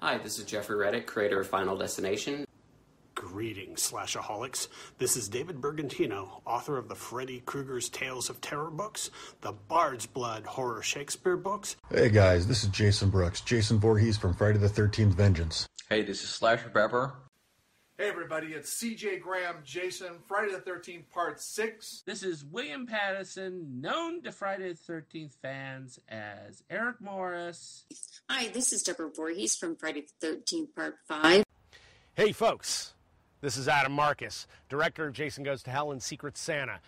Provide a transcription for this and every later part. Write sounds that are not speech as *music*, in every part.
Hi, this is Jeffrey Reddick, creator of Final Destination. Greetings, slashaholics. This is David Bergantino, author of the Freddy Krueger's Tales of Terror books, the Bard's Blood horror Shakespeare books. Hey guys, this is Jason Brooks, Jason Voorhees from Friday the 13th Vengeance. Hey, this is Slasher Pepper. Hey everybody, it's CJ Graham, Jason, Friday the 13th, Part 6. This is William Pattison, known to Friday the 13th fans as Eric Morris. Hi, this is Deborah Voorhees from Friday the 13th, Part 5. Hey folks, this is Adam Marcus, director of Jason Goes to Hell and Secret Santa.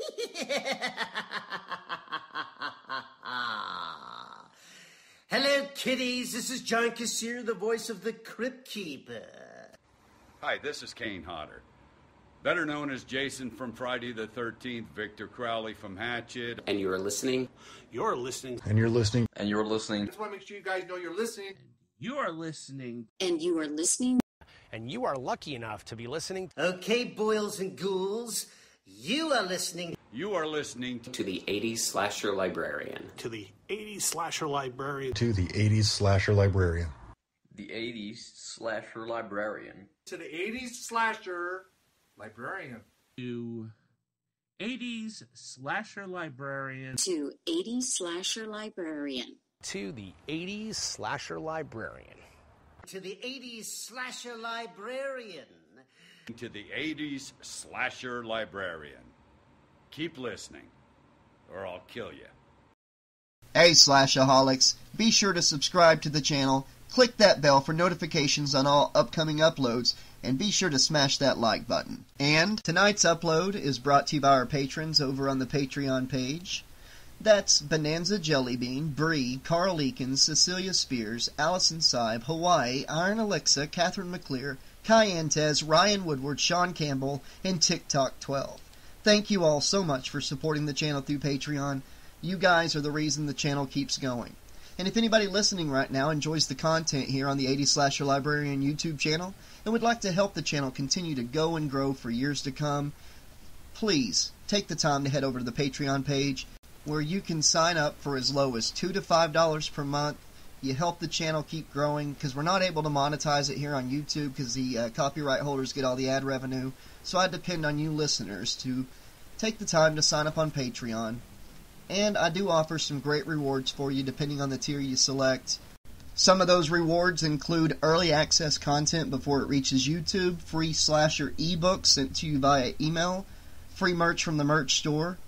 *laughs* Hello, kiddies. This is John Kassir, the voice of the Crypt Keeper. Hi, this is Kane Hodder. Better known as Jason from Friday the 13th, Victor Crowley from Hatchet. And you are listening. You're listening. And you're listening. And you're listening. Just want to make sure you guys know you're listening. You are listening. And you are listening. And you are lucky enough to be listening. Okay, boils and ghouls, you are listening. You are listening to, To the 80s Slasher Librarian. To the 80s slasher librarian. To the 80s Slasher Librarian. The 80s Slasher Librarian. To the 80s Slasher Librarian. To 80s Slasher Librarian. To 80s Slasher Librarian. To the 80s Slasher Librarian. To the 80s slasher librarian. to the 80s Slasher Librarian. Keep listening, or I'll kill you. Hey Slashaholics, be sure to subscribe to the channel, click that bell for notifications on all upcoming uploads, and be sure to smash that like button. And tonight's upload is brought to you by our patrons over on the Patreon page. That's Bonanza Jellybean, Bree, Carl Eakins, Cecilia Spears, Allison Sibe, Hawaii, Iron Alexa, Catherine McClear, Cayenne Tez, Ryan Woodward, Sean Campbell, and TikTok 12. Thank you all so much for supporting the channel through Patreon. You guys are the reason the channel keeps going. And if anybody listening right now enjoys the content here on the 80 Slasher Librarian YouTube channel and would like to help the channel continue to go and grow for years to come, please take the time to head over to the Patreon page where you can sign up for as low as 2 to $5 per month. You help the channel keep growing because we're not able to monetize it here on YouTube because the uh, copyright holders get all the ad revenue. So I depend on you listeners to take the time to sign up on Patreon. And I do offer some great rewards for you depending on the tier you select. Some of those rewards include early access content before it reaches YouTube, free slasher ebooks sent to you via email, free merch from the merch store,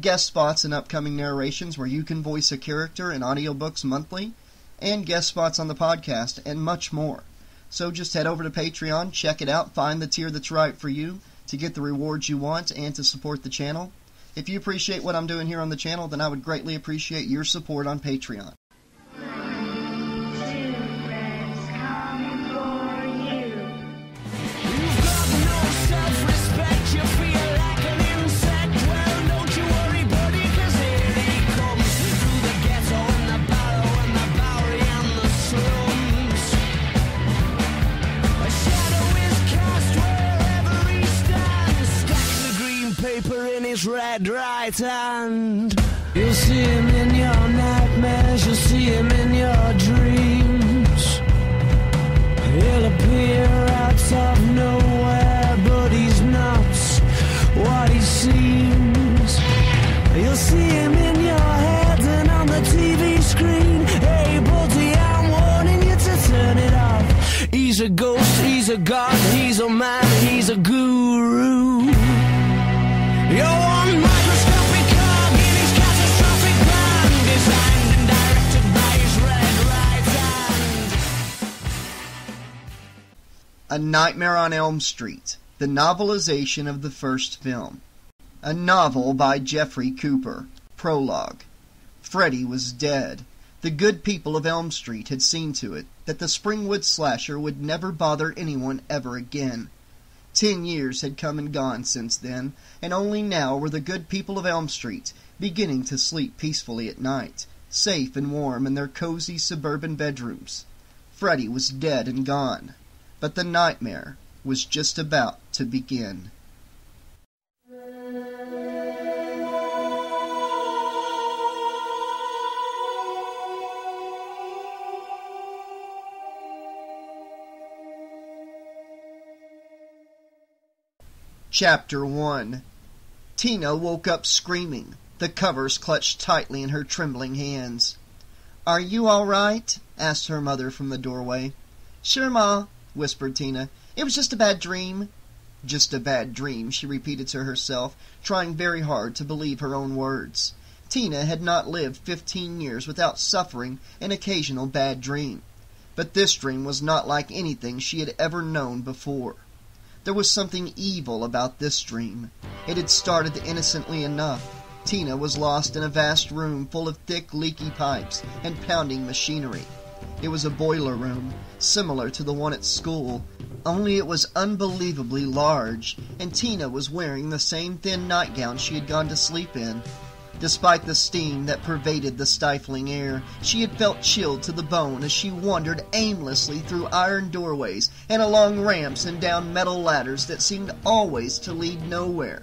guest spots in upcoming narrations where you can voice a character in audiobooks monthly, and guest spots on the podcast, and much more. So just head over to Patreon, check it out, find the tier that's right for you to get the rewards you want and to support the channel. If you appreciate what I'm doing here on the channel, then I would greatly appreciate your support on Patreon. In his red right hand. You'll see him in your nightmares, you'll see him in your dreams. He'll appear out of nowhere, but he's not what he seems. You'll see him in your head and on the TV screen. Hey, buddy, I'm warning you to turn it off. He's a ghost, he's a god, he's a man, he's a guru. A Nightmare on Elm Street, the novelization of the first film. A novel by Jeffrey Cooper. Prologue. Freddy was dead. The good people of Elm Street had seen to it that the Springwood slasher would never bother anyone ever again. Ten years had come and gone since then, and only now were the good people of Elm Street beginning to sleep peacefully at night, safe and warm in their cozy suburban bedrooms. Freddy was dead and gone, but the nightmare was just about to begin. Chapter 1 Tina woke up screaming, the covers clutched tightly in her trembling hands. Are you all right? asked her mother from the doorway. Sure, Ma, whispered Tina. It was just a bad dream. Just a bad dream, she repeated to herself, trying very hard to believe her own words. Tina had not lived fifteen years without suffering an occasional bad dream. But this dream was not like anything she had ever known before. There was something evil about this dream. It had started innocently enough. Tina was lost in a vast room full of thick, leaky pipes and pounding machinery. It was a boiler room, similar to the one at school, only it was unbelievably large, and Tina was wearing the same thin nightgown she had gone to sleep in. Despite the steam that pervaded the stifling air, she had felt chilled to the bone as she wandered aimlessly through iron doorways and along ramps and down metal ladders that seemed always to lead nowhere.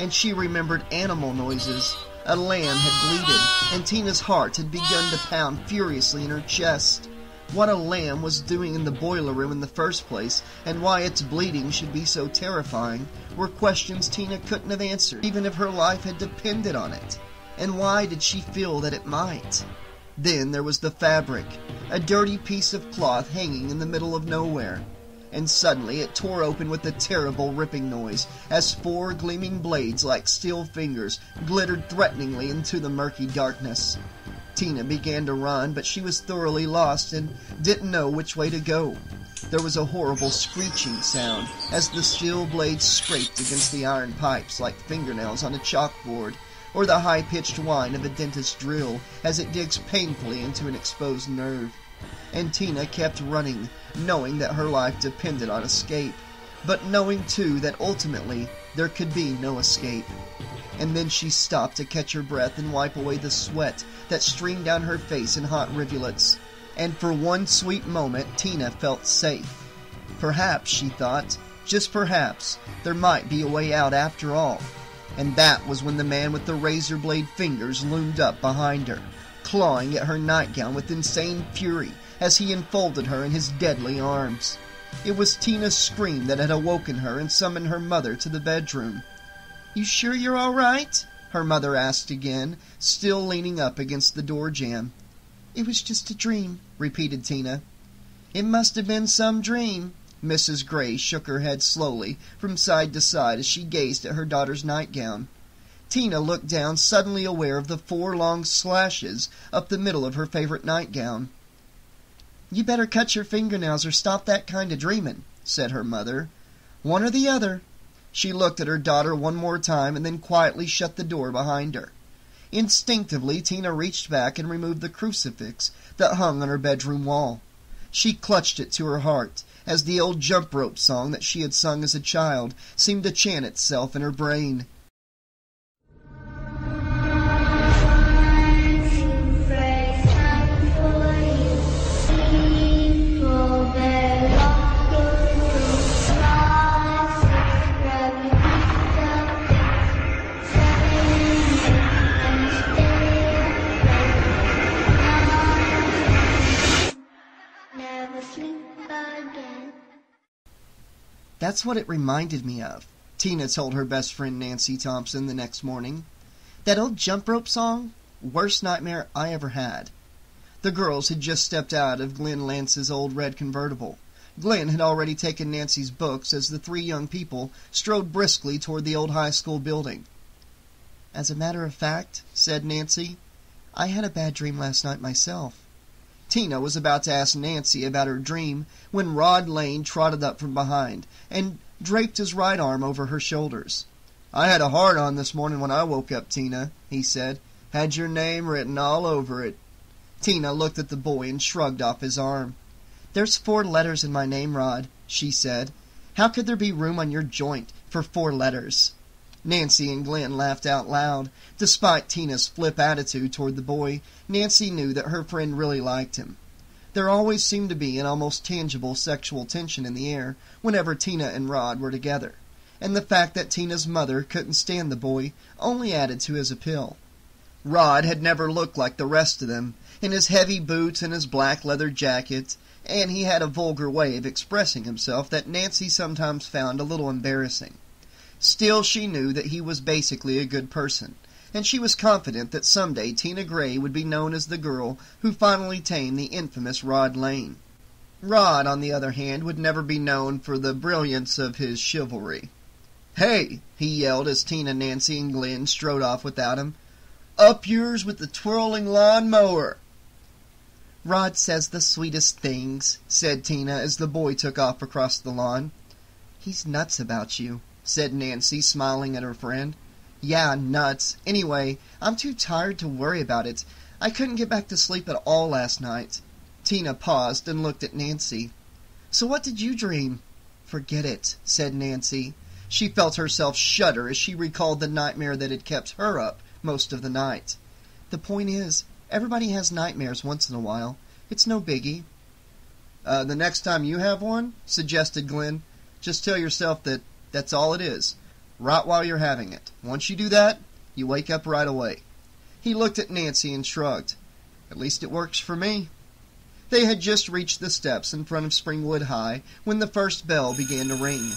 And she remembered animal noises. A lamb had bleated, and Tina's heart had begun to pound furiously in her chest. What a lamb was doing in the boiler room in the first place, and why its bleeding should be so terrifying, were questions Tina couldn't have answered, even if her life had depended on it. And why did she feel that it might? Then there was the fabric, a dirty piece of cloth hanging in the middle of nowhere. And suddenly it tore open with a terrible ripping noise, as four gleaming blades like steel fingers glittered threateningly into the murky darkness. Tina began to run, but she was thoroughly lost and didn't know which way to go. There was a horrible screeching sound as the steel blades scraped against the iron pipes like fingernails on a chalkboard, or the high-pitched whine of a dentist's drill as it digs painfully into an exposed nerve. And Tina kept running, knowing that her life depended on escape, but knowing too that ultimately there could be no escape. And then she stopped to catch her breath and wipe away the sweat that streamed down her face in hot rivulets. And for one sweet moment, Tina felt safe. Perhaps, she thought, just perhaps, there might be a way out after all. And that was when the man with the razor blade fingers loomed up behind her, clawing at her nightgown with insane fury as he enfolded her in his deadly arms. It was Tina's scream that had awoken her and summoned her mother to the bedroom. You sure you're all right? her mother asked again, still leaning up against the door jamb. It was just a dream, repeated Tina. It must have been some dream. Mrs. Gray shook her head slowly from side to side as she gazed at her daughter's nightgown. Tina looked down, suddenly aware of the four long slashes up the middle of her favorite nightgown. You better cut your fingernails or stop that kind of dreaming, said her mother. One or the other. She looked at her daughter one more time and then quietly shut the door behind her. Instinctively, Tina reached back and removed the crucifix that hung on her bedroom wall. She clutched it to her heart as the old jump rope song that she had sung as a child seemed to chant itself in her brain. That's what it reminded me of, Tina told her best friend Nancy Thompson the next morning. That old jump rope song? Worst nightmare I ever had. The girls had just stepped out of Glenn Lantz's old red convertible. Glenn had already taken Nancy's books as the three young people strode briskly toward the old high school building. As a matter of fact, said Nancy, I had a bad dream last night myself. Tina was about to ask Nancy about her dream when Rod Lane trotted up from behind and draped his right arm over her shoulders. I had a hard on this morning when I woke up, Tina, he said. Had your name written all over it. Tina looked at the boy and shrugged off his arm. There's four letters in my name, Rod, she said. How could there be room on your joint for four letters? Nancy and Glenn laughed out loud. Despite Tina's flip attitude toward the boy, Nancy knew that her friend really liked him. There always seemed to be an almost tangible sexual tension in the air whenever Tina and Rod were together, and the fact that Tina's mother couldn't stand the boy only added to his appeal. Rod had never looked like the rest of them, in his heavy boots and his black leather jacket, and he had a vulgar way of expressing himself that Nancy sometimes found a little embarrassing. Still, she knew that he was basically a good person, and she was confident that someday Tina Gray would be known as the girl who finally tamed the infamous Rod Lane. Rod, on the other hand, would never be known for the brilliance of his chivalry. Hey! he yelled as Tina, Nancy, and Glenn strode off without him. Up yours with the twirling lawn mower! Rod says the sweetest things, said Tina as the boy took off across the lawn. He's nuts about you, said Nancy, smiling at her friend. Yeah, nuts. Anyway, I'm too tired to worry about it. I couldn't get back to sleep at all last night. Tina paused and looked at Nancy. So what did you dream? Forget it, said Nancy. She felt herself shudder as she recalled the nightmare that had kept her up most of the night. The point is, everybody has nightmares once in a while. It's no biggie. Uh, the next time you have one, suggested Glenn, just tell yourself that that's all it is, right while you're having it. Once you do that, you wake up right away. He looked at Nancy and shrugged. At least it works for me. They had just reached the steps in front of Springwood High when the first bell began to ring.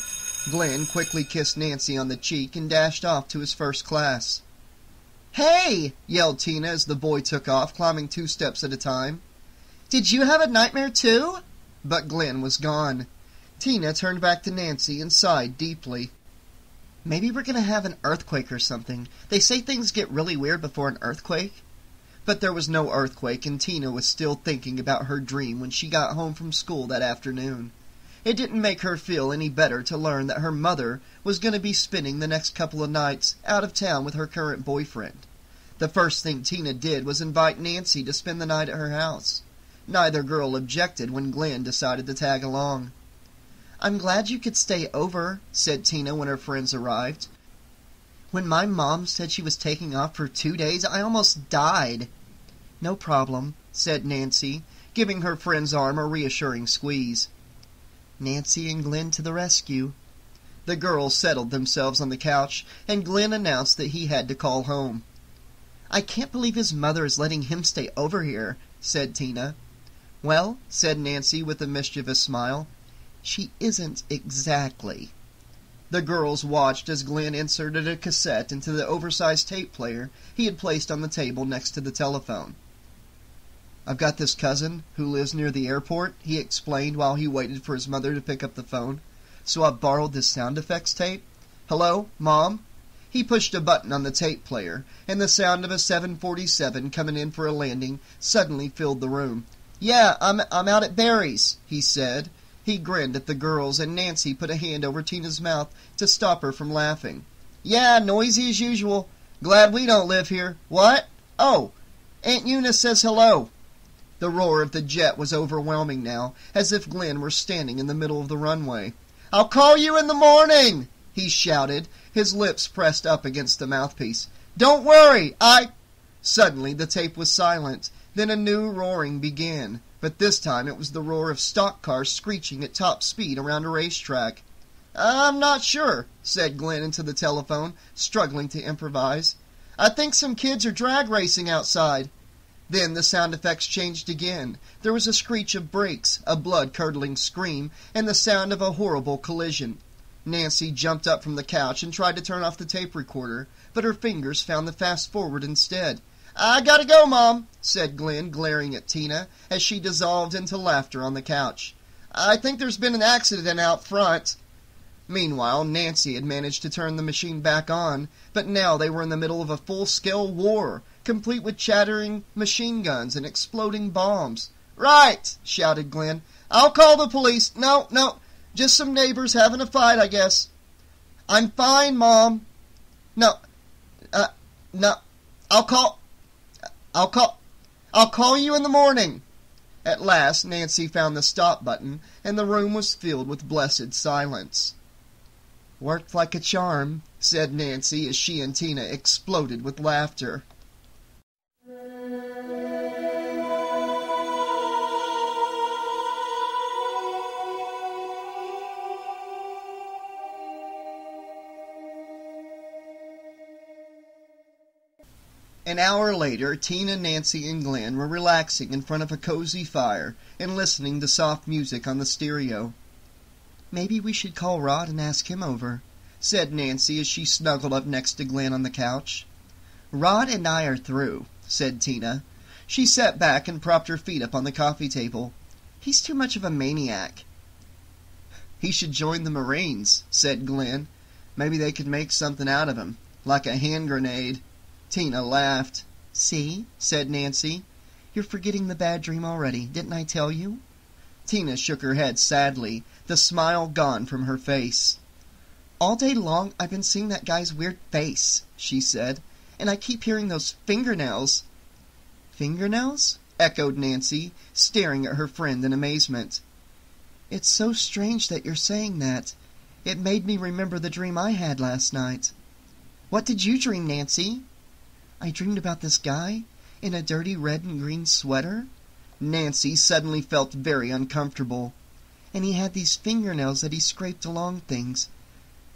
Glenn quickly kissed Nancy on the cheek and dashed off to his first class. Hey! yelled Tina as the boy took off, climbing two steps at a time. Did you have a nightmare too? But Glenn was gone. Tina turned back to Nancy and sighed deeply. Maybe we're going to have an earthquake or something. They say things get really weird before an earthquake. But there was no earthquake, and Tina was still thinking about her dream when she got home from school that afternoon. It didn't make her feel any better to learn that her mother was going to be spending the next couple of nights out of town with her current boyfriend. The first thing Tina did was invite Nancy to spend the night at her house. Neither girl objected when Glenn decided to tag along. I'm glad you could stay over, said Tina when her friends arrived. When my mom said she was taking off for two days, I almost died. No problem, said Nancy, giving her friend's arm a reassuring squeeze. Nancy and Glenn to the rescue. The girls settled themselves on the couch, and Glenn announced that he had to call home. I can't believe his mother is letting him stay over here, said Tina. Well, said Nancy with a mischievous smile, she isn't exactly. The girls watched as Glenn inserted a cassette into the oversized tape player he had placed on the table next to the telephone. I've got this cousin who lives near the airport, he explained while he waited for his mother to pick up the phone. So I've borrowed this sound effects tape. Hello, Mom? He pushed a button on the tape player, and the sound of a 747 coming in for a landing suddenly filled the room. Yeah, I'm, I'm out at Barry's, he said. He grinned at the girls, and Nancy put a hand over Tina's mouth to stop her from laughing. Yeah, noisy as usual. Glad we don't live here. What? Oh, Aunt Eunice says hello. The roar of the jet was overwhelming now, as if Glenn were standing in the middle of the runway. I'll call you in the morning, he shouted, his lips pressed up against the mouthpiece. Don't worry, I. Suddenly the tape was silent. Then a new roaring began, but this time it was the roar of stock cars screeching at top speed around a racetrack. I'm not sure, said Glenn into the telephone, struggling to improvise. I think some kids are drag racing outside. Then the sound effects changed again. There was a screech of brakes, a blood-curdling scream, and the sound of a horrible collision. Nancy jumped up from the couch and tried to turn off the tape recorder, but her fingers found the fast forward instead. I gotta go, Mom, said Glenn, glaring at Tina as she dissolved into laughter on the couch. I think there's been an accident out front. Meanwhile, Nancy had managed to turn the machine back on, but now they were in the middle of a full-scale war, complete with chattering machine guns and exploding bombs. Right, shouted Glenn. I'll call the police. No, no, just some neighbors having a fight, I guess. I'm fine, Mom. No, uh, no, I'll call, I'll call, I'll call you in the morning. At last, Nancy found the stop button, and the room was filled with blessed silence. Worked like a charm, said Nancy as she and Tina exploded with laughter. An hour later, Tina, Nancy, and Glenn were relaxing in front of a cozy fire and listening to soft music on the stereo. Maybe we should call Rod and ask him over, said Nancy as she snuggled up next to Glenn on the couch. Rod and I are through, said Tina. She sat back and propped her feet up on the coffee table. He's too much of a maniac. He should join the Marines, said Glenn. Maybe they could make something out of him, like a hand grenade. Tina laughed. See, said Nancy. You're forgetting the bad dream already. Didn't I tell you? Tina shook her head sadly, the smile gone from her face. All day long I've been seeing that guy's weird face, she said, and I keep hearing those fingernails. Fingernails? echoed Nancy, staring at her friend in amazement. It's so strange that you're saying that. It made me remember the dream I had last night. What did you dream, Nancy? I dreamed about this guy in a dirty red and green sweater. Nancy suddenly felt very uncomfortable. And he had these fingernails that he scraped along things.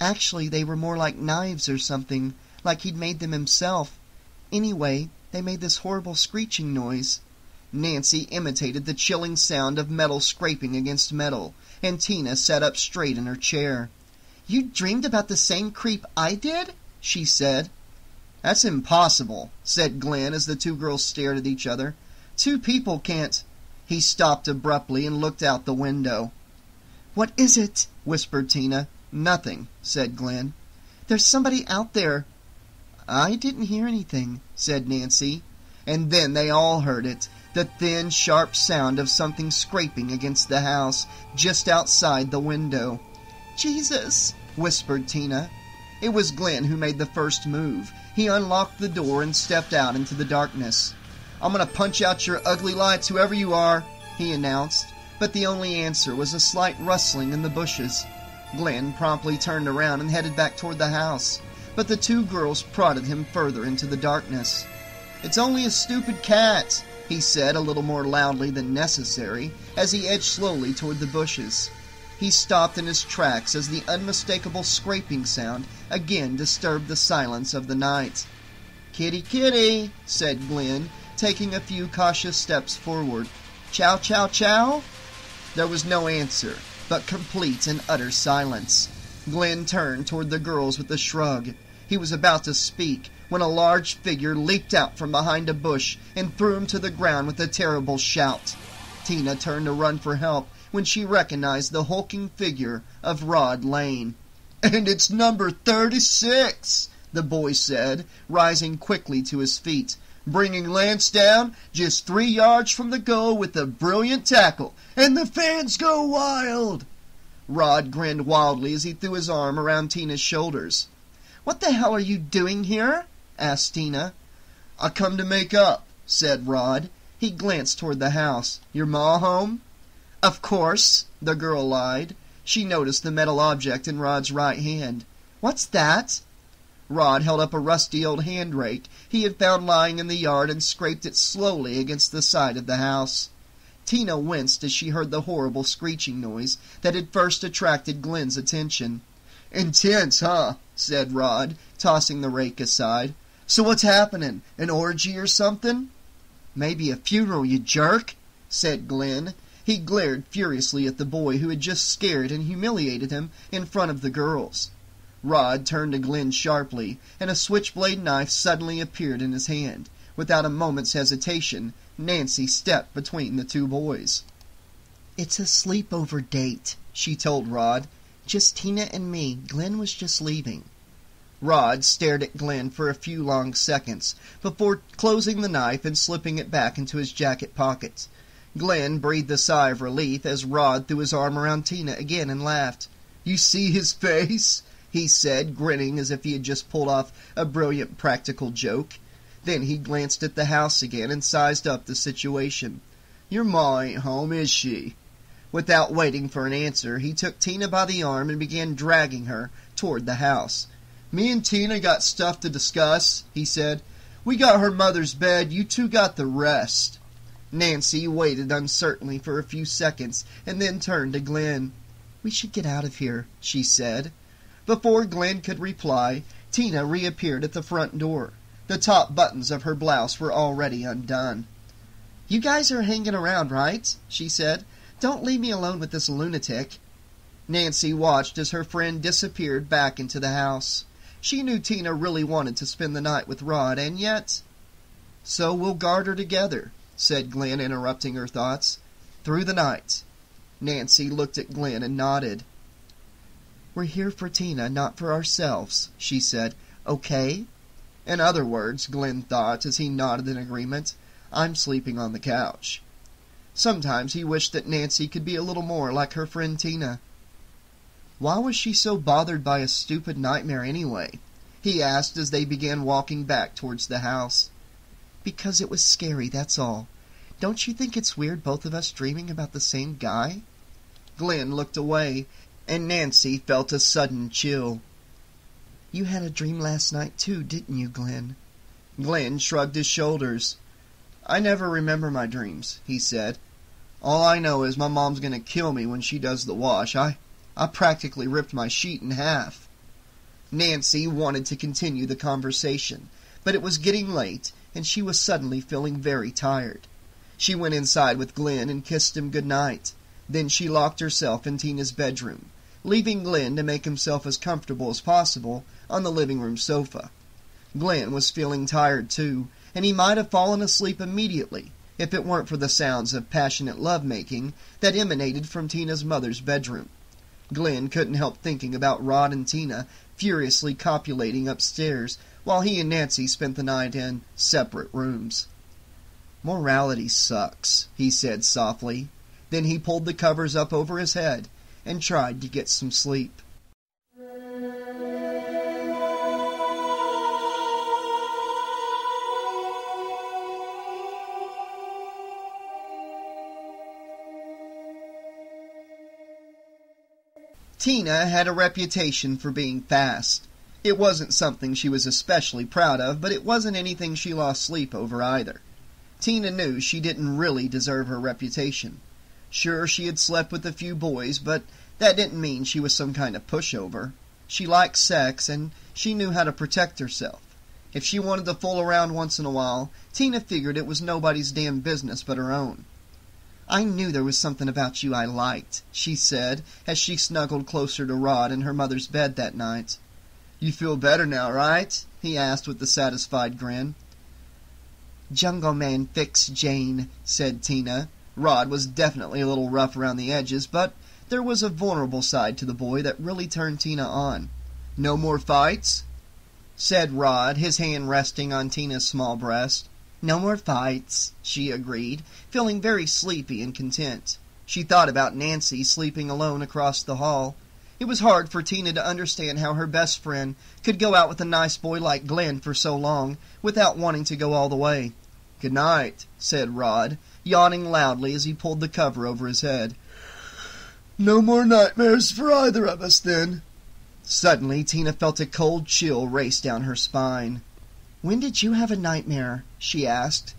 Actually, they were more like knives or something, like he'd made them himself. Anyway, they made this horrible screeching noise. Nancy imitated the chilling sound of metal scraping against metal, and Tina sat up straight in her chair. You dreamed about the same creep I did? she said. That's impossible, said Glenn as the two girls stared at each other. Two people can't. He stopped abruptly and looked out the window. What is it? whispered Tina. Nothing, said Glenn. There's somebody out there. I didn't hear anything, said Nancy. And then they all heard it the thin, sharp sound of something scraping against the house just outside the window. Jesus, whispered Tina. It was Glenn who made the first move. He unlocked the door and stepped out into the darkness. I'm going to punch out your ugly lights, whoever you are, he announced, but the only answer was a slight rustling in the bushes. Glenn promptly turned around and headed back toward the house, but the two girls prodded him further into the darkness. It's only a stupid cat, he said a little more loudly than necessary as he edged slowly toward the bushes. He stopped in his tracks as the unmistakable scraping sound again disturbed the silence of the night. Kitty, kitty, said Glenn, taking a few cautious steps forward. Chow, chow, chow? There was no answer, but complete and utter silence. Glenn turned toward the girls with a shrug. He was about to speak when a large figure leaped out from behind a bush and threw him to the ground with a terrible shout. Tina turned to run for help when she recognized the hulking figure of Rod Lane. And it's number 36, the boy said, rising quickly to his feet, bringing Lantz down just three yards from the goal with a brilliant tackle. And the fans go wild! Rod grinned wildly as he threw his arm around Tina's shoulders. What the hell are you doing here? asked Tina. I come to make up, said Rod. He glanced toward the house. Your ma home? Of course, the girl lied. She noticed the metal object in Rod's right hand. What's that? Rod held up a rusty old hand rake he had found lying in the yard and scraped it slowly against the side of the house. Tina winced as she heard the horrible screeching noise that had first attracted Glenn's attention. Intense, huh? said Rod, tossing the rake aside. So what's happening? An orgy or something? Maybe a funeral, you jerk, said Glenn. He glared furiously at the boy who had just scared and humiliated him in front of the girls. Rod turned to Glenn sharply, and a switchblade knife suddenly appeared in his hand. Without a moment's hesitation, Nancy stepped between the two boys. It's a sleepover date, she told Rod. Just Tina and me. Glenn was just leaving. Rod stared at Glenn for a few long seconds before closing the knife and slipping it back into his jacket pocket. Glenn breathed a sigh of relief as Rod threw his arm around Tina again and laughed. You see his face? he said, grinning as if he had just pulled off a brilliant practical joke. Then he glanced at the house again and sized up the situation. Your ma ain't home, is she? Without waiting for an answer, he took Tina by the arm and began dragging her toward the house. Me and Tina got stuff to discuss, he said. We got her mother's bed, you two got the rest. Nancy waited uncertainly for a few seconds and then turned to Glenn. We should get out of here, she said. Before Glenn could reply, Tina reappeared at the front door. The top buttons of her blouse were already undone. You guys are hanging around, right? she said. Don't leave me alone with this lunatic. Nancy watched as her friend disappeared back into the house. She knew Tina really wanted to spend the night with Rod, and yet. So we'll guard her together, said Glenn, interrupting her thoughts. Through the night. Nancy looked at Glenn and nodded. We're here for Tina, not for ourselves, she said. Okay? In other words, Glenn thought as he nodded in agreement, I'm sleeping on the couch. Sometimes he wished that Nancy could be a little more like her friend Tina. Why was she so bothered by a stupid nightmare anyway? he asked as they began walking back towards the house. Because it was scary, that's all. Don't you think it's weird both of us dreaming about the same guy? Glenn looked away, and Nancy felt a sudden chill. You had a dream last night too, didn't you, Glenn? Glenn shrugged his shoulders. I never remember my dreams, he said. All I know is my mom's going to kill me when she does the wash. I, I practically ripped my sheet in half. Nancy wanted to continue the conversation, but it was getting late, and she was suddenly feeling very tired. She went inside with Glenn and kissed him good night. Then she locked herself in Tina's bedroom, leaving Glenn to make himself as comfortable as possible on the living room sofa. Glenn was feeling tired too, and he might have fallen asleep immediately if it weren't for the sounds of passionate love-making that emanated from Tina's mother's bedroom. Glenn couldn't help thinking about Rod and Tina furiously copulating upstairs while he and Nancy spent the night in separate rooms. Morality sucks, he said softly. Then he pulled the covers up over his head and tried to get some sleep. Tina had a reputation for being fast. It wasn't something she was especially proud of, but it wasn't anything she lost sleep over either. Tina knew she didn't really deserve her reputation. Sure, she had slept with a few boys, but that didn't mean she was some kind of pushover. She liked sex, and she knew how to protect herself. If she wanted to fool around once in a while, Tina figured it was nobody's damn business but her own. I knew there was something about you I liked, she said, as she snuggled closer to Rod in her mother's bed that night. You feel better now, right? he asked with a satisfied grin. Jungle Man fix Jane, said Tina. Rod was definitely a little rough around the edges, but there was a vulnerable side to the boy that really turned Tina on. No more fights? said Rod, his hand resting on Tina's small breast. No more fights, she agreed, feeling very sleepy and content. She thought about Nancy sleeping alone across the hall. It was hard for Tina to understand how her best friend could go out with a nice boy like Glenn for so long without wanting to go all the way. Good night, said Rod, yawning loudly as he pulled the cover over his head. No more nightmares for either of us, then. Suddenly, Tina felt a cold chill race down her spine. When did you have a nightmare? she asked.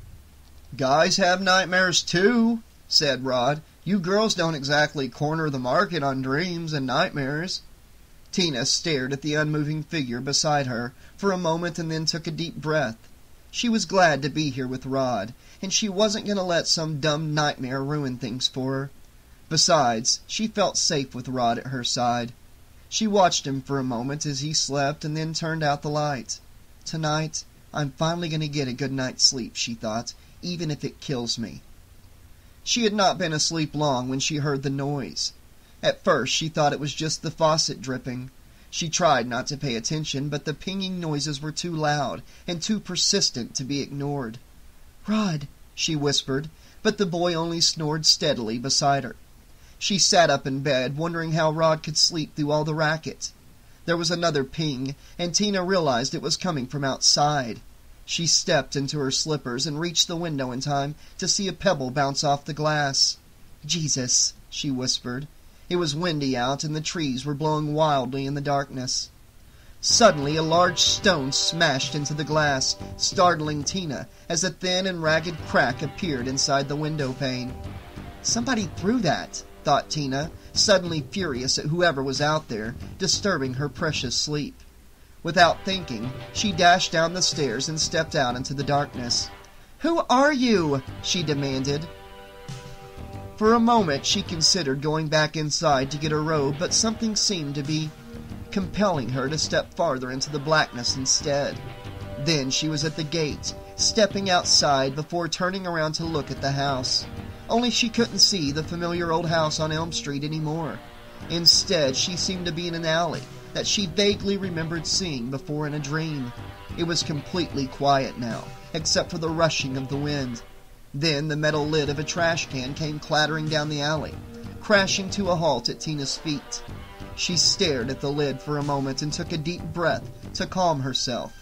Guys have nightmares too, said Rod. You girls don't exactly corner the market on dreams and nightmares. Tina stared at the unmoving figure beside her for a moment and then took a deep breath. She was glad to be here with Rod, and she wasn't going to let some dumb nightmare ruin things for her. Besides, she felt safe with Rod at her side. She watched him for a moment as he slept and then turned out the light. Tonight, I'm finally going to get a good night's sleep, she thought, even if it kills me. She had not been asleep long when she heard the noise. At first she thought it was just the faucet dripping. She tried not to pay attention, but the pinging noises were too loud and too persistent to be ignored. Rod, she whispered, but the boy only snored steadily beside her. She sat up in bed, wondering how Rod could sleep through all the racket. There was another ping, and Tina realized it was coming from outside. She stepped into her slippers and reached the window in time to see a pebble bounce off the glass. Jesus, she whispered. It was windy out, and the trees were blowing wildly in the darkness. Suddenly, a large stone smashed into the glass, startling Tina as a thin and ragged crack appeared inside the window pane. Somebody threw that, thought Tina, suddenly furious at whoever was out there, disturbing her precious sleep. Without thinking, she dashed down the stairs and stepped out into the darkness. Who are you? she demanded. For a moment, she considered going back inside to get her robe, but something seemed to be compelling her to step farther into the blackness instead. Then she was at the gate, stepping outside before turning around to look at the house. Only she couldn't see the familiar old house on Elm Street anymore. Instead, she seemed to be in an alley that she vaguely remembered seeing before in a dream. It was completely quiet now, except for the rushing of the wind. Then the metal lid of a trash can came clattering down the alley, crashing to a halt at Tina's feet. She stared at the lid for a moment and took a deep breath to calm herself.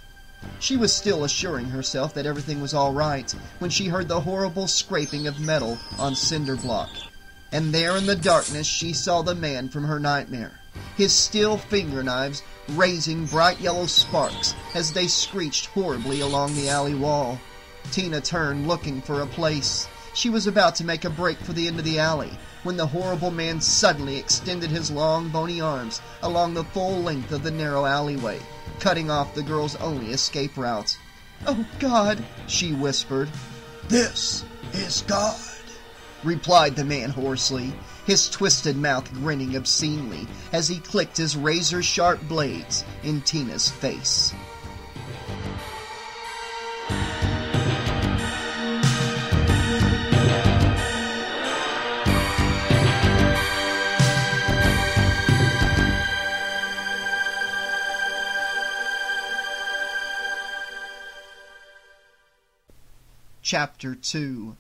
She was still assuring herself that everything was all right when she heard the horrible scraping of metal on cinder block. And there in the darkness she saw the man from her nightmare, his steel finger knives raising bright yellow sparks as they screeched horribly along the alley wall. Tina turned looking for a place. She was about to make a break for the end of the alley when the horrible man suddenly extended his long bony arms along the full length of the narrow alleyway, cutting off the girl's only escape route. Oh God, she whispered. This is God, replied the man hoarsely, his twisted mouth grinning obscenely as he clicked his razor sharp blades in Tina's face. Chapter 2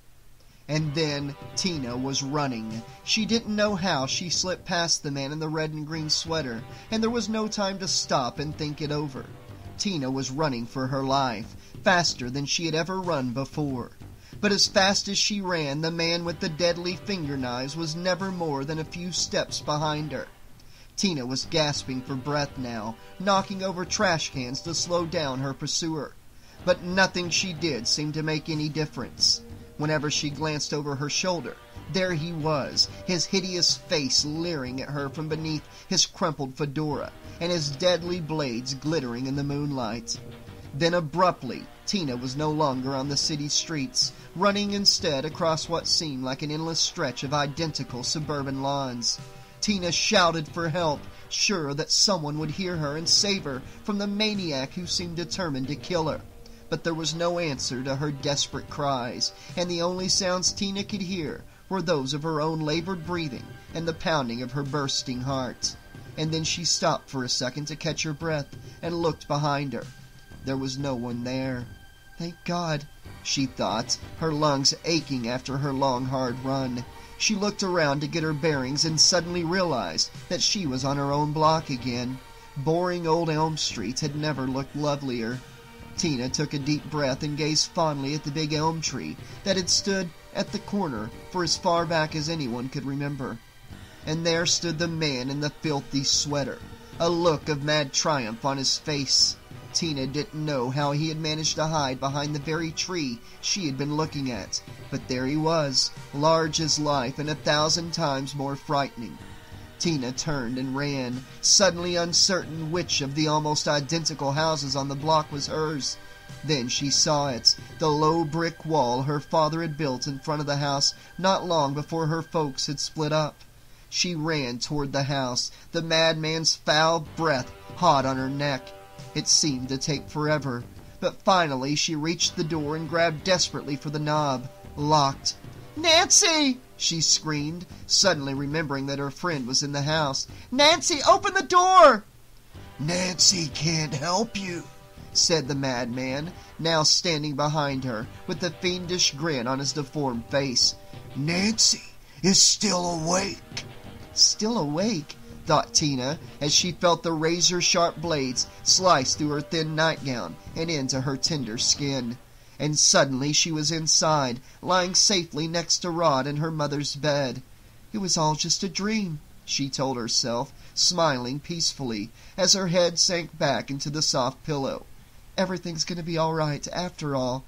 And then Tina was running. She didn't know how she slipped past the man in the red and green sweater, and there was no time to stop and think it over. Tina was running for her life, faster than she had ever run before. But as fast as she ran, the man with the deadly finger knives was never more than a few steps behind her. Tina was gasping for breath now, knocking over trash cans to slow down her pursuer but nothing she did seemed to make any difference. Whenever she glanced over her shoulder, there he was, his hideous face leering at her from beneath his crumpled fedora, and his deadly blades glittering in the moonlight. Then abruptly, Tina was no longer on the city streets, running instead across what seemed like an endless stretch of identical suburban lawns. Tina shouted for help, sure that someone would hear her and save her from the maniac who seemed determined to kill her but there was no answer to her desperate cries, and the only sounds Tina could hear were those of her own labored breathing and the pounding of her bursting heart. And then she stopped for a second to catch her breath and looked behind her. There was no one there. Thank God, she thought, her lungs aching after her long, hard run. She looked around to get her bearings and suddenly realized that she was on her own block again. Boring old Elm Street had never looked lovelier. Tina took a deep breath and gazed fondly at the big elm tree that had stood at the corner for as far back as anyone could remember. And there stood the man in the filthy sweater, a look of mad triumph on his face. Tina didn't know how he had managed to hide behind the very tree she had been looking at, but there he was, large as life and a thousand times more frightening. Tina turned and ran, suddenly uncertain which of the almost identical houses on the block was hers. Then she saw it, the low brick wall her father had built in front of the house not long before her folks had split up. She ran toward the house, the madman's foul breath hot on her neck. It seemed to take forever, but finally she reached the door and grabbed desperately for the knob. Locked. Nancy! She screamed, suddenly remembering that her friend was in the house. Nancy, open the door! Nancy can't help you, said the madman, now standing behind her, with a fiendish grin on his deformed face. Nancy is still awake. Still awake? thought Tina, as she felt the razor sharp blades slice through her thin nightgown and into her tender skin and suddenly she was inside, lying safely next to Rod in her mother's bed. It was all just a dream, she told herself, smiling peacefully as her head sank back into the soft pillow. Everything's going to be all right after all.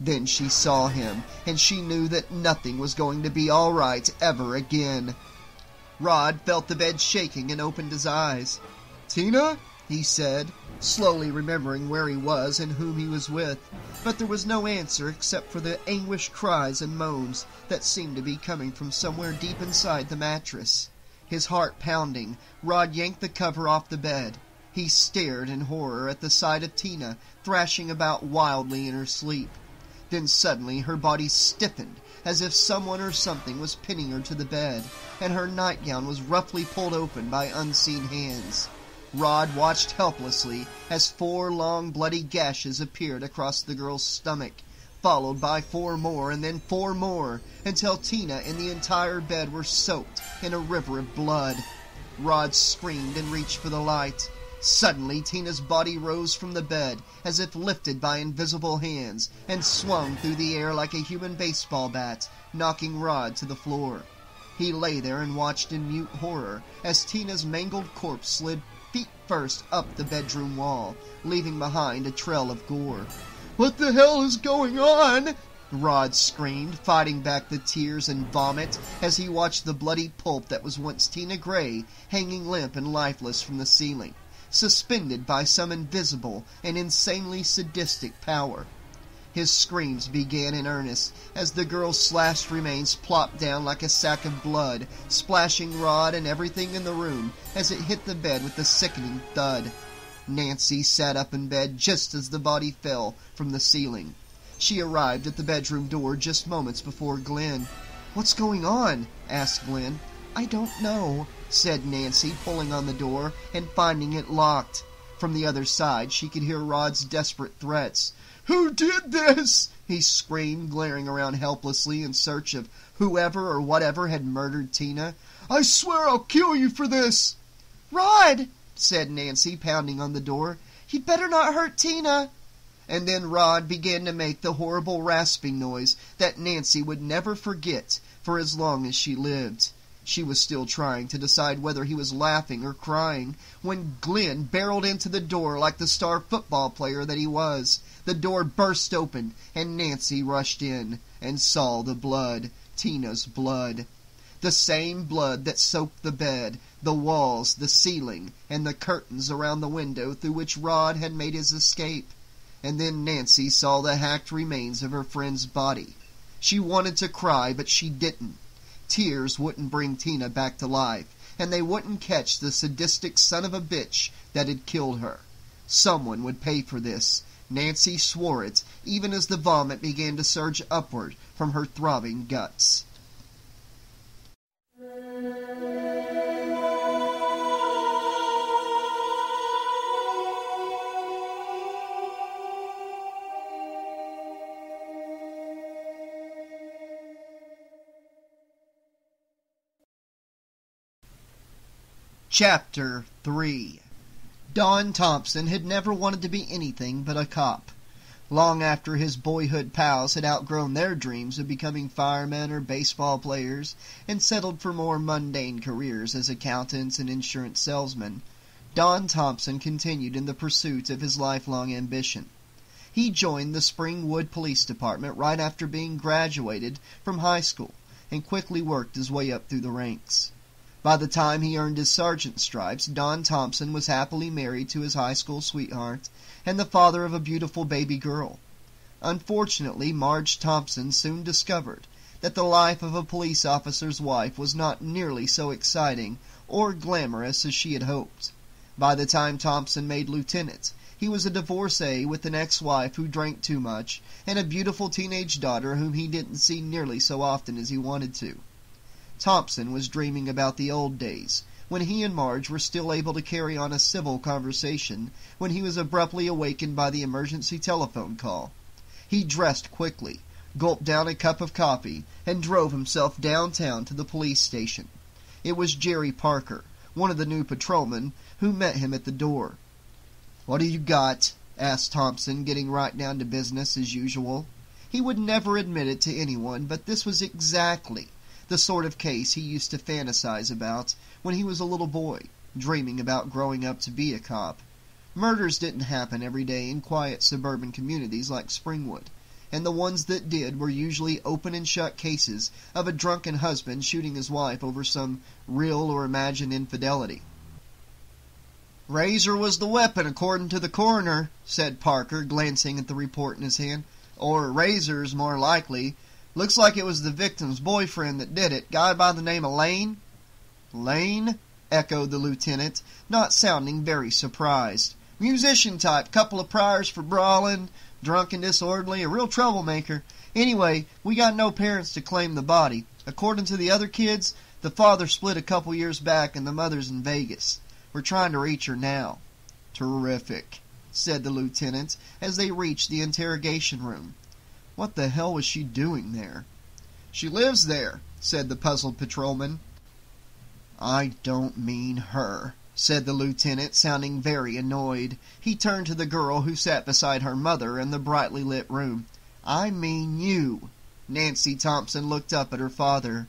Then she saw him, and she knew that nothing was going to be all right ever again. Rod felt the bed shaking and opened his eyes. Tina? he said, slowly remembering where he was and whom he was with. But there was no answer except for the anguished cries and moans that seemed to be coming from somewhere deep inside the mattress. His heart pounding, Rod yanked the cover off the bed. He stared in horror at the sight of Tina thrashing about wildly in her sleep. Then suddenly her body stiffened as if someone or something was pinning her to the bed, and her nightgown was roughly pulled open by unseen hands. Rod watched helplessly as four long bloody gashes appeared across the girl's stomach, followed by four more and then four more, until Tina and the entire bed were soaked in a river of blood. Rod screamed and reached for the light. Suddenly, Tina's body rose from the bed as if lifted by invisible hands and swung through the air like a human baseball bat, knocking Rod to the floor. He lay there and watched in mute horror as Tina's mangled corpse slid feet first up the bedroom wall, leaving behind a trail of gore. What the hell is going on? Rod screamed, fighting back the tears and vomit as he watched the bloody pulp that was once Tina Gray hanging limp and lifeless from the ceiling suspended by some invisible and insanely sadistic power. His screams began in earnest as the girl's slashed remains plopped down like a sack of blood, splashing Rod and everything in the room as it hit the bed with a sickening thud. Nancy sat up in bed just as the body fell from the ceiling. She arrived at the bedroom door just moments before Glenn. What's going on? asked Glenn. I don't know, said Nancy, pulling on the door and finding it locked. From the other side she could hear Rod's desperate threats. Who did this? he screamed, glaring around helplessly in search of whoever or whatever had murdered Tina. I swear I'll kill you for this. Rod, said Nancy, pounding on the door, you'd better not hurt Tina. And then Rod began to make the horrible rasping noise that Nancy would never forget for as long as she lived. She was still trying to decide whether he was laughing or crying when Glenn barreled into the door like the star football player that he was. The door burst open, and Nancy rushed in and saw the blood, Tina's blood. The same blood that soaked the bed, the walls, the ceiling, and the curtains around the window through which Rod had made his escape. And then Nancy saw the hacked remains of her friend's body. She wanted to cry, but she didn't. Tears wouldn't bring Tina back to life, and they wouldn't catch the sadistic son of a bitch that had killed her. Someone would pay for this. Nancy swore it, even as the vomit began to surge upward from her throbbing guts. Chapter 3 Don Thompson had never wanted to be anything but a cop. Long after his boyhood pals had outgrown their dreams of becoming firemen or baseball players and settled for more mundane careers as accountants and insurance salesmen, Don Thompson continued in the pursuit of his lifelong ambition. He joined the Springwood Police Department right after being graduated from high school and quickly worked his way up through the ranks. By the time he earned his sergeant's stripes, Don Thompson was happily married to his high school sweetheart and the father of a beautiful baby girl. Unfortunately, Marge Thompson soon discovered that the life of a police officer's wife was not nearly so exciting or glamorous as she had hoped. By the time Thompson made lieutenant, he was a divorcee with an ex-wife who drank too much and a beautiful teenage daughter whom he didn't see nearly so often as he wanted to. Thompson was dreaming about the old days, when he and Marge were still able to carry on a civil conversation, when he was abruptly awakened by the emergency telephone call. He dressed quickly, gulped down a cup of coffee, and drove himself downtown to the police station. It was Jerry Parker, one of the new patrolmen, who met him at the door. What have you got? asked Thompson, getting right down to business as usual. He would never admit it to anyone, but this was exactly the sort of case he used to fantasize about when he was a little boy, dreaming about growing up to be a cop. Murders didn't happen every day in quiet suburban communities like Springwood, and the ones that did were usually open and shut cases of a drunken husband shooting his wife over some real or imagined infidelity. Razor was the weapon, according to the coroner, said Parker, glancing at the report in his hand. Or razors, more likely. Looks like it was the victim's boyfriend that did it. Guy by the name of Lane? Lane? echoed the lieutenant, not sounding very surprised. Musician type, couple of priors for brawling, drunk and disorderly, a real troublemaker. Anyway, we got no parents to claim the body. According to the other kids, the father split a couple years back and the mother's in Vegas. We're trying to reach her now. Terrific, said the lieutenant as they reached the interrogation room. What the hell was she doing there? She lives there, said the puzzled patrolman. I don't mean her, said the lieutenant, sounding very annoyed. He turned to the girl who sat beside her mother in the brightly lit room. I mean you. Nancy Thompson looked up at her father.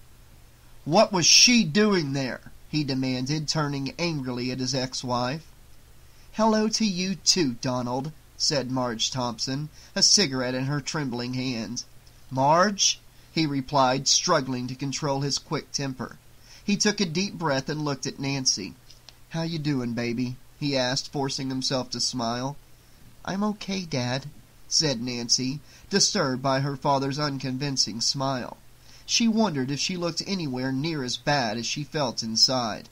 What was she doing there? he demanded, turning angrily at his ex-wife. Hello to you too, Donald, said Marge Thompson, a cigarette in her trembling hand. Marge, he replied, struggling to control his quick temper. He took a deep breath and looked at Nancy. How you doing, baby? he asked, forcing himself to smile. I'm okay, Dad, said Nancy, disturbed by her father's unconvincing smile. She wondered if she looked anywhere near as bad as she felt inside.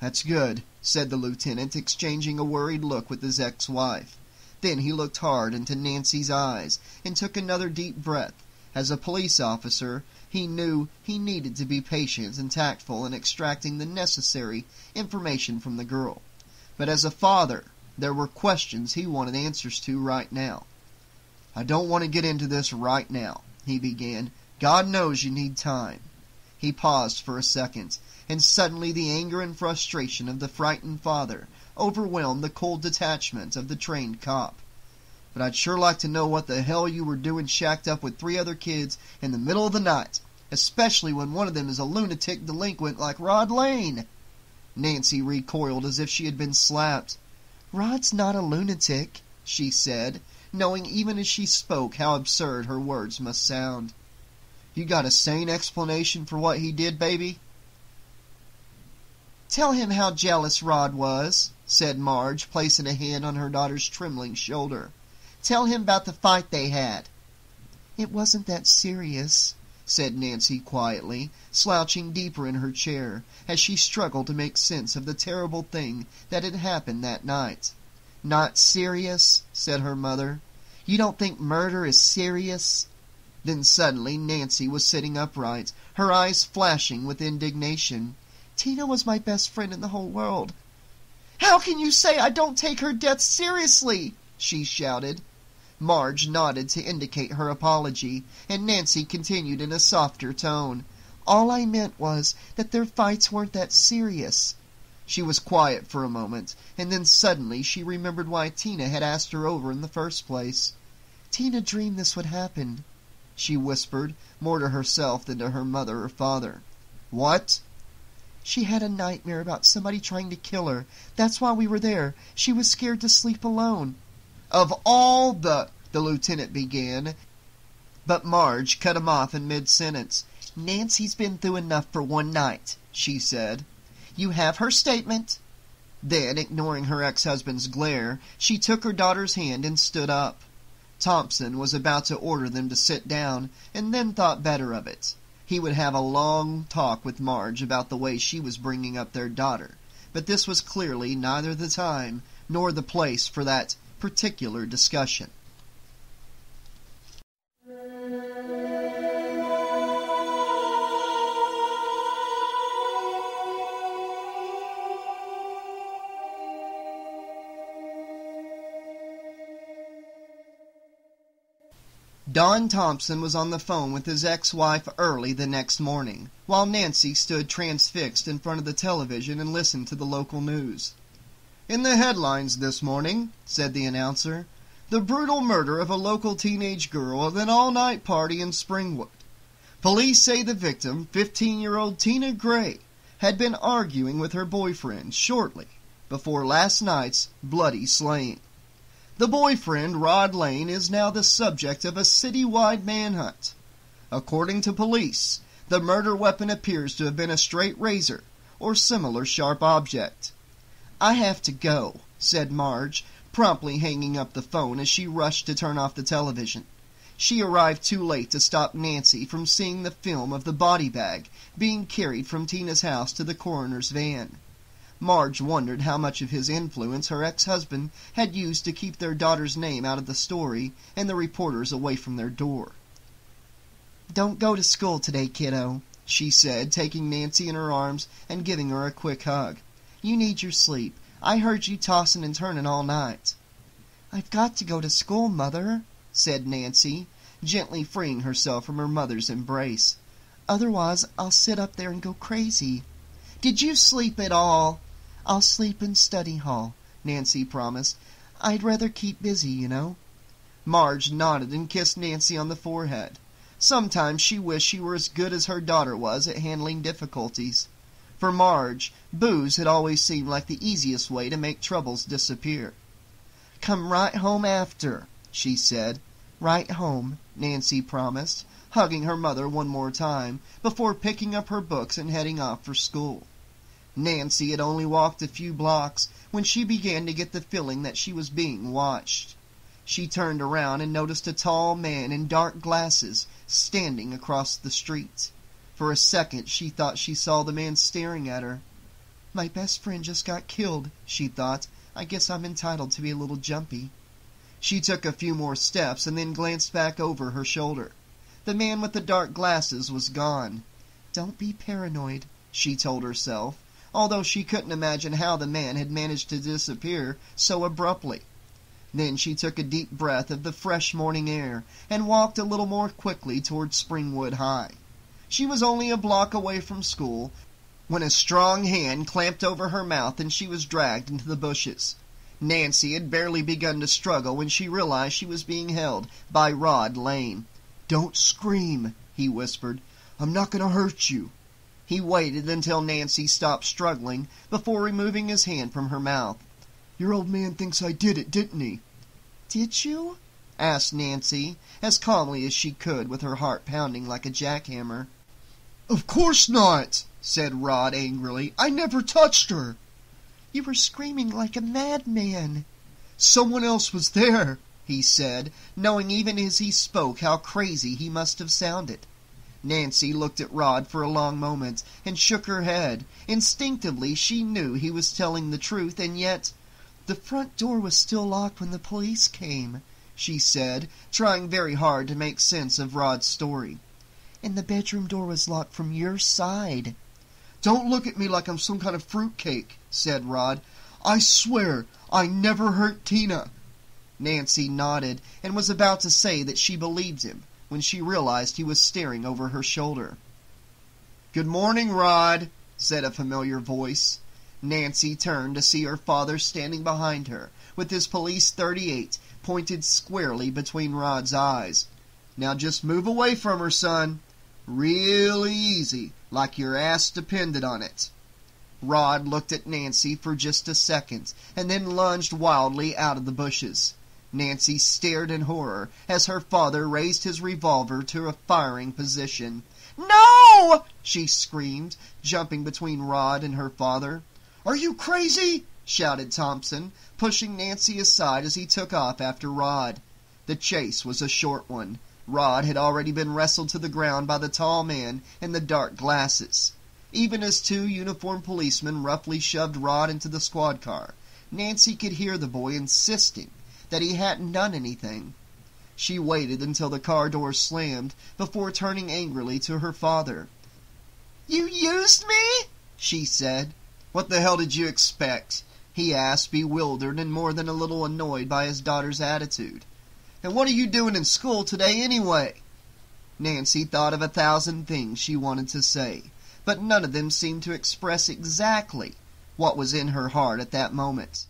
That's good, said the lieutenant, exchanging a worried look with his ex-wife. Then he looked hard into Nancy's eyes and took another deep breath. As a police officer, he knew he needed to be patient and tactful in extracting the necessary information from the girl. But as a father, there were questions he wanted answers to right now. I don't want to get into this right now, he began. God knows you need time. He paused for a second, and suddenly the anger and frustration of the frightened father overwhelmed the cold detachment of the trained cop. But I'd sure like to know what the hell you were doing shacked up with three other kids in the middle of the night, especially when one of them is a lunatic delinquent like Rod Lane. Nancy recoiled as if she had been slapped. Rod's not a lunatic, she said, knowing even as she spoke how absurd her words must sound. You got a sane explanation for what he did, baby? Tell him how jealous Rod was, said Marge, placing a hand on her daughter's trembling shoulder. Tell him about the fight they had. It wasn't that serious, said Nancy quietly, slouching deeper in her chair as she struggled to make sense of the terrible thing that had happened that night. Not serious, said her mother. You don't think murder is serious? Then suddenly Nancy was sitting upright, her eyes flashing with indignation. Tina was my best friend in the whole world. How can you say I don't take her death seriously? she shouted. Marge nodded to indicate her apology, and Nancy continued in a softer tone. All I meant was that their fights weren't that serious. She was quiet for a moment, and then suddenly she remembered why Tina had asked her over in the first place. Tina dreamed this would happen she whispered, more to herself than to her mother or father. What? She had a nightmare about somebody trying to kill her. That's why we were there. She was scared to sleep alone. Of all the... the lieutenant began, but Marge cut him off in mid-sentence. Nancy's been through enough for one night, she said. You have her statement. Then, ignoring her ex-husband's glare, she took her daughter's hand and stood up. Thompson was about to order them to sit down, and then thought better of it. He would have a long talk with Marge about the way she was bringing up their daughter, but this was clearly neither the time nor the place for that particular discussion. Don Thompson was on the phone with his ex-wife early the next morning, while Nancy stood transfixed in front of the television and listened to the local news. In the headlines this morning, said the announcer, the brutal murder of a local teenage girl at an all-night party in Springwood. Police say the victim, 15-year-old Tina Gray, had been arguing with her boyfriend shortly before last night's bloody slaying. The boyfriend, Rod Lane, is now the subject of a citywide manhunt. According to police, the murder weapon appears to have been a straight razor or similar sharp object. I have to go, said Marge, promptly hanging up the phone as she rushed to turn off the television. She arrived too late to stop Nancy from seeing the film of the body bag being carried from Tina's house to the coroner's van. Marge wondered how much of his influence her ex-husband had used to keep their daughter's name out of the story and the reporters away from their door. Don't go to school today, kiddo, she said, taking Nancy in her arms and giving her a quick hug. You need your sleep. I heard you tossing and turning all night. I've got to go to school, Mother, said Nancy, gently freeing herself from her mother's embrace. Otherwise, I'll sit up there and go crazy. Did you sleep at all? I'll sleep in study hall, Nancy promised. I'd rather keep busy, you know. Marge nodded and kissed Nancy on the forehead. Sometimes she wished she were as good as her daughter was at handling difficulties. For Marge, booze had always seemed like the easiest way to make troubles disappear. Come right home after, she said. Right home, Nancy promised, hugging her mother one more time before picking up her books and heading off for school. Nancy had only walked a few blocks when she began to get the feeling that she was being watched. She turned around and noticed a tall man in dark glasses standing across the street. For a second she thought she saw the man staring at her. My best friend just got killed, she thought. I guess I'm entitled to be a little jumpy. She took a few more steps and then glanced back over her shoulder. The man with the dark glasses was gone. Don't be paranoid, she told herself, although she couldn't imagine how the man had managed to disappear so abruptly. Then she took a deep breath of the fresh morning air and walked a little more quickly toward Springwood High. She was only a block away from school when a strong hand clamped over her mouth and she was dragged into the bushes. Nancy had barely begun to struggle when she realized she was being held by Rod Lane. Don't scream, he whispered. I'm not going to hurt you. He waited until Nancy stopped struggling before removing his hand from her mouth. Your old man thinks I did it, didn't he? Did you? asked Nancy, as calmly as she could with her heart pounding like a jackhammer. Of course not, said Rod angrily. I never touched her. You were screaming like a madman. Someone else was there, he said, knowing even as he spoke how crazy he must have sounded. Nancy looked at Rod for a long moment and shook her head. Instinctively she knew he was telling the truth, and yet the front door was still locked when the police came, she said, trying very hard to make sense of Rod's story. And the bedroom door was locked from your side. Don't look at me like I'm some kind of fruitcake, said Rod. I swear I never hurt Tina. Nancy nodded and was about to say that she believed him when she realized he was staring over her shoulder. Good morning, Rod, said a familiar voice. Nancy turned to see her father standing behind her, with his police 38 pointed squarely between Rod's eyes. Now just move away from her, son. Really easy, like your ass depended on it. Rod looked at Nancy for just a second, and then lunged wildly out of the bushes. Nancy stared in horror as her father raised his revolver to a firing position. No! she screamed, jumping between Rod and her father. Are you crazy? shouted Thompson, pushing Nancy aside as he took off after Rod. The chase was a short one. Rod had already been wrestled to the ground by the tall man in the dark glasses. Even as two uniformed policemen roughly shoved Rod into the squad car, Nancy could hear the boy insisting that he hadn't done anything. She waited until the car door slammed before turning angrily to her father. You used me? she said. What the hell did you expect? he asked, bewildered and more than a little annoyed by his daughter's attitude. And what are you doing in school today anyway? Nancy thought of a thousand things she wanted to say, but none of them seemed to express exactly what was in her heart at that moment.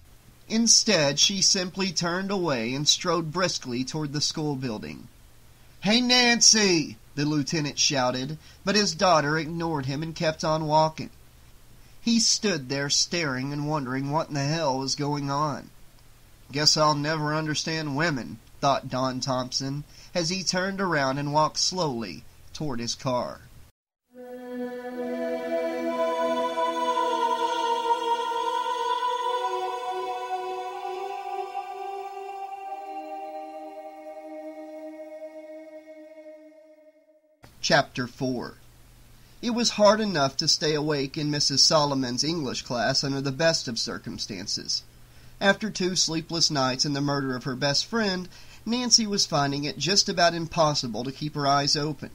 Instead, she simply turned away and strode briskly toward the school building. Hey, Nancy! the lieutenant shouted, but his daughter ignored him and kept on walking. He stood there staring and wondering what in the hell was going on. Guess I'll never understand women, thought Don Thompson, as he turned around and walked slowly toward his car. Chapter 4 It was hard enough to stay awake in Mrs. Solomon's English class under the best of circumstances. After two sleepless nights and the murder of her best friend, Nancy was finding it just about impossible to keep her eyes open.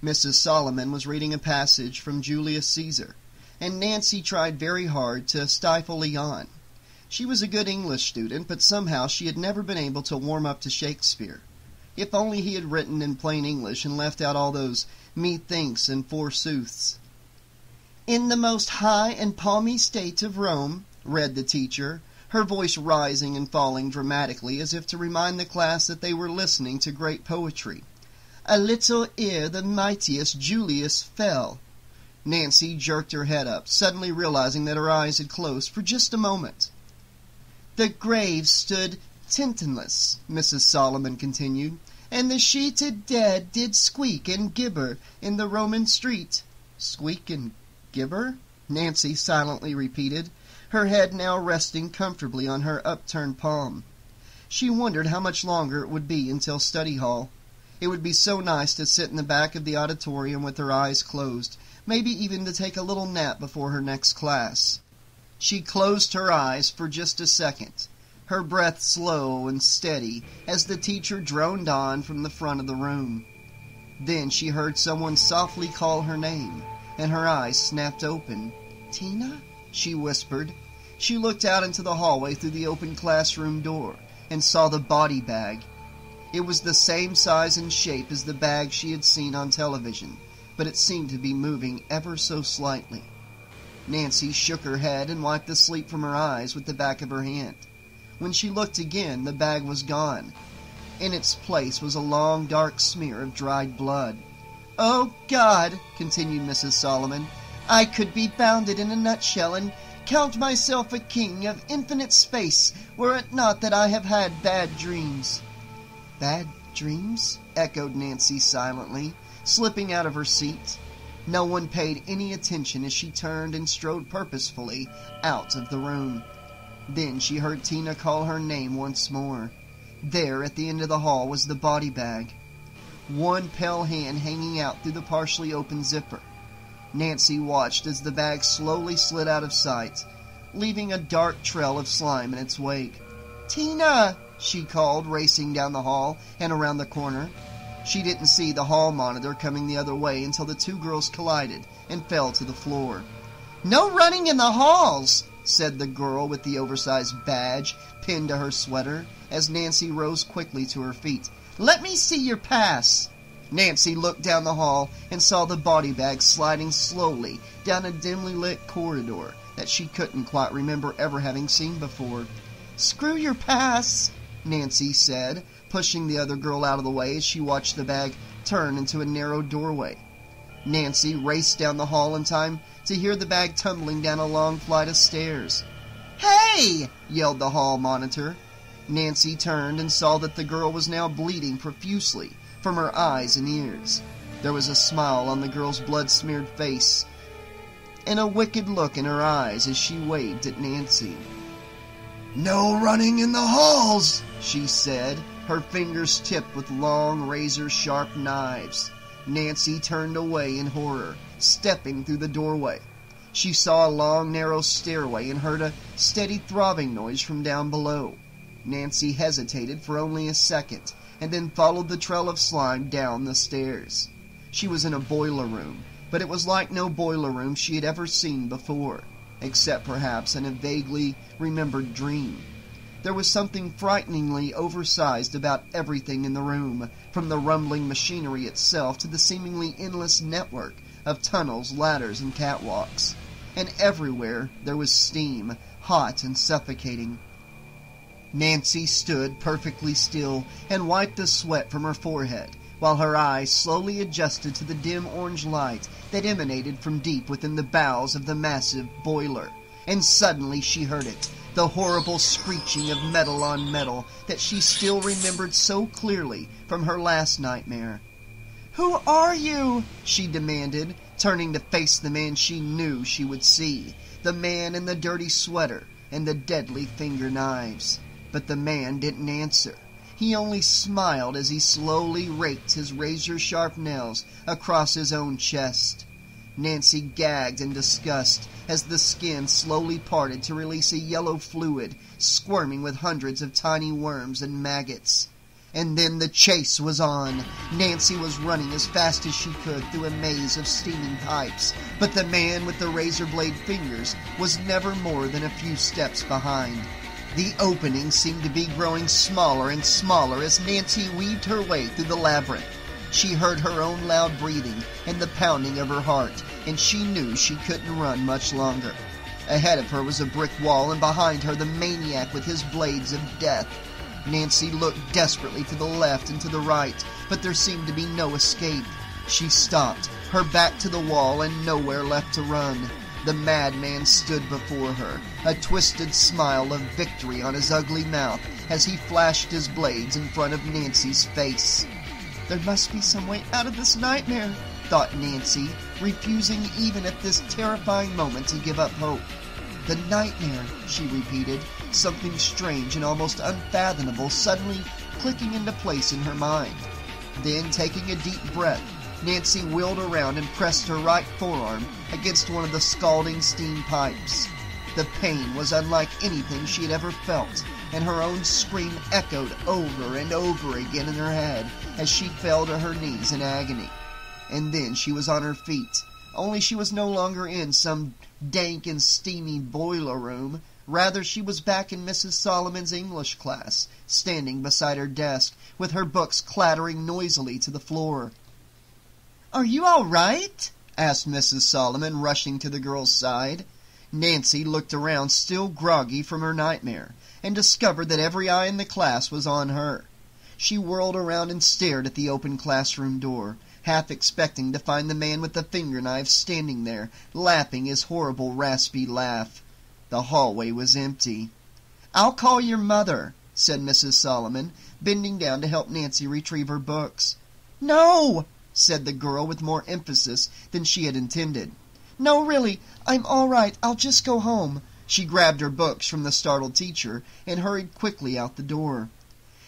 Mrs. Solomon was reading a passage from Julius Caesar, and Nancy tried very hard to stifle a yawn. She was a good English student, but somehow she had never been able to warm up to Shakespeare. If only he had written in plain English and left out all those methinks and forsooths. In the most high and palmy state of Rome, read the teacher, her voice rising and falling dramatically as if to remind the class that they were listening to great poetry. A little ere the mightiest Julius fell. Nancy jerked her head up, suddenly realizing that her eyes had closed for just a moment. The grave stood tenantless, Mrs. Solomon continued, and the sheeted dead did squeak and gibber in the Roman street. Squeak and gibber? Nancy silently repeated, her head now resting comfortably on her upturned palm. She wondered how much longer it would be until study hall. It would be so nice to sit in the back of the auditorium with her eyes closed, maybe even to take a little nap before her next class. She closed her eyes for just a second, her breath slow and steady as the teacher droned on from the front of the room. Then she heard someone softly call her name, and her eyes snapped open. Tina? she whispered. She looked out into the hallway through the open classroom door and saw the body bag. It was the same size and shape as the bag she had seen on television, but it seemed to be moving ever so slightly. Nancy shook her head and wiped the sleep from her eyes with the back of her hand. When she looked again, the bag was gone. In its place was a long, dark smear of dried blood. Oh, God, continued Mrs. Solomon, I could be bounded in a nutshell and count myself a king of infinite space were it not that I have had bad dreams. Bad dreams? echoed Nancy silently, slipping out of her seat. No one paid any attention as she turned and strode purposefully out of the room. Then she heard Tina call her name once more. There, at the end of the hall, was the body bag, one pale hand hanging out through the partially open zipper. Nancy watched as the bag slowly slid out of sight, leaving a dark trail of slime in its wake. Tina! she called, racing down the hall and around the corner. She didn't see the hall monitor coming the other way until the two girls collided and fell to the floor. No running in the halls, said the girl with the oversized badge pinned to her sweater as Nancy rose quickly to her feet. Let me see your pass. Nancy looked down the hall and saw the body bag sliding slowly down a dimly lit corridor that she couldn't quite remember ever having seen before. Screw your pass, Nancy said, pushing the other girl out of the way as she watched the bag turn into a narrow doorway. Nancy raced down the hall in time to hear the bag tumbling down a long flight of stairs. Hey! yelled the hall monitor. Nancy turned and saw that the girl was now bleeding profusely from her eyes and ears. There was a smile on the girl's blood smeared face and a wicked look in her eyes as she waved at Nancy. No running in the halls, she said, her fingers tipped with long, razor sharp knives. Nancy turned away in horror, stepping through the doorway. She saw a long, narrow stairway and heard a steady throbbing noise from down below. Nancy hesitated for only a second and then followed the trail of slime down the stairs. She was in a boiler room, but it was like no boiler room she had ever seen before, except perhaps in a vaguely remembered dream. There was something frighteningly oversized about everything in the room, from the rumbling machinery itself to the seemingly endless network of tunnels, ladders, and catwalks. And everywhere there was steam, hot and suffocating. Nancy stood perfectly still and wiped the sweat from her forehead, while her eyes slowly adjusted to the dim orange light that emanated from deep within the bowels of the massive boiler. And suddenly she heard it, the horrible screeching of metal on metal that she still remembered so clearly from her last nightmare. Who are you? she demanded, turning to face the man she knew she would see, the man in the dirty sweater and the deadly finger knives. But the man didn't answer. He only smiled as he slowly raked his razor sharp nails across his own chest. Nancy gagged in disgust as the skin slowly parted to release a yellow fluid, squirming with hundreds of tiny worms and maggots. And then the chase was on. Nancy was running as fast as she could through a maze of steaming pipes, but the man with the razor blade fingers was never more than a few steps behind. The opening seemed to be growing smaller and smaller as Nancy weaved her way through the labyrinth. She heard her own loud breathing and the pounding of her heart, and she knew she couldn't run much longer. Ahead of her was a brick wall, and behind her the maniac with his blades of death. Nancy looked desperately to the left and to the right, but there seemed to be no escape. She stopped, her back to the wall, and nowhere left to run. The madman stood before her, a twisted smile of victory on his ugly mouth as he flashed his blades in front of Nancy's face. There must be some way out of this nightmare, thought Nancy, refusing even at this terrifying moment to give up hope. The nightmare, she repeated, something strange and almost unfathomable suddenly clicking into place in her mind. Then, taking a deep breath, Nancy wheeled around and pressed her right forearm against one of the scalding steam pipes. The pain was unlike anything she had ever felt, and her own scream echoed over and over again in her head as she fell to her knees in agony. And then she was on her feet, only she was no longer in some dank and steamy boiler room. Rather, she was back in Mrs. Solomon's English class, standing beside her desk, with her books clattering noisily to the floor. Are you all right? asked Mrs. Solomon, rushing to the girl's side. Nancy looked around, still groggy from her nightmare, and discovered that every eye in the class was on her. She whirled around and stared at the open classroom door, half expecting to find the man with the finger knife standing there, laughing his horrible raspy laugh. The hallway was empty. I'll call your mother, said Mrs. Solomon, bending down to help Nancy retrieve her books. No, said the girl with more emphasis than she had intended. No, really, I'm all right. I'll just go home. She grabbed her books from the startled teacher and hurried quickly out the door.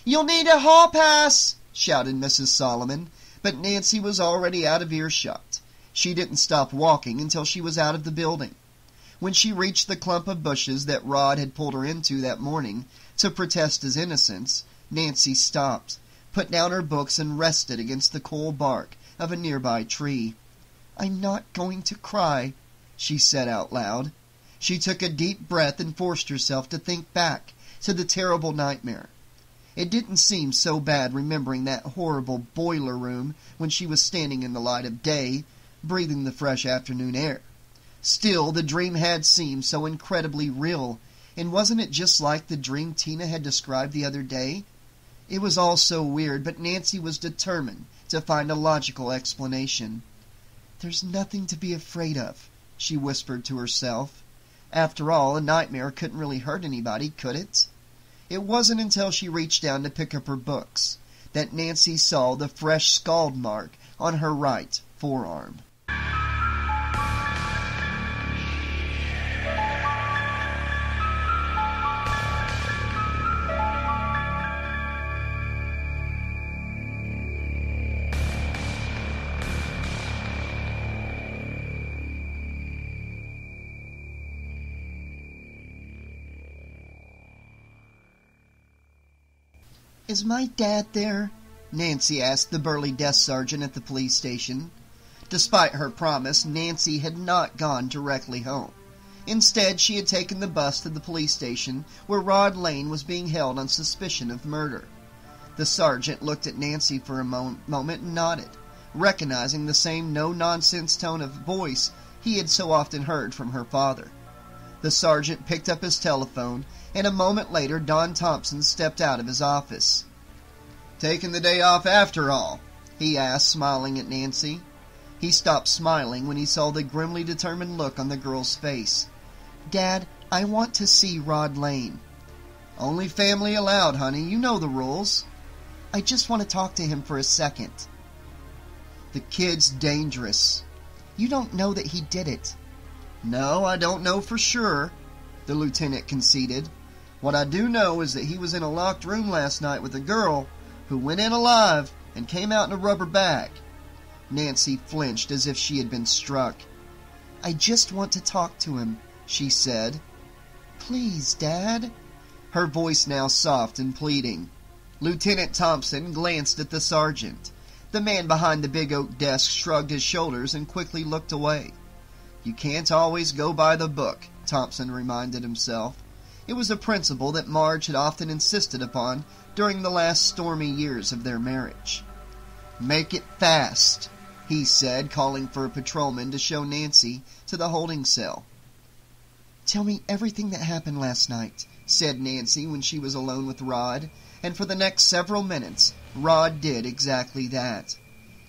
You'll need a hall pass, shouted Mrs. Solomon, but Nancy was already out of earshot. She didn't stop walking until she was out of the building. When she reached the clump of bushes that Rod had pulled her into that morning to protest his innocence, Nancy stopped, put down her books, and rested against the cool bark of a nearby tree. I'm not going to cry, she said out loud. She took a deep breath and forced herself to think back to the terrible nightmare. It didn't seem so bad remembering that horrible boiler room when she was standing in the light of day, breathing the fresh afternoon air. Still, the dream had seemed so incredibly real, and wasn't it just like the dream Tina had described the other day? It was all so weird, but Nancy was determined to find a logical explanation. There's nothing to be afraid of, she whispered to herself. After all, a nightmare couldn't really hurt anybody, could it? It wasn't until she reached down to pick up her books that Nancy saw the fresh scald mark on her right forearm. Is my dad there? Nancy asked the burly desk sergeant at the police station. Despite her promise, Nancy had not gone directly home. Instead, she had taken the bus to the police station where Rod Lane was being held on suspicion of murder. The sergeant looked at Nancy for a mo- moment and nodded, recognizing the same no-nonsense tone of voice he had so often heard from her father. The sergeant picked up his telephone, and a moment later Don Thompson stepped out of his office. Taking the day off after all? he asked, smiling at Nancy. He stopped smiling when he saw the grimly determined look on the girl's face. Dad, I want to see Rod Lane. Only family allowed, honey. You know the rules. I just want to talk to him for a second. The kid's dangerous. You don't know that he did it. No, I don't know for sure, the lieutenant conceded. What I do know is that he was in a locked room last night with a girl who went in alive and came out in a rubber bag. Nancy flinched as if she had been struck. I just want to talk to him, she said. Please, Dad. Her voice now soft and pleading. Lieutenant Thompson glanced at the sergeant. The man behind the big oak desk shrugged his shoulders and quickly looked away. You can't always go by the book, Thompson reminded himself. It was a principle that Marge had often insisted upon during the last stormy years of their marriage. Make it fast, he said, calling for a patrolman to show Nancy to the holding cell. Tell me everything that happened last night, said Nancy when she was alone with Rod, and for the next several minutes Rod did exactly that.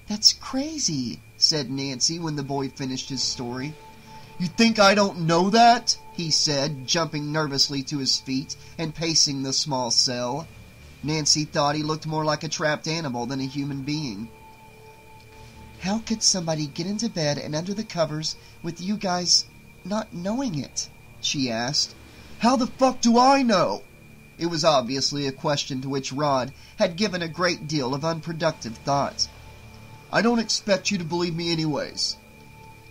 That's crazy, said Nancy when the boy finished his story. You think I don't know that? he said, jumping nervously to his feet and pacing the small cell. Nancy thought he looked more like a trapped animal than a human being. How could somebody get into bed and under the covers with you guys not knowing it? she asked. How the fuck do I know? It was obviously a question to which Rod had given a great deal of unproductive thought. I don't expect you to believe me anyways.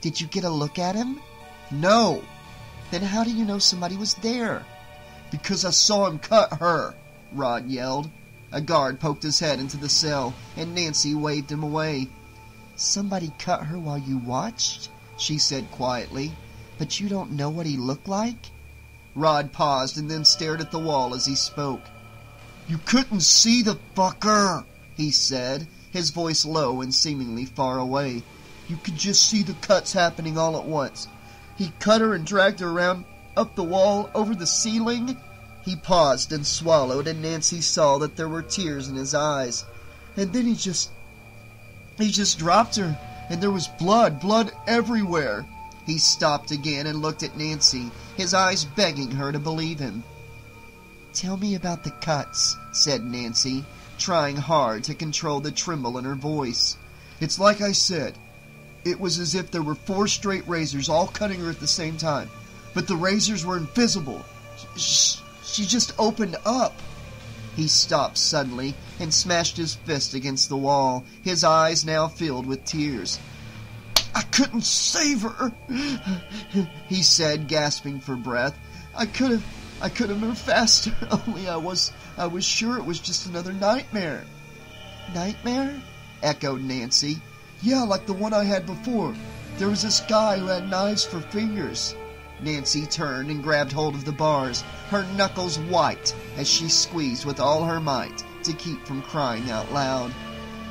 Did you get a look at him? No. Then how do you know somebody was there? Because I saw him cut her, Rod yelled. A guard poked his head into the cell, and Nancy waved him away. Somebody cut her while you watched? she said quietly. But you don't know what he looked like? Rod paused and then stared at the wall as he spoke. You couldn't see the fucker, he said, his voice low and seemingly far away. You could just see the cuts happening all at once. He cut her and dragged her around up the wall, over the ceiling. He paused and swallowed, and Nancy saw that there were tears in his eyes. And then he just. He just dropped her, and there was blood, blood everywhere. He stopped again and looked at Nancy, his eyes begging her to believe him. Tell me about the cuts, said Nancy, trying hard to control the tremble in her voice. It's like I said. It was as if there were four straight razors all cutting her at the same time. But the razors were invisible. She just opened up. He stopped suddenly and smashed his fist against the wall, his eyes now filled with tears. I couldn't save her, *laughs* he said, gasping for breath. I could have, I could have moved faster. *laughs* Only I was, I was sure it was just another nightmare. Nightmare? echoed Nancy. Yeah, like the one I had before. There was this guy who had knives for fingers. Nancy turned and grabbed hold of the bars, her knuckles white as she squeezed with all her might to keep from crying out loud.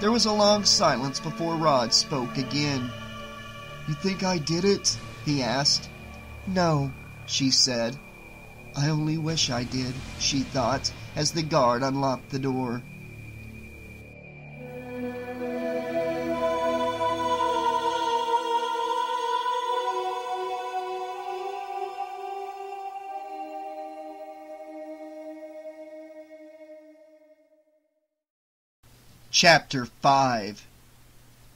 There was a long silence before Rod spoke again. You think I did it? he asked. No, she said. I only wish I did, she thought, as the guard unlocked the door. Chapter 5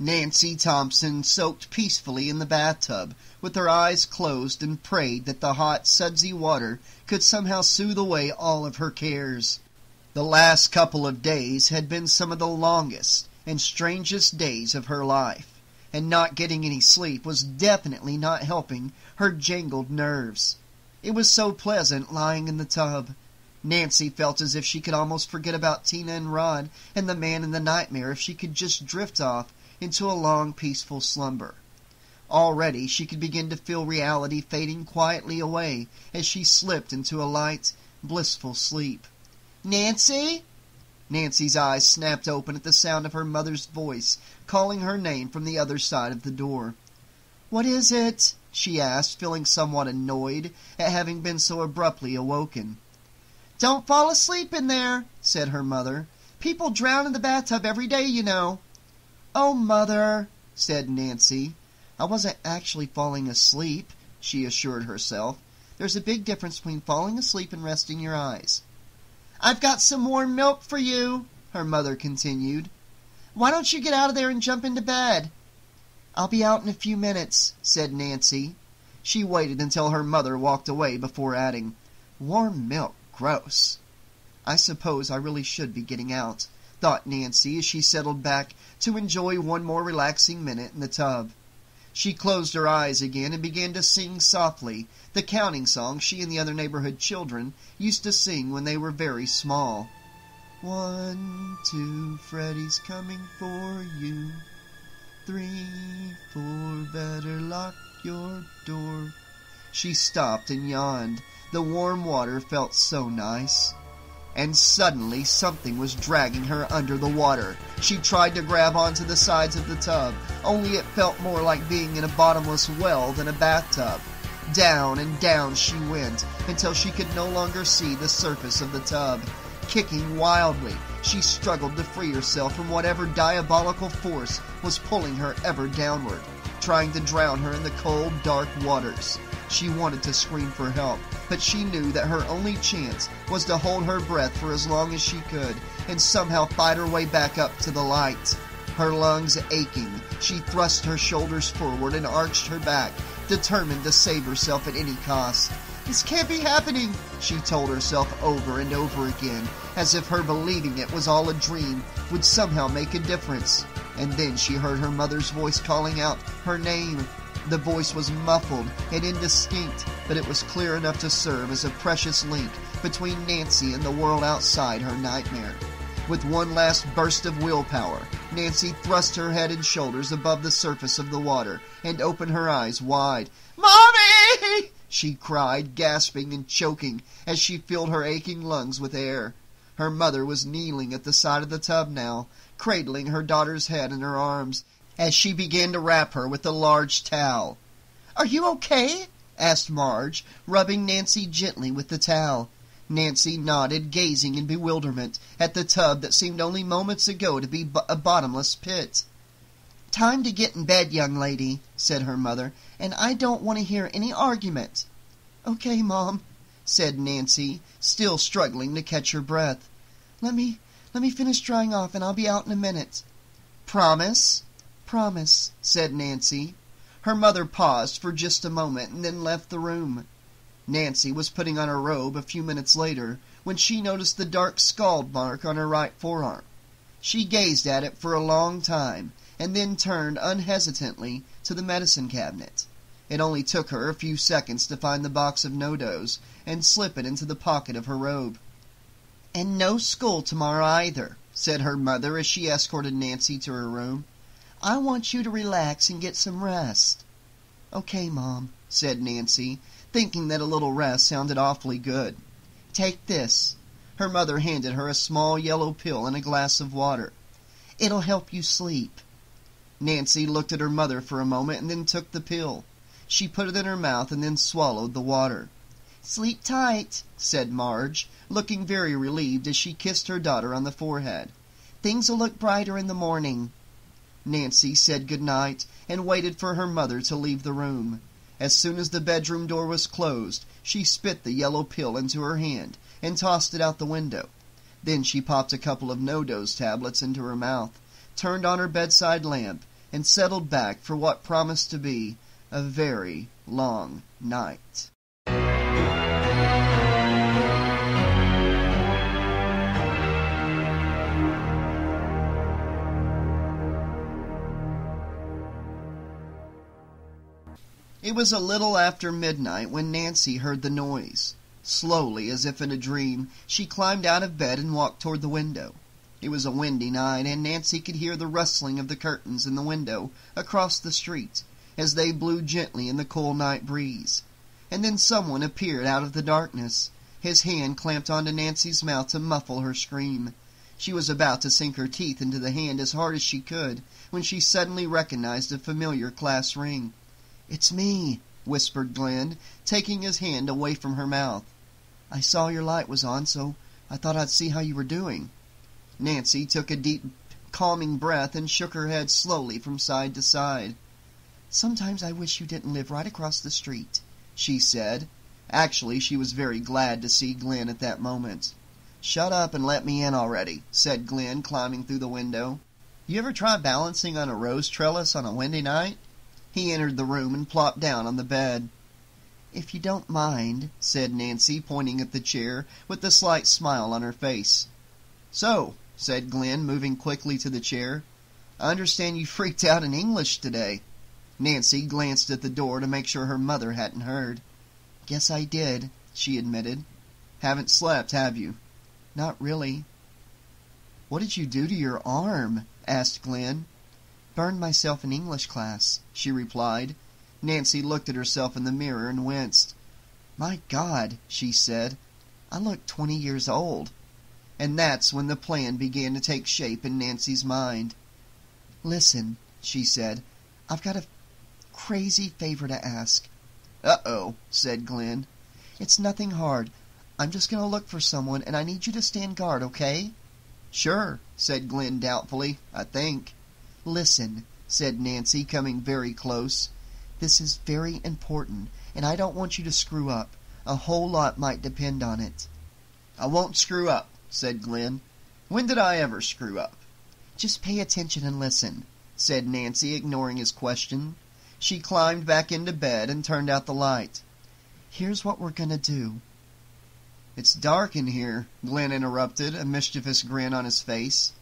Nancy Thompson soaked peacefully in the bathtub, with her eyes closed, and prayed that the hot, sudsy water could somehow soothe away all of her cares. The last couple of days had been some of the longest and strangest days of her life, and not getting any sleep was definitely not helping her jangled nerves. It was so pleasant lying in the tub. Nancy felt as if she could almost forget about Tina and Rod and the man in the nightmare if she could just drift off into a long, peaceful slumber. Already she could begin to feel reality fading quietly away as she slipped into a light, blissful sleep. Nancy? Nancy's eyes snapped open at the sound of her mother's voice calling her name from the other side of the door. What is it? she asked, feeling somewhat annoyed at having been so abruptly awoken. Don't fall asleep in there, said her mother. People drown in the bathtub every day, you know. Oh, mother, said Nancy. I wasn't actually falling asleep, she assured herself. There's a big difference between falling asleep and resting your eyes. I've got some warm milk for you, her mother continued. Why don't you get out of there and jump into bed? I'll be out in a few minutes, said Nancy. She waited until her mother walked away before adding, Warm milk. Gross. I suppose I really should be getting out, thought Nancy as she settled back to enjoy one more relaxing minute in the tub. She closed her eyes again and began to sing softly the counting song she and the other neighborhood children used to sing when they were very small. One, two, Freddy's coming for you. Three, four, better lock your door. She stopped and yawned. The warm water felt so nice. And suddenly something was dragging her under the water. She tried to grab onto the sides of the tub, only it felt more like being in a bottomless well than a bathtub. Down and down she went until she could no longer see the surface of the tub. Kicking wildly, she struggled to free herself from whatever diabolical force was pulling her ever downward, trying to drown her in the cold, dark waters. She wanted to scream for help, but she knew that her only chance was to hold her breath for as long as she could and somehow fight her way back up to the light. Her lungs aching, she thrust her shoulders forward and arched her back, determined to save herself at any cost. This can't be happening, she told herself over and over again, as if her believing it was all a dream would somehow make a difference. And then she heard her mother's voice calling out her name. The voice was muffled and indistinct, but it was clear enough to serve as a precious link between Nancy and the world outside her nightmare. With one last burst of willpower, Nancy thrust her head and shoulders above the surface of the water and opened her eyes wide. Mommy! she cried, gasping and choking as she filled her aching lungs with air. Her mother was kneeling at the side of the tub now, cradling her daughter's head in her arms as she began to wrap her with a large towel. Are you okay? asked Marge, rubbing Nancy gently with the towel. Nancy nodded, gazing in bewilderment at the tub that seemed only moments ago to be a bottomless pit. Time to get in bed, young lady, said her mother, and I don't want to hear any argument. Okay, Mom, said Nancy, still struggling to catch her breath. Let me let me finish drying off and I'll be out in a minute. Promise? Promise, said Nancy. Her mother paused for just a moment and then left the room. Nancy was putting on her robe a few minutes later when she noticed the dark scald mark on her right forearm. She gazed at it for a long time and then turned unhesitantly to the medicine cabinet. It only took her a few seconds to find the box of NoDoz and slip it into the pocket of her robe. And no school tomorrow either, said her mother as she escorted Nancy to her room. I want you to relax and get some rest. Okay, Mom, said Nancy, thinking that a little rest sounded awfully good. Take this. Her mother handed her a small yellow pill and a glass of water. It'll help you sleep. Nancy looked at her mother for a moment and then took the pill. She put it in her mouth and then swallowed the water. Sleep tight, said Marge, looking very relieved as she kissed her daughter on the forehead. Things'll look brighter in the morning. Nancy said good night and waited for her mother to leave the room. As soon as the bedroom door was closed, she spit the yellow pill into her hand and tossed it out the window. Then she popped a couple of NoDoz tablets into her mouth, turned on her bedside lamp, and settled back for what promised to be a very long night. It was a little after midnight when Nancy heard the noise. Slowly, as if in a dream, she climbed out of bed and walked toward the window. It was a windy night, and Nancy could hear the rustling of the curtains in the window across the street as they blew gently in the cool night breeze. And then someone appeared out of the darkness. His hand clamped onto Nancy's mouth to muffle her scream. She was about to sink her teeth into the hand as hard as she could when she suddenly recognized a familiar class ring. It's me, whispered Glen, taking his hand away from her mouth. I saw your light was on, so I thought I'd see how you were doing. Nancy took a deep, calming breath and shook her head slowly from side to side. Sometimes I wish you didn't live right across the street, she said. Actually, she was very glad to see Glen at that moment. Shut up and let me in already, said Glen, climbing through the window. You ever try balancing on a rose trellis on a windy night? He entered the room and plopped down on the bed. If you don't mind, said Nancy, pointing at the chair, with a slight smile on her face. So, said Glenn, moving quickly to the chair, I understand you freaked out in English today. Nancy glanced at the door to make sure her mother hadn't heard. Guess I did, she admitted. Haven't slept, have you? Not really. What did you do to your arm? asked Glenn. Burned myself in English class, she replied. Nancy looked at herself in the mirror and winced. My God, she said, I look twenty years old. And that's when the plan began to take shape in Nancy's mind. Listen, she said, I've got a crazy favor to ask. Uh-oh, said Glenn. It's nothing hard. I'm just going to look for someone, and I need you to stand guard, okay? Sure, said Glenn doubtfully, I think. Listen, said Nancy, coming very close. This is very important, and I don't want you to screw up. A whole lot might depend on it. I won't screw up, said Glenn. When did I ever screw up? Just pay attention and listen, said Nancy, ignoring his question. She climbed back into bed and turned out the light. Here's what we're going to do. It's dark in here, Glenn interrupted, a mischievous grin on his face.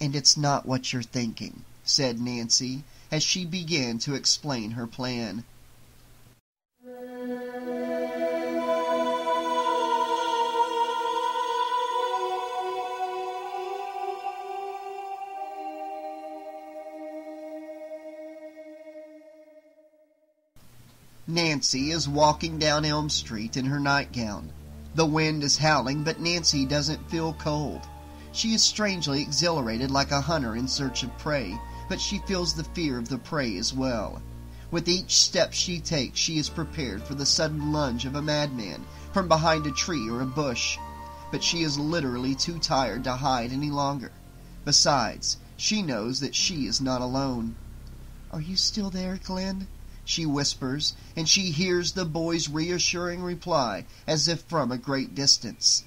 And it's not what you're thinking, said Nancy, as she began to explain her plan. Nancy is walking down Elm Street in her nightgown. The wind is howling, but Nancy doesn't feel cold. She is strangely exhilarated like a hunter in search of prey, but she feels the fear of the prey as well. With each step she takes, she is prepared for the sudden lunge of a madman from behind a tree or a bush. But she is literally too tired to hide any longer. Besides, she knows that she is not alone. Are you still there, Glenn? she whispers, and she hears the boy's reassuring reply as if from a great distance.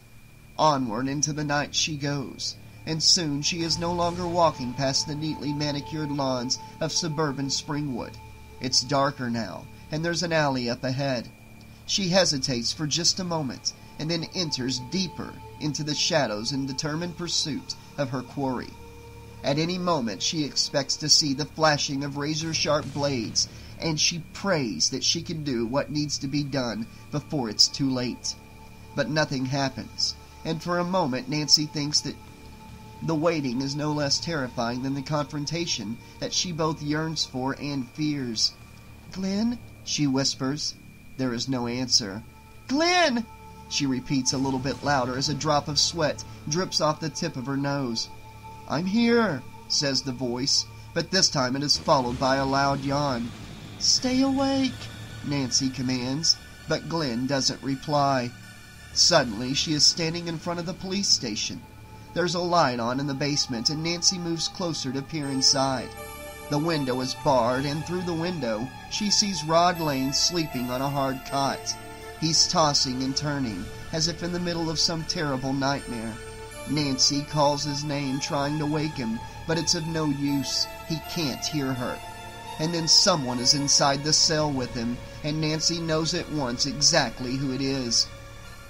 Onward into the night she goes, and soon she is no longer walking past the neatly manicured lawns of suburban Springwood. It's darker now, and there's an alley up ahead. She hesitates for just a moment, and then enters deeper into the shadows in determined pursuit of her quarry. At any moment she expects to see the flashing of razor-sharp blades and she prays that she can do what needs to be done before it's too late. But nothing happens, and for a moment Nancy thinks that the waiting is no less terrifying than the confrontation that she both yearns for and fears. Glenn, she whispers. There is no answer. Glenn! She repeats a little bit louder as a drop of sweat drips off the tip of her nose. I'm here, says the voice, but this time it is followed by a loud yawn. Stay awake, Nancy commands, but Glenn doesn't reply. Suddenly, she is standing in front of the police station. There's a light on in the basement, and Nancy moves closer to peer inside. The window is barred, and through the window, she sees Rod Lane sleeping on a hard cot. He's tossing and turning, as if in the middle of some terrible nightmare. Nancy calls his name, trying to wake him, but it's of no use. He can't hear her and then someone is inside the cell with him, and Nancy knows at once exactly who it is.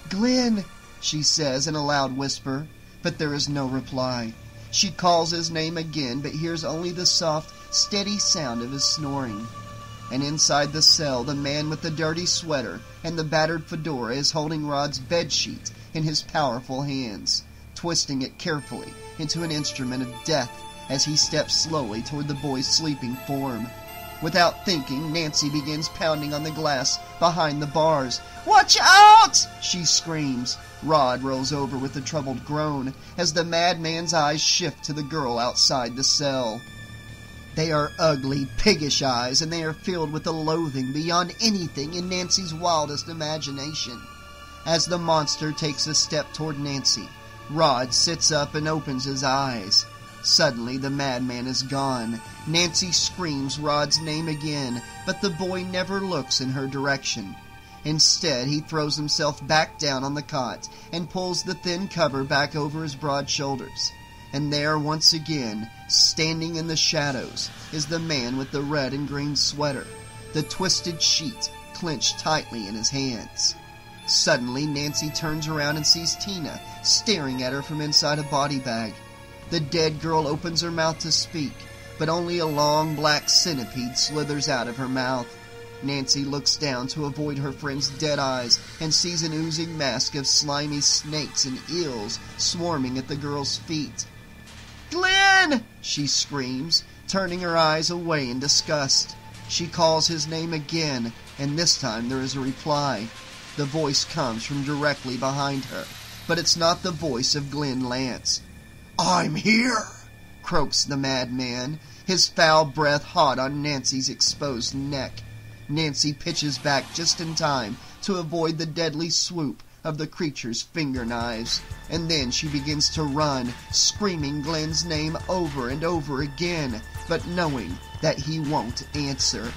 Glenn, she says in a loud whisper, but there is no reply. She calls his name again, but hears only the soft, steady sound of his snoring. And inside the cell, the man with the dirty sweater and the battered fedora is holding Rod's bedsheet in his powerful hands, twisting it carefully into an instrument of death as he steps slowly toward the boy's sleeping form. Without thinking, Nancy begins pounding on the glass behind the bars. Watch out! she screams. Rod rolls over with a troubled groan as the madman's eyes shift to the girl outside the cell. They are ugly, piggish eyes, and they are filled with a loathing beyond anything in Nancy's wildest imagination. As the monster takes a step toward Nancy, Rod sits up and opens his eyes. Suddenly, the madman is gone. Nancy screams Rod's name again, but the boy never looks in her direction. Instead, he throws himself back down on the cot and pulls the thin cover back over his broad shoulders. And there, once again, standing in the shadows, is the man with the red and green sweater. The twisted sheet clenched tightly in his hands. Suddenly, Nancy turns around and sees Tina staring at her from inside a body bag. The dead girl opens her mouth to speak, but only a long black centipede slithers out of her mouth. Nancy looks down to avoid her friend's dead eyes and sees an oozing mask of slimy snakes and eels swarming at the girl's feet. Glenn! she screams, turning her eyes away in disgust. She calls his name again, and this time there is a reply. The voice comes from directly behind her, but it's not the voice of Glenn Lantz. I'm here, croaks the madman, his foul breath hot on Nancy's exposed neck. Nancy pitches back just in time to avoid the deadly swoop of the creature's finger knives, and then she begins to run, screaming Glenn's name over and over again, but knowing that he won't answer.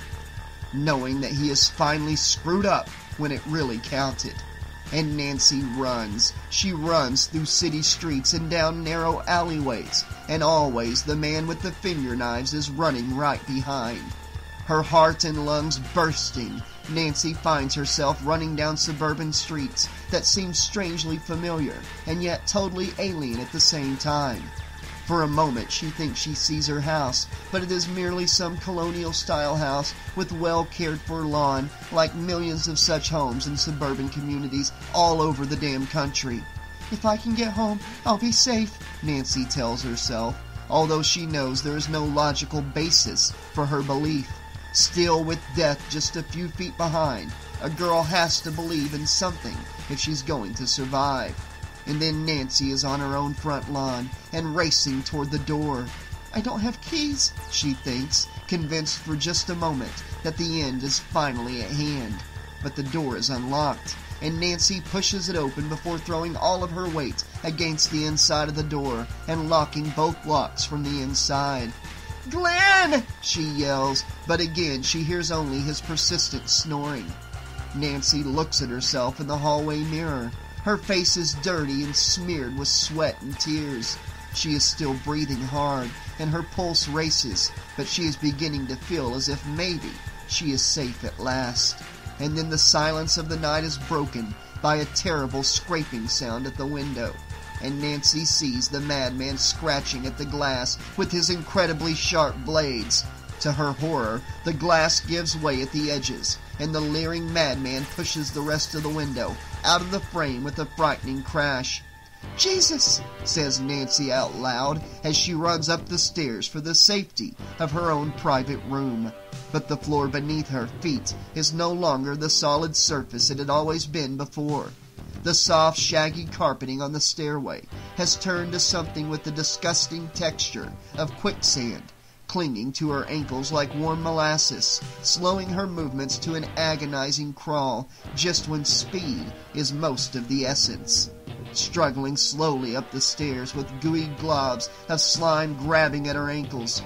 Knowing that he has finally screwed up when it really counted. And Nancy runs. She runs through city streets and down narrow alleyways, and always the man with the finger knives is running right behind. Her heart and lungs bursting, Nancy finds herself running down suburban streets that seem strangely familiar and yet totally alien at the same time. For a moment she thinks she sees her house, but it is merely some colonial style house with well cared for lawn, like millions of such homes in suburban communities all over the damn country. If I can get home, I'll be safe, Nancy tells herself, although she knows there is no logical basis for her belief. Still, with death just a few feet behind, a girl has to believe in something if she's going to survive. And then Nancy is on her own front lawn and racing toward the door. I don't have keys, she thinks, convinced for just a moment that the end is finally at hand. But the door is unlocked, and Nancy pushes it open before throwing all of her weight against the inside of the door and locking both locks from the inside. Glenn! she yells, but again she hears only his persistent snoring. Nancy looks at herself in the hallway mirror. Her face is dirty and smeared with sweat and tears. She is still breathing hard, and her pulse races, but she is beginning to feel as if maybe she is safe at last. And then the silence of the night is broken by a terrible scraping sound at the window and Nancy sees the madman scratching at the glass with his incredibly sharp blades. To her horror, the glass gives way at the edges, and the leering madman pushes the rest of the window out of the frame with a frightening crash. Jesus, says Nancy out loud as she runs up the stairs for the safety of her own private room. But the floor beneath her feet is no longer the solid surface it had always been before. The soft, shaggy carpeting on the stairway has turned to something with the disgusting texture of quicksand, clinging to her ankles like warm molasses, slowing her movements to an agonizing crawl just when speed is most of the essence. Struggling slowly up the stairs with gooey globs of slime grabbing at her ankles,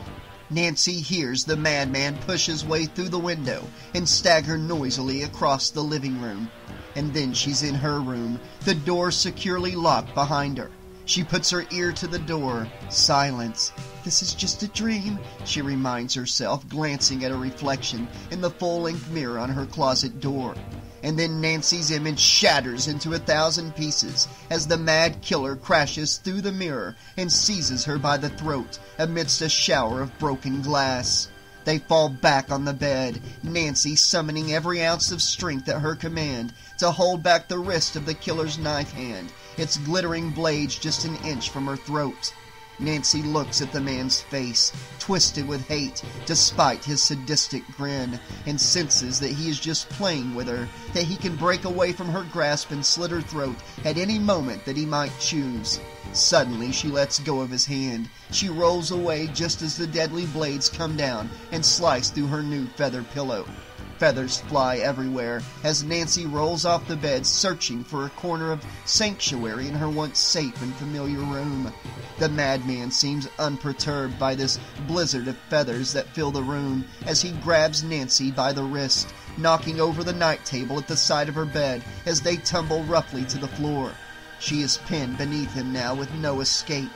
Nancy hears the madman push his way through the window and stagger noisily across the living room and then she's in her room, the door securely locked behind her. She puts her ear to the door. Silence. This is just a dream, she reminds herself, glancing at a reflection in the full length mirror on her closet door. And then Nancy's image shatters into a thousand pieces as the mad killer crashes through the mirror and seizes her by the throat amidst a shower of broken glass. They fall back on the bed, Nancy summoning every ounce of strength at her command to hold back the wrist of the killer's knife hand, its glittering blades just an inch from her throat. Nancy looks at the man's face, twisted with hate, despite his sadistic grin, and senses that he is just playing with her, that he can break away from her grasp and slit her throat at any moment that he might choose. Suddenly, she lets go of his hand. She rolls away just as the deadly blades come down and slice through her new feather pillow. Feathers fly everywhere as Nancy rolls off the bed, searching for a corner of sanctuary in her once safe and familiar room. The madman seems unperturbed by this blizzard of feathers that fill the room as he grabs Nancy by the wrist, knocking over the night table at the side of her bed as they tumble roughly to the floor. She is pinned beneath him now with no escape.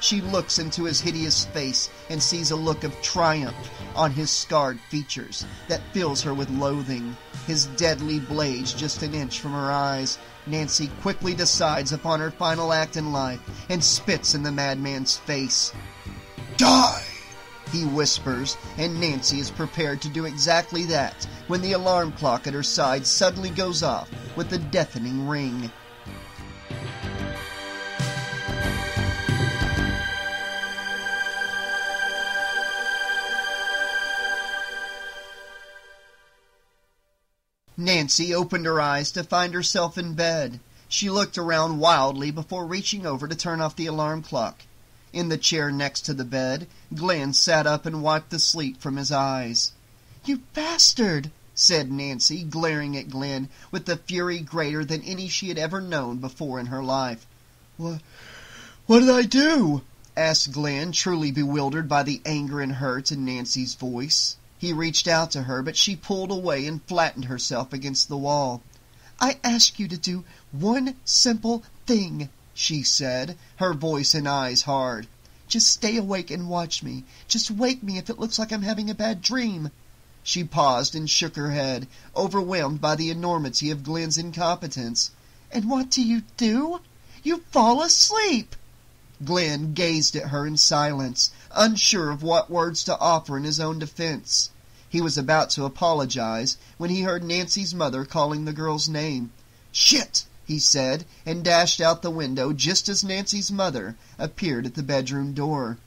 She looks into his hideous face and sees a look of triumph on his scarred features that fills her with loathing. His deadly blades just an inch from her eyes. Nancy quickly decides upon her final act in life and spits in the madman's face. Die! He whispers, and Nancy is prepared to do exactly that when the alarm clock at her side suddenly goes off with a deafening ring. Nancy opened her eyes to find herself in bed. She looked around wildly before reaching over to turn off the alarm clock. In the chair next to the bed, Glenn sat up and wiped the sleep from his eyes. You bastard! said Nancy, glaring at Glenn with a fury greater than any she had ever known before in her life. What, what did I do? asked Glenn, truly bewildered by the anger and hurt in Nancy's voice. He reached out to her, but she pulled away and flattened herself against the wall. I ask you to do one simple thing, she said, her voice and eyes hard. Just stay awake and watch me. Just wake me if it looks like I'm having a bad dream. She paused and shook her head, overwhelmed by the enormity of Glenn's incompetence. And what do you do? You fall asleep! Glenn gazed at her in silence, unsure of what words to offer in his own defense. He was about to apologize when he heard Nancy's mother calling the girl's name. Shit! he said, and dashed out the window just as Nancy's mother appeared at the bedroom door.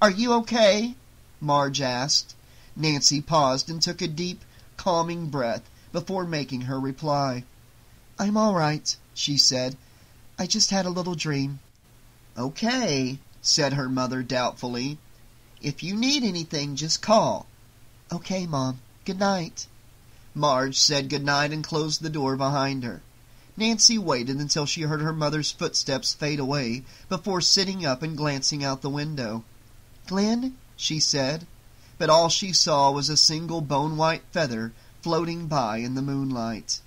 Are you okay? Marge asked. Nancy paused and took a deep, calming breath before making her reply. I'm all right, she said. I just had a little dream. Okay, said her mother doubtfully. If you need anything, just call. Okay, Mom. Good night. Marge said good night and closed the door behind her. Nancy waited until she heard her mother's footsteps fade away before sitting up and glancing out the window. Glenn, she said, but all she saw was a single bone-white feather floating by in the moonlight.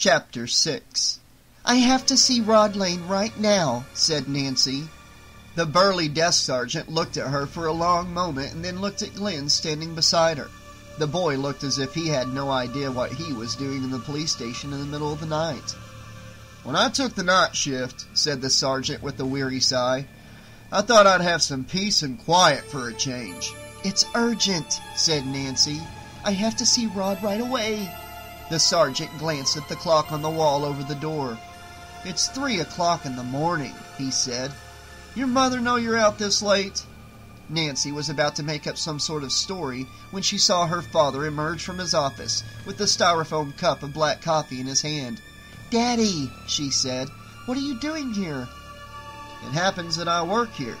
Chapter 6 I have to see Rod Lane right now, said Nancy. The burly desk sergeant looked at her for a long moment and then looked at Glenn standing beside her. The boy looked as if he had no idea what he was doing in the police station in the middle of the night. When I took the night shift, said the sergeant with a weary sigh, I thought I'd have some peace and quiet for a change. It's urgent, said Nancy. I have to see Rod right away. The sergeant glanced at the clock on the wall over the door. It's three o'clock in the morning, he said. Your mother know you're out this late? Nancy was about to make up some sort of story when she saw her father emerge from his office with the styrofoam cup of black coffee in his hand. Daddy, she said, what are you doing here? It happens that I work here.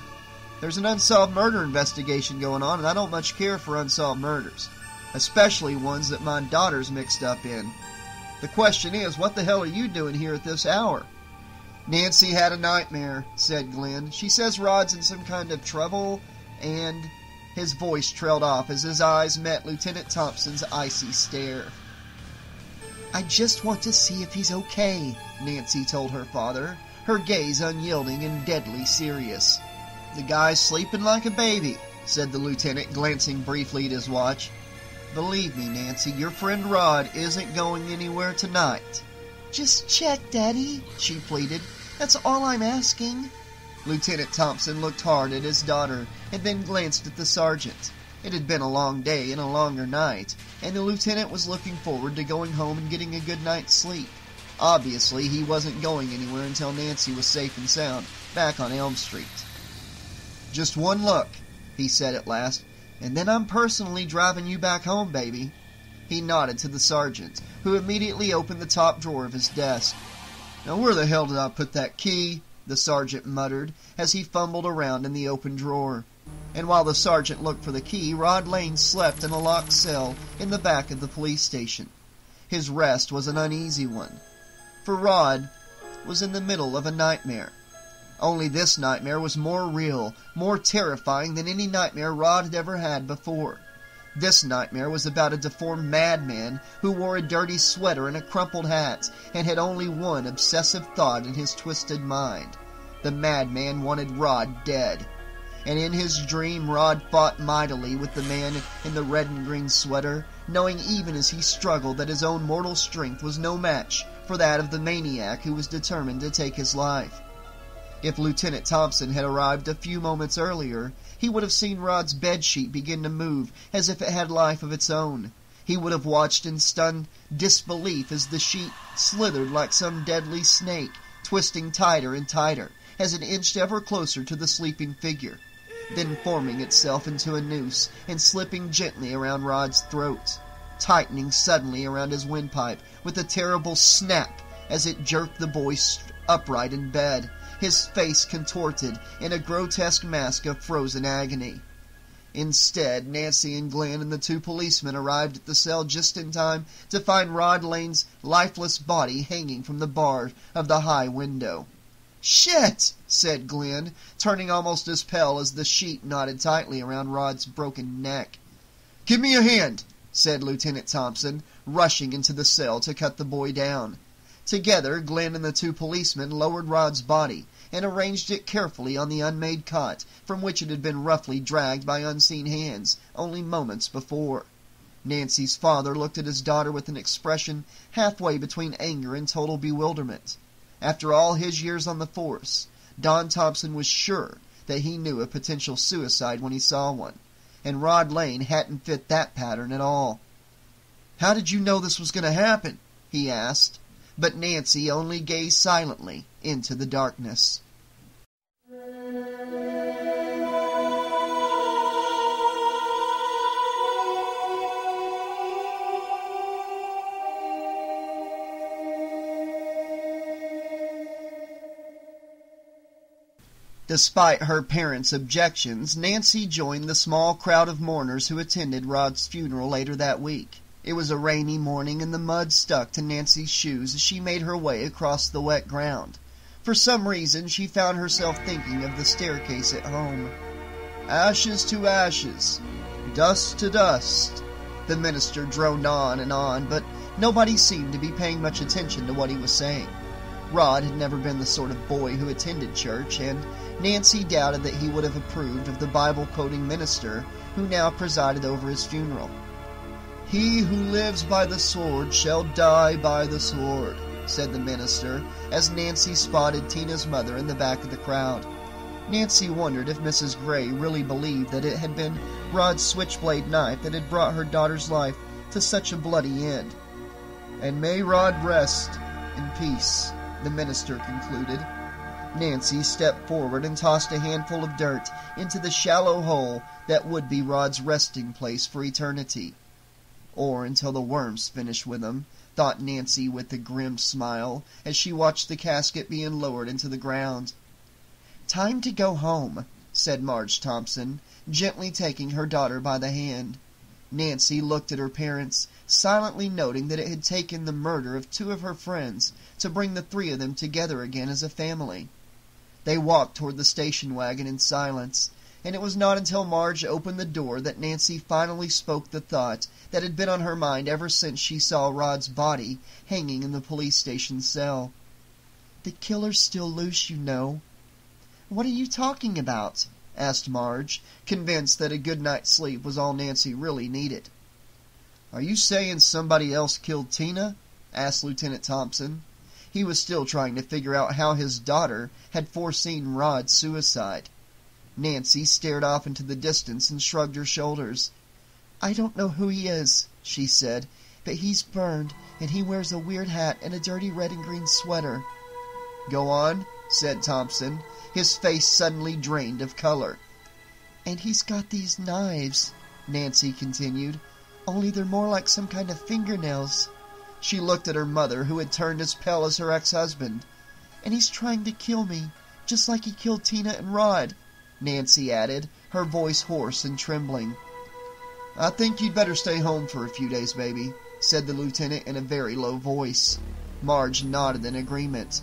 There's an unsolved murder investigation going on, and I don't much care for unsolved murders, especially ones that my daughter's mixed up in. The question is, what the hell are you doing here at this hour? Nancy had a nightmare, said Glenn. She says Rod's in some kind of trouble, and his voice trailed off as his eyes met Lieutenant Thompson's icy stare. I just want to see if he's okay, Nancy told her father, her gaze unyielding and deadly serious. The guy's sleeping like a baby, said the lieutenant, glancing briefly at his watch. Believe me, Nancy, your friend Rod isn't going anywhere tonight. Just check, Daddy, she pleaded. That's all I'm asking. Lieutenant Thompson looked hard at his daughter and then glanced at the sergeant. It had been a long day and a longer night, and the lieutenant was looking forward to going home and getting a good night's sleep. Obviously, he wasn't going anywhere until Nancy was safe and sound back on Elm Street. Just one look, he said at last, and then I'm personally driving you back home, baby. He nodded to the sergeant, who immediately opened the top drawer of his desk. Now where the hell did I put that key? the sergeant muttered as he fumbled around in the open drawer. And while the sergeant looked for the key, Rod Lane slept in a locked cell in the back of the police station. His rest was an uneasy one, for Rod was in the middle of a nightmare. Only this nightmare was more real, more terrifying than any nightmare Rod had ever had before. This nightmare was about a deformed madman who wore a dirty sweater and a crumpled hat and had only one obsessive thought in his twisted mind. The madman wanted Rod dead. And in his dream, Rod fought mightily with the man in the red and green sweater, knowing even as he struggled that his own mortal strength was no match for that of the maniac who was determined to take his life. If Lieutenant Thompson had arrived a few moments earlier, he would have seen Rod's bedsheet begin to move as if it had life of its own. He would have watched in stunned disbelief as the sheet slithered like some deadly snake, twisting tighter and tighter as it inched ever closer to the sleeping figure, then forming itself into a noose and slipping gently around Rod's throat, tightening suddenly around his windpipe with a terrible snap as it jerked the boy upright in bed his face contorted in a grotesque mask of frozen agony. Instead, Nancy and Glenn and the two policemen arrived at the cell just in time to find Rod Lane's lifeless body hanging from the bar of the high window. Shit! said Glenn, turning almost as pale as the sheet knotted tightly around Rod's broken neck. Give me a hand, said Lieutenant Thompson, rushing into the cell to cut the boy down. Together, Glenn and the two policemen lowered Rod's body and arranged it carefully on the unmade cot from which it had been roughly dragged by unseen hands only moments before. Nancy's father looked at his daughter with an expression halfway between anger and total bewilderment. After all his years on the force, Don Thompson was sure that he knew a potential suicide when he saw one, and Rod Lane hadn't fit that pattern at all. How did you know this was going to happen? he asked but Nancy only gazed silently into the darkness. Despite her parents' objections, Nancy joined the small crowd of mourners who attended Rod's funeral later that week. It was a rainy morning, and the mud stuck to Nancy's shoes as she made her way across the wet ground. For some reason, she found herself thinking of the staircase at home. Ashes to ashes, dust to dust. The minister droned on and on, but nobody seemed to be paying much attention to what he was saying. Rod had never been the sort of boy who attended church, and Nancy doubted that he would have approved of the Bible quoting minister who now presided over his funeral. He who lives by the sword shall die by the sword, said the minister, as Nancy spotted Tina's mother in the back of the crowd. Nancy wondered if Mrs. Gray really believed that it had been Rod's switchblade knife that had brought her daughter's life to such a bloody end. And may Rod rest in peace, the minister concluded. Nancy stepped forward and tossed a handful of dirt into the shallow hole that would be Rod's resting place for eternity or until the worms finished with thought Nancy with a grim smile as she watched the casket being lowered into the ground. Time to go home, said Marge Thompson, gently taking her daughter by the hand. Nancy looked at her parents, silently noting that it had taken the murder of two of her friends to bring the three of them together again as a family. They walked toward the station wagon in silence, and it was not until Marge opened the door that Nancy finally spoke the thought that had been on her mind ever since she saw Rod's body hanging in the police station cell. The killer's still loose, you know. What are you talking about? asked Marge, convinced that a good night's sleep was all Nancy really needed. Are you saying somebody else killed Tina? asked Lieutenant Thompson. He was still trying to figure out how his daughter had foreseen Rod's suicide. Nancy stared off into the distance and shrugged her shoulders. I don't know who he is, she said, but he's burned, and he wears a weird hat and a dirty red and green sweater. Go on, said Thompson, his face suddenly drained of color. And he's got these knives, Nancy continued, only they're more like some kind of fingernails. She looked at her mother, who had turned as pale as her ex-husband. And he's trying to kill me, just like he killed Tina and Rod. Nancy added, her voice hoarse and trembling. I think you'd better stay home for a few days, baby, said the lieutenant in a very low voice. Marge nodded in agreement.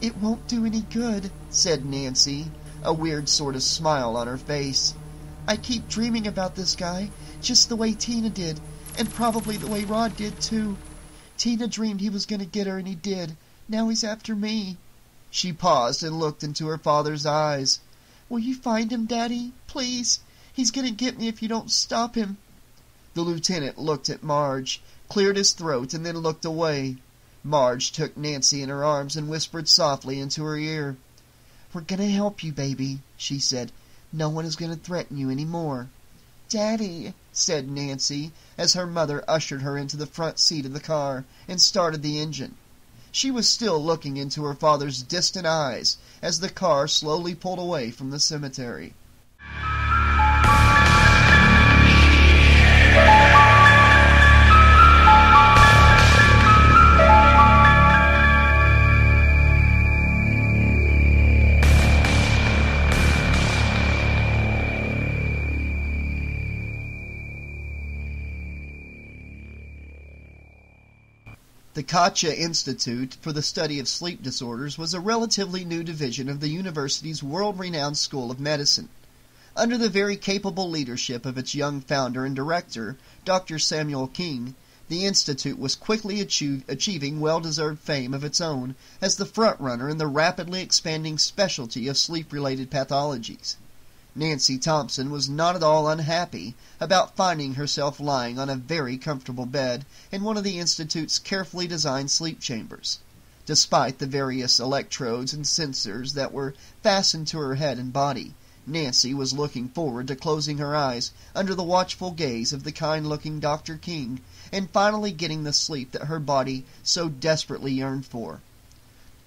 It won't do any good, said Nancy, a weird sort of smile on her face. I keep dreaming about this guy, just the way Tina did, and probably the way Rod did too. Tina dreamed he was going to get her, and he did. Now he's after me. She paused and looked into her father's eyes. Will you find him, Daddy? Please. He's going to get me if you don't stop him. The lieutenant looked at Marge, cleared his throat, and then looked away. Marge took Nancy in her arms and whispered softly into her ear. We're going to help you, baby, she said. No one is going to threaten you any more. Daddy, said Nancy, as her mother ushered her into the front seat of the car and started the engine. She was still looking into her father's distant eyes as the car slowly pulled away from the cemetery. The Katja Institute for the Study of Sleep Disorders was a relatively new division of the university's world-renowned School of Medicine. Under the very capable leadership of its young founder and director, Dr. Samuel King, the institute was quickly achieve, achieving well-deserved fame of its own as the front-runner in the rapidly expanding specialty of sleep-related pathologies. Nancy Thompson was not at all unhappy about finding herself lying on a very comfortable bed in one of the Institute's carefully designed sleep chambers. Despite the various electrodes and sensors that were fastened to her head and body, Nancy was looking forward to closing her eyes under the watchful gaze of the kind-looking Dr. King and finally getting the sleep that her body so desperately yearned for.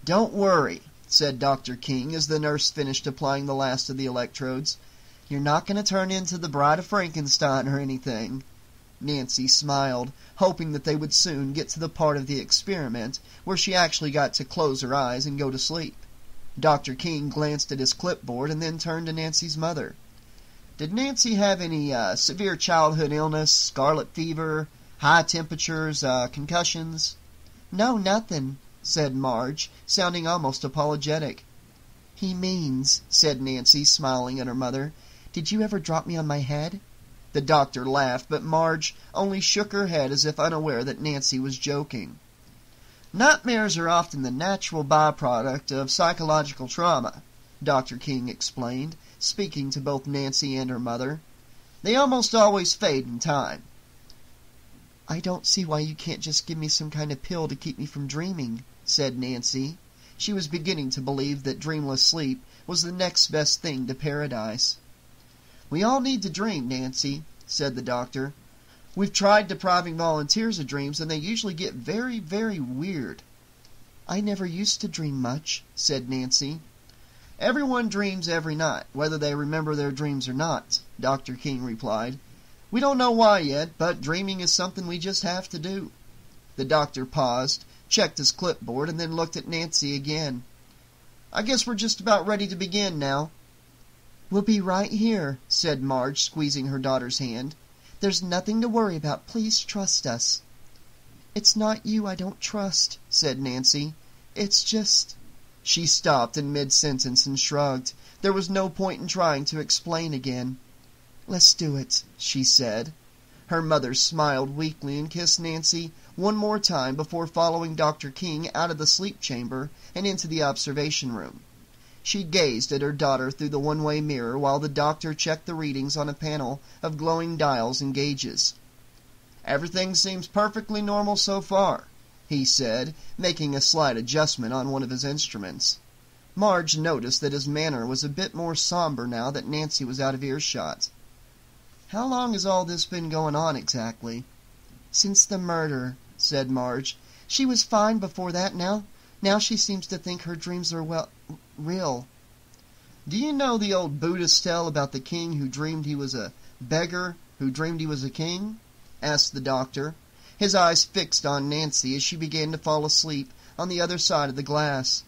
Don't worry, said Dr. King as the nurse finished applying the last of the electrodes. You're not going to turn into the Bride of Frankenstein or anything. Nancy smiled, hoping that they would soon get to the part of the experiment where she actually got to close her eyes and go to sleep. Dr. King glanced at his clipboard and then turned to Nancy's mother. Did Nancy have any uh, severe childhood illness, scarlet fever, high temperatures, uh, concussions? No, nothing, said Marge, sounding almost apologetic. He means, said Nancy, smiling at her mother, did you ever drop me on my head? The doctor laughed, but Marge only shook her head as if unaware that Nancy was joking. Nightmares are often the natural byproduct of psychological trauma, Dr. King explained, speaking to both Nancy and her mother. They almost always fade in time. I don't see why you can't just give me some kind of pill to keep me from dreaming, said Nancy. She was beginning to believe that dreamless sleep was the next best thing to paradise. We all need to dream, Nancy, said the doctor. We've tried depriving volunteers of dreams, and they usually get very, very weird. I never used to dream much, said Nancy. Everyone dreams every night, whether they remember their dreams or not, Dr. King replied. We don't know why yet, but dreaming is something we just have to do. The doctor paused, checked his clipboard, and then looked at Nancy again. I guess we're just about ready to begin now. We'll be right here, said Marge, squeezing her daughter's hand. There's nothing to worry about. Please trust us. It's not you I don't trust, said Nancy. It's just... She stopped in mid-sentence and shrugged. There was no point in trying to explain again. Let's do it, she said. Her mother smiled weakly and kissed Nancy one more time before following Dr. King out of the sleep chamber and into the observation room. She gazed at her daughter through the one-way mirror while the doctor checked the readings on a panel of glowing dials and gauges. Everything seems perfectly normal so far, he said, making a slight adjustment on one of his instruments. Marge noticed that his manner was a bit more somber now that Nancy was out of earshot. How long has all this been going on exactly? Since the murder, said Marge. She was fine before that. Now, now she seems to think her dreams are well real. Do you know the old Buddhist tale about the king who dreamed he was a beggar who dreamed he was a king? asked the doctor, his eyes fixed on Nancy as she began to fall asleep on the other side of the glass.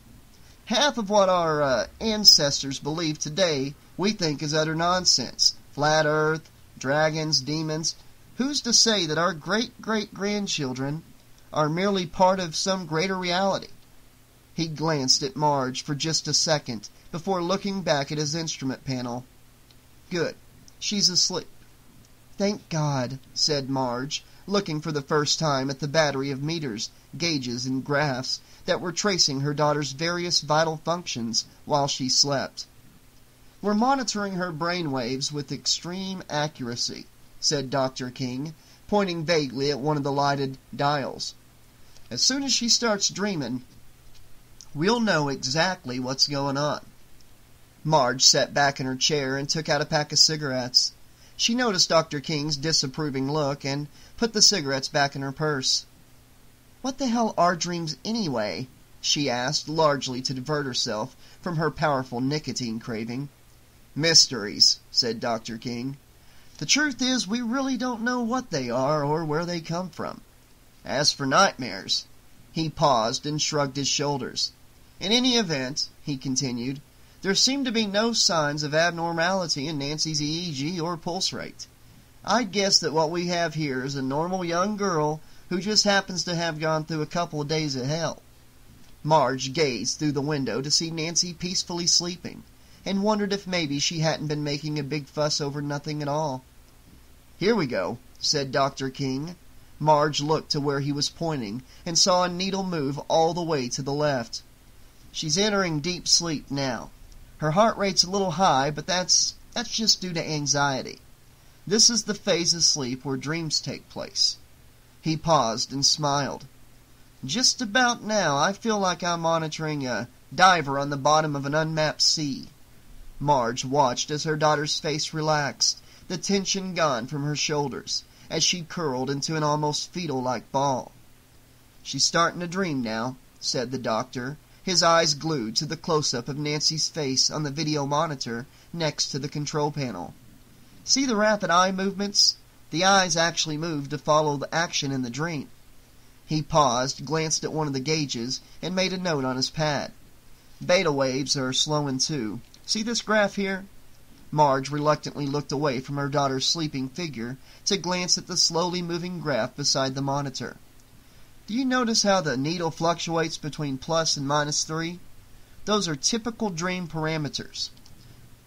Half of what our uh, ancestors believe today we think is utter nonsense. Flat earth, dragons, demons. Who's to say that our great great grandchildren are merely part of some greater reality? He glanced at Marge for just a second before looking back at his instrument panel. Good. She's asleep. Thank God, said Marge, looking for the first time at the battery of meters, gauges, and graphs that were tracing her daughter's various vital functions while she slept. We're monitoring her brain waves with extreme accuracy, said Dr. King, pointing vaguely at one of the lighted dials. As soon as she starts dreaming, we'll know exactly what's going on. Marge sat back in her chair and took out a pack of cigarettes. She noticed Dr. King's disapproving look and put the cigarettes back in her purse. What the hell are dreams anyway? she asked, largely to divert herself from her powerful nicotine craving. Mysteries, said Dr. King. The truth is, we really don't know what they are or where they come from. As for nightmares, he paused and shrugged his shoulders. In any event, he continued, there seem to be no signs of abnormality in Nancy's EEG or pulse rate. I'd guess that what we have here is a normal young girl who just happens to have gone through a couple of days of hell. Marge gazed through the window to see Nancy peacefully sleeping, and wondered if maybe she hadn't been making a big fuss over nothing at all. Here we go, said Dr. King. Marge looked to where he was pointing and saw a needle move all the way to the left. She's entering deep sleep now. Her heart rate's a little high, but that's that's just due to anxiety. This is the phase of sleep where dreams take place. He paused and smiled. Just about now, I feel like I'm monitoring a diver on the bottom of an unmapped sea. Marge watched as her daughter's face relaxed, the tension gone from her shoulders, as she curled into an almost fetal-like ball. She's starting to dream now, said the doctor, his eyes glued to the close-up of Nancy's face on the video monitor next to the control panel. See the rapid eye movements? The eyes actually move to follow the action in the dream. He paused, glanced at one of the gauges, and made a note on his pad. Beta waves are slowing too. See this graph here? Marge reluctantly looked away from her daughter's sleeping figure to glance at the slowly moving graph beside the monitor. Do you notice how the needle fluctuates between plus and minus three? Those are typical dream parameters.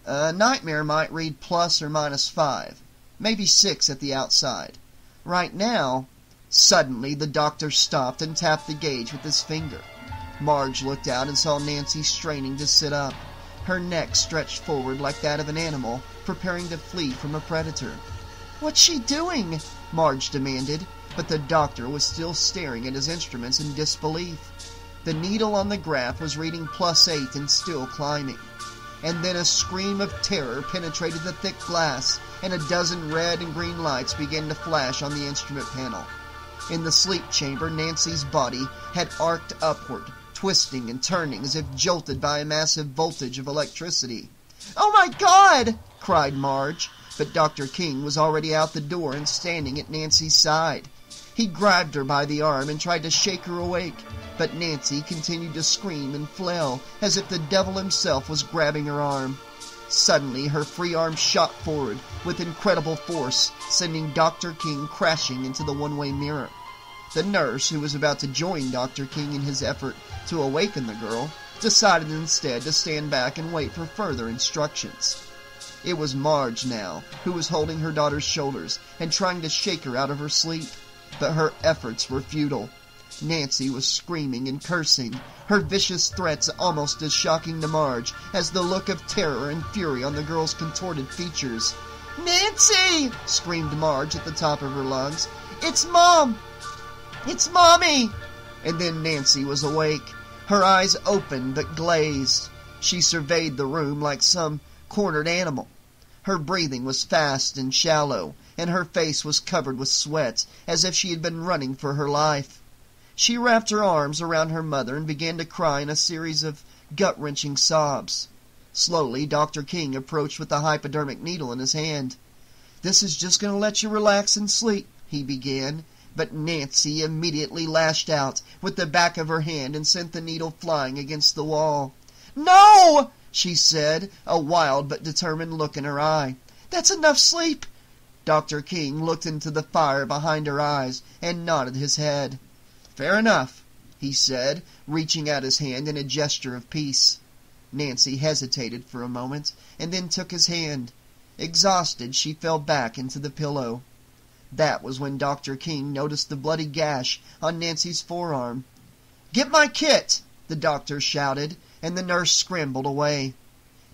A nightmare might read plus or minus five, maybe six at the outside. Right now, suddenly the doctor stopped and tapped the gauge with his finger. Marge looked out and saw Nancy straining to sit up, her neck stretched forward like that of an animal preparing to flee from a predator. What's she doing? Marge demanded, but the doctor was still staring at his instruments in disbelief. The needle on the graph was reading plus eight and still climbing. And then a scream of terror penetrated the thick glass, and a dozen red and green lights began to flash on the instrument panel. In the sleep chamber, Nancy's body had arced upward, twisting and turning as if jolted by a massive voltage of electricity. Oh my God! cried Marge, but Dr. King was already out the door and standing at Nancy's side. He grabbed her by the arm and tried to shake her awake, but Nancy continued to scream and flail as if the devil himself was grabbing her arm. Suddenly, her free arm shot forward with incredible force, sending Dr. King crashing into the one-way mirror. The nurse, who was about to join Dr. King in his effort to awaken the girl, decided instead to stand back and wait for further instructions. It was Marge now, who was holding her daughter's shoulders and trying to shake her out of her sleep, but her efforts were futile. Nancy was screaming and cursing, her vicious threats almost as shocking to Marge as the look of terror and fury on the girl's contorted features. Nancy! screamed Marge at the top of her lungs. It's Mom! It's Mommy! And then Nancy was awake, her eyes open but glazed. She surveyed the room like some cornered animal. Her breathing was fast and shallow, and her face was covered with sweat, as if she had been running for her life. She wrapped her arms around her mother and began to cry in a series of gut-wrenching sobs. Slowly, Dr. King approached with the hypodermic needle in his hand. This is just going to let you relax and sleep, he began, but Nancy immediately lashed out with the back of her hand and sent the needle flying against the wall. No! she said, a wild but determined look in her eye. That's enough sleep. Dr. King looked into the fire behind her eyes and nodded his head. Fair enough. he said, reaching out his hand in a gesture of peace. Nancy hesitated for a moment, and then took his hand. Exhausted, she fell back into the pillow. That was when Dr. King noticed the bloody gash on Nancy's forearm. Get my kit! the doctor shouted, and the nurse scrambled away.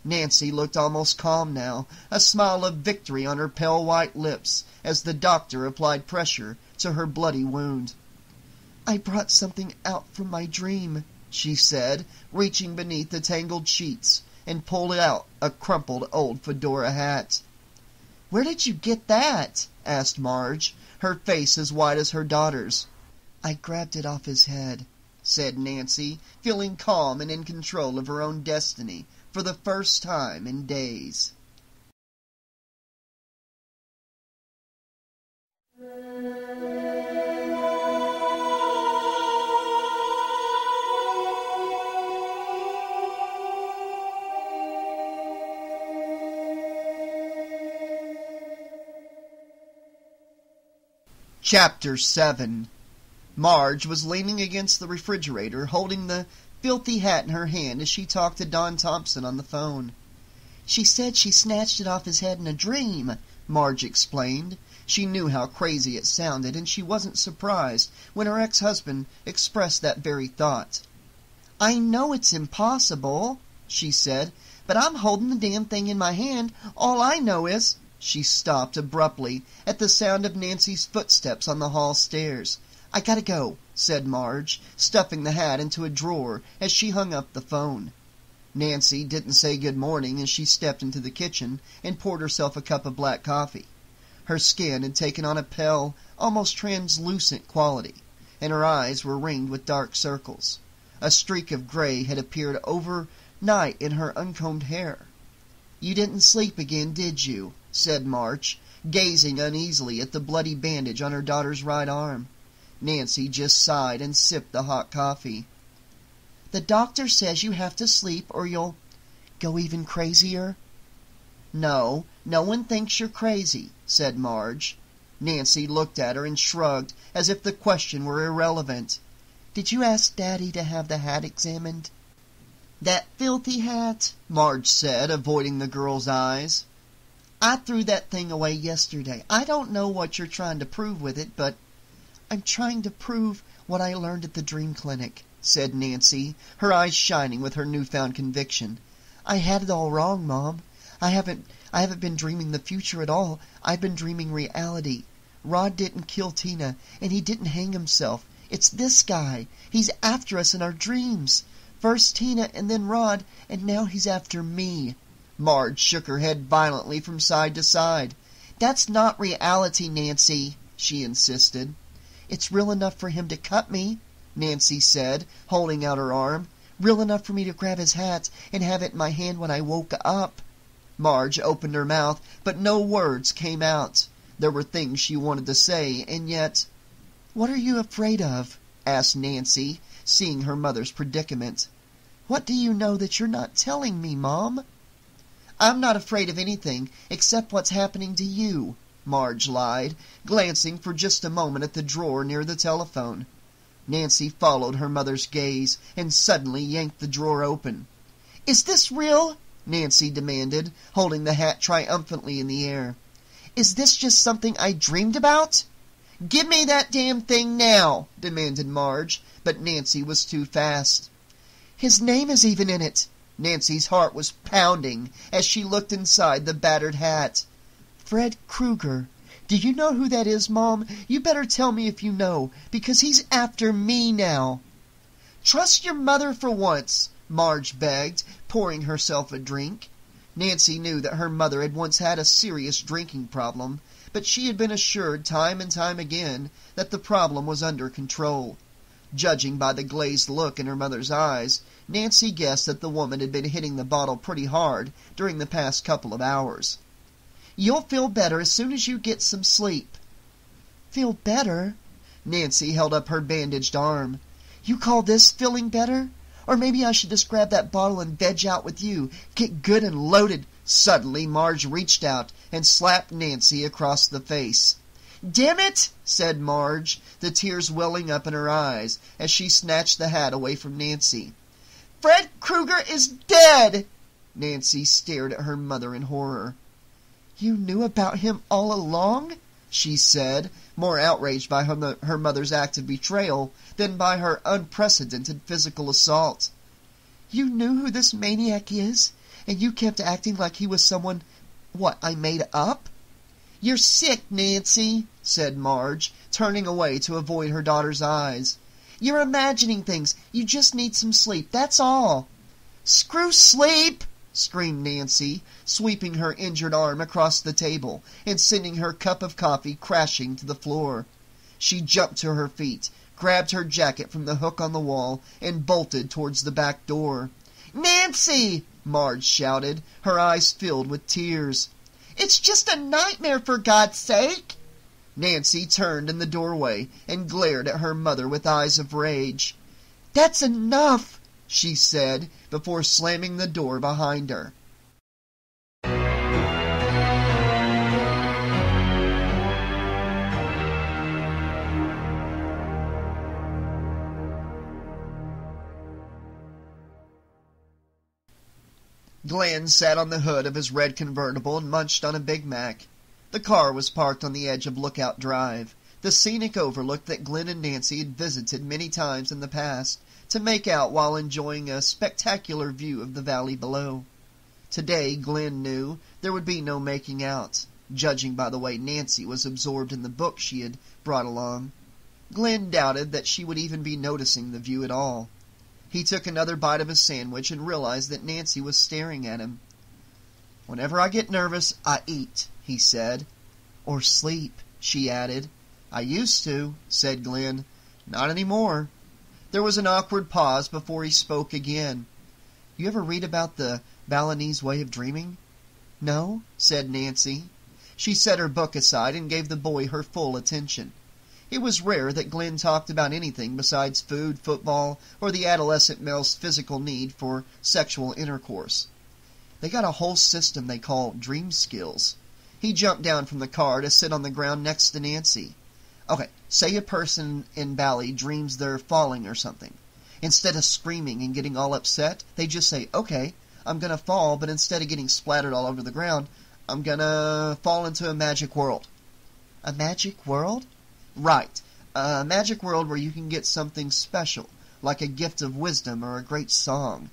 Nancy looked almost calm now, a smile of victory on her pale white lips as the doctor applied pressure to her bloody wound. I brought something out from my dream, she said, reaching beneath the tangled sheets, and pulled out a crumpled old fedora hat. Where did you get that? asked Marge, her face as white as her daughter's. I grabbed it off his head, said Nancy, feeling calm and in control of her own destiny for the first time in days. Chapter 7 Marge was leaning against the refrigerator, holding the filthy hat in her hand as she talked to Don Thompson on the phone. She said she snatched it off his head in a dream, Marge explained. She knew how crazy it sounded, and she wasn't surprised when her ex-husband expressed that very thought. I know it's impossible, she said, but I'm holding the damn thing in my hand. All I know is... She stopped abruptly at the sound of Nancy's footsteps on the hall stairs. I gotta go, said Marge, stuffing the hat into a drawer as she hung up the phone. Nancy didn't say good morning as she stepped into the kitchen and poured herself a cup of black coffee. Her skin had taken on a pale, almost translucent quality, and her eyes were ringed with dark circles. A streak of gray had appeared overnight in her uncombed hair. You didn't sleep again, did you? Said Marge, gazing uneasily at the bloody bandage on her daughter's right arm. Nancy just sighed and sipped the hot coffee. The doctor says you have to sleep or you'll go even crazier. No, no one thinks you're crazy, said Marge. Nancy looked at her and shrugged as if the question were irrelevant. Did you ask Daddy to have the hat examined? That filthy hat, Marge said, avoiding the girl's eyes. I threw that thing away yesterday. I don't know what you're trying to prove with it, but I'm trying to prove what I learned at the dream clinic, said Nancy, her eyes shining with her newfound conviction. I had it all wrong, Mom. I haven't I haven't been dreaming the future at all. I've been dreaming reality. Rod didn't kill Tina, and he didn't hang himself. It's this guy. He's after us in our dreams. First Tina and then Rod, and now he's after me. Marge shook her head violently from side to side. That's not reality, Nancy, she insisted. It's real enough for him to cut me, Nancy said, holding out her arm. Real enough for me to grab his hat and have it in my hand when I woke up. Marge opened her mouth, but no words came out. There were things she wanted to say, and yet... What are you afraid of? asked Nancy, seeing her mother's predicament. What do you know that you're not telling me, Mom? I'm not afraid of anything except what's happening to you, Marge lied, glancing for just a moment at the drawer near the telephone. Nancy followed her mother's gaze and suddenly yanked the drawer open. Is this real? Nancy demanded, holding the hat triumphantly in the air. Is this just something I dreamed about? Give me that damn thing now, demanded Marge, but Nancy was too fast. His name is even in it, Nancy's heart was pounding as she looked inside the battered hat. Fred Krueger. Do you know who that is, Mom? You better tell me if you know, because he's after me now. Trust your mother for once, Marge begged, pouring herself a drink. Nancy knew that her mother had once had a serious drinking problem, but she had been assured time and time again that the problem was under control. Judging by the glazed look in her mother's eyes, Nancy guessed that the woman had been hitting the bottle pretty hard during the past couple of hours. You'll feel better as soon as you get some sleep. Feel better? Nancy held up her bandaged arm. You call this feeling better? Or maybe I should just grab that bottle and veg out with you, get good and loaded. Suddenly Marge reached out and slapped Nancy across the face. Damn it! said Marge, the tears welling up in her eyes as she snatched the hat away from Nancy. Fred Krueger is dead! Nancy stared at her mother in horror. You knew about him all along? she said, more outraged by her, her mother's act of betrayal than by her unprecedented physical assault. You knew who this maniac is, and you kept acting like he was someone, what, I made up? You're sick, Nancy, said Marge, turning away to avoid her daughter's eyes. You're imagining things. You just need some sleep, that's all. Screw sleep! screamed Nancy, sweeping her injured arm across the table and sending her cup of coffee crashing to the floor. She jumped to her feet, grabbed her jacket from the hook on the wall, and bolted towards the back door. Nancy! Marge shouted, her eyes filled with tears. It's just a nightmare, for God's sake! Nancy turned in the doorway and glared at her mother with eyes of rage. That's enough, she said before slamming the door behind her. Glenn sat on the hood of his red convertible and munched on a Big Mac. The car was parked on the edge of Lookout Drive, the scenic overlook that Glenn and Nancy had visited many times in the past to make out while enjoying a spectacular view of the valley below. Today, Glenn knew, there would be no making out, judging by the way Nancy was absorbed in the book she had brought along. Glenn doubted that she would even be noticing the view at all. He took another bite of his sandwich and realized that Nancy was staring at him. Whenever I get nervous, I eat, he said. Or sleep, she added. I used to, said Glenn. Not any more. There was an awkward pause before he spoke again. You ever read about the Balinese way of dreaming? No, said Nancy. She set her book aside and gave the boy her full attention. It was rare that Glenn talked about anything besides food, football, or the adolescent male's physical need for sexual intercourse. They got a whole system they call dream skills. He jumped down from the car to sit on the ground next to Nancy. Okay, say a person in Bali dreams they're falling or something. Instead of screaming and getting all upset, they just say, okay, I'm gonna fall, but instead of getting splattered all over the ground, I'm gonna fall into a magic world. A magic world? Right. A magic world where you can get something special, like a gift of wisdom or a great song.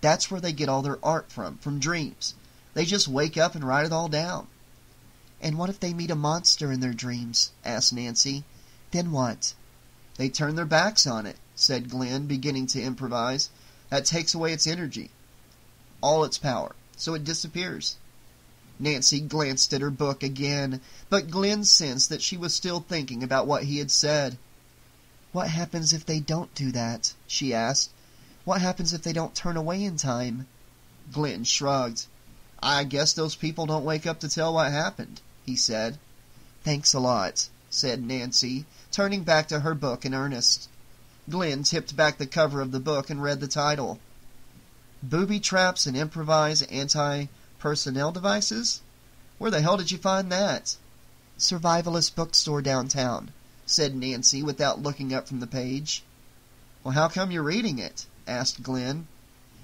That's where they get all their art from, from dreams. They just wake up and write it all down. And what if they meet a monster in their dreams? asked Nancy. Then what? They turn their backs on it, said Glenn, beginning to improvise. That takes away its energy. All its power. So it disappears. Nancy glanced at her book again, but Glenn sensed that she was still thinking about what he had said. What happens if they don't do that? she asked. What happens if they don't turn away in time? Glenn shrugged. I guess those people don't wake up to tell what happened, he said. Thanks a lot, said Nancy, turning back to her book in earnest. Glenn tipped back the cover of the book and read the title. Booby Traps and Improvised Anti-Personnel Devices? Where the hell did you find that? Survivalist bookstore downtown, said Nancy without looking up from the page. Well, how come you're reading it? asked Glenn.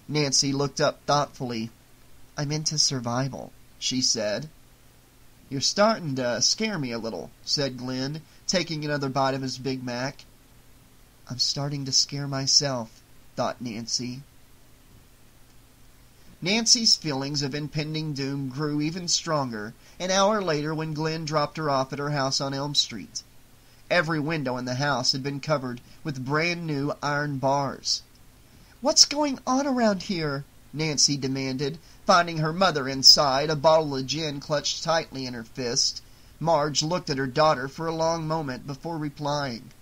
Nancy looked up thoughtfully. I'm into survival, she said. You're starting to scare me a little, said Glenn, taking another bite of his Big Mac. I'm starting to scare myself, thought Nancy. Nancy's feelings of impending doom grew even stronger an hour later when Glenn dropped her off at her house on Elm Street. Every window in the house had been covered with brand new iron bars. What's going on around here? Nancy demanded, finding her mother inside, a bottle of gin clutched tightly in her fist. Marge looked at her daughter for a long moment before replying.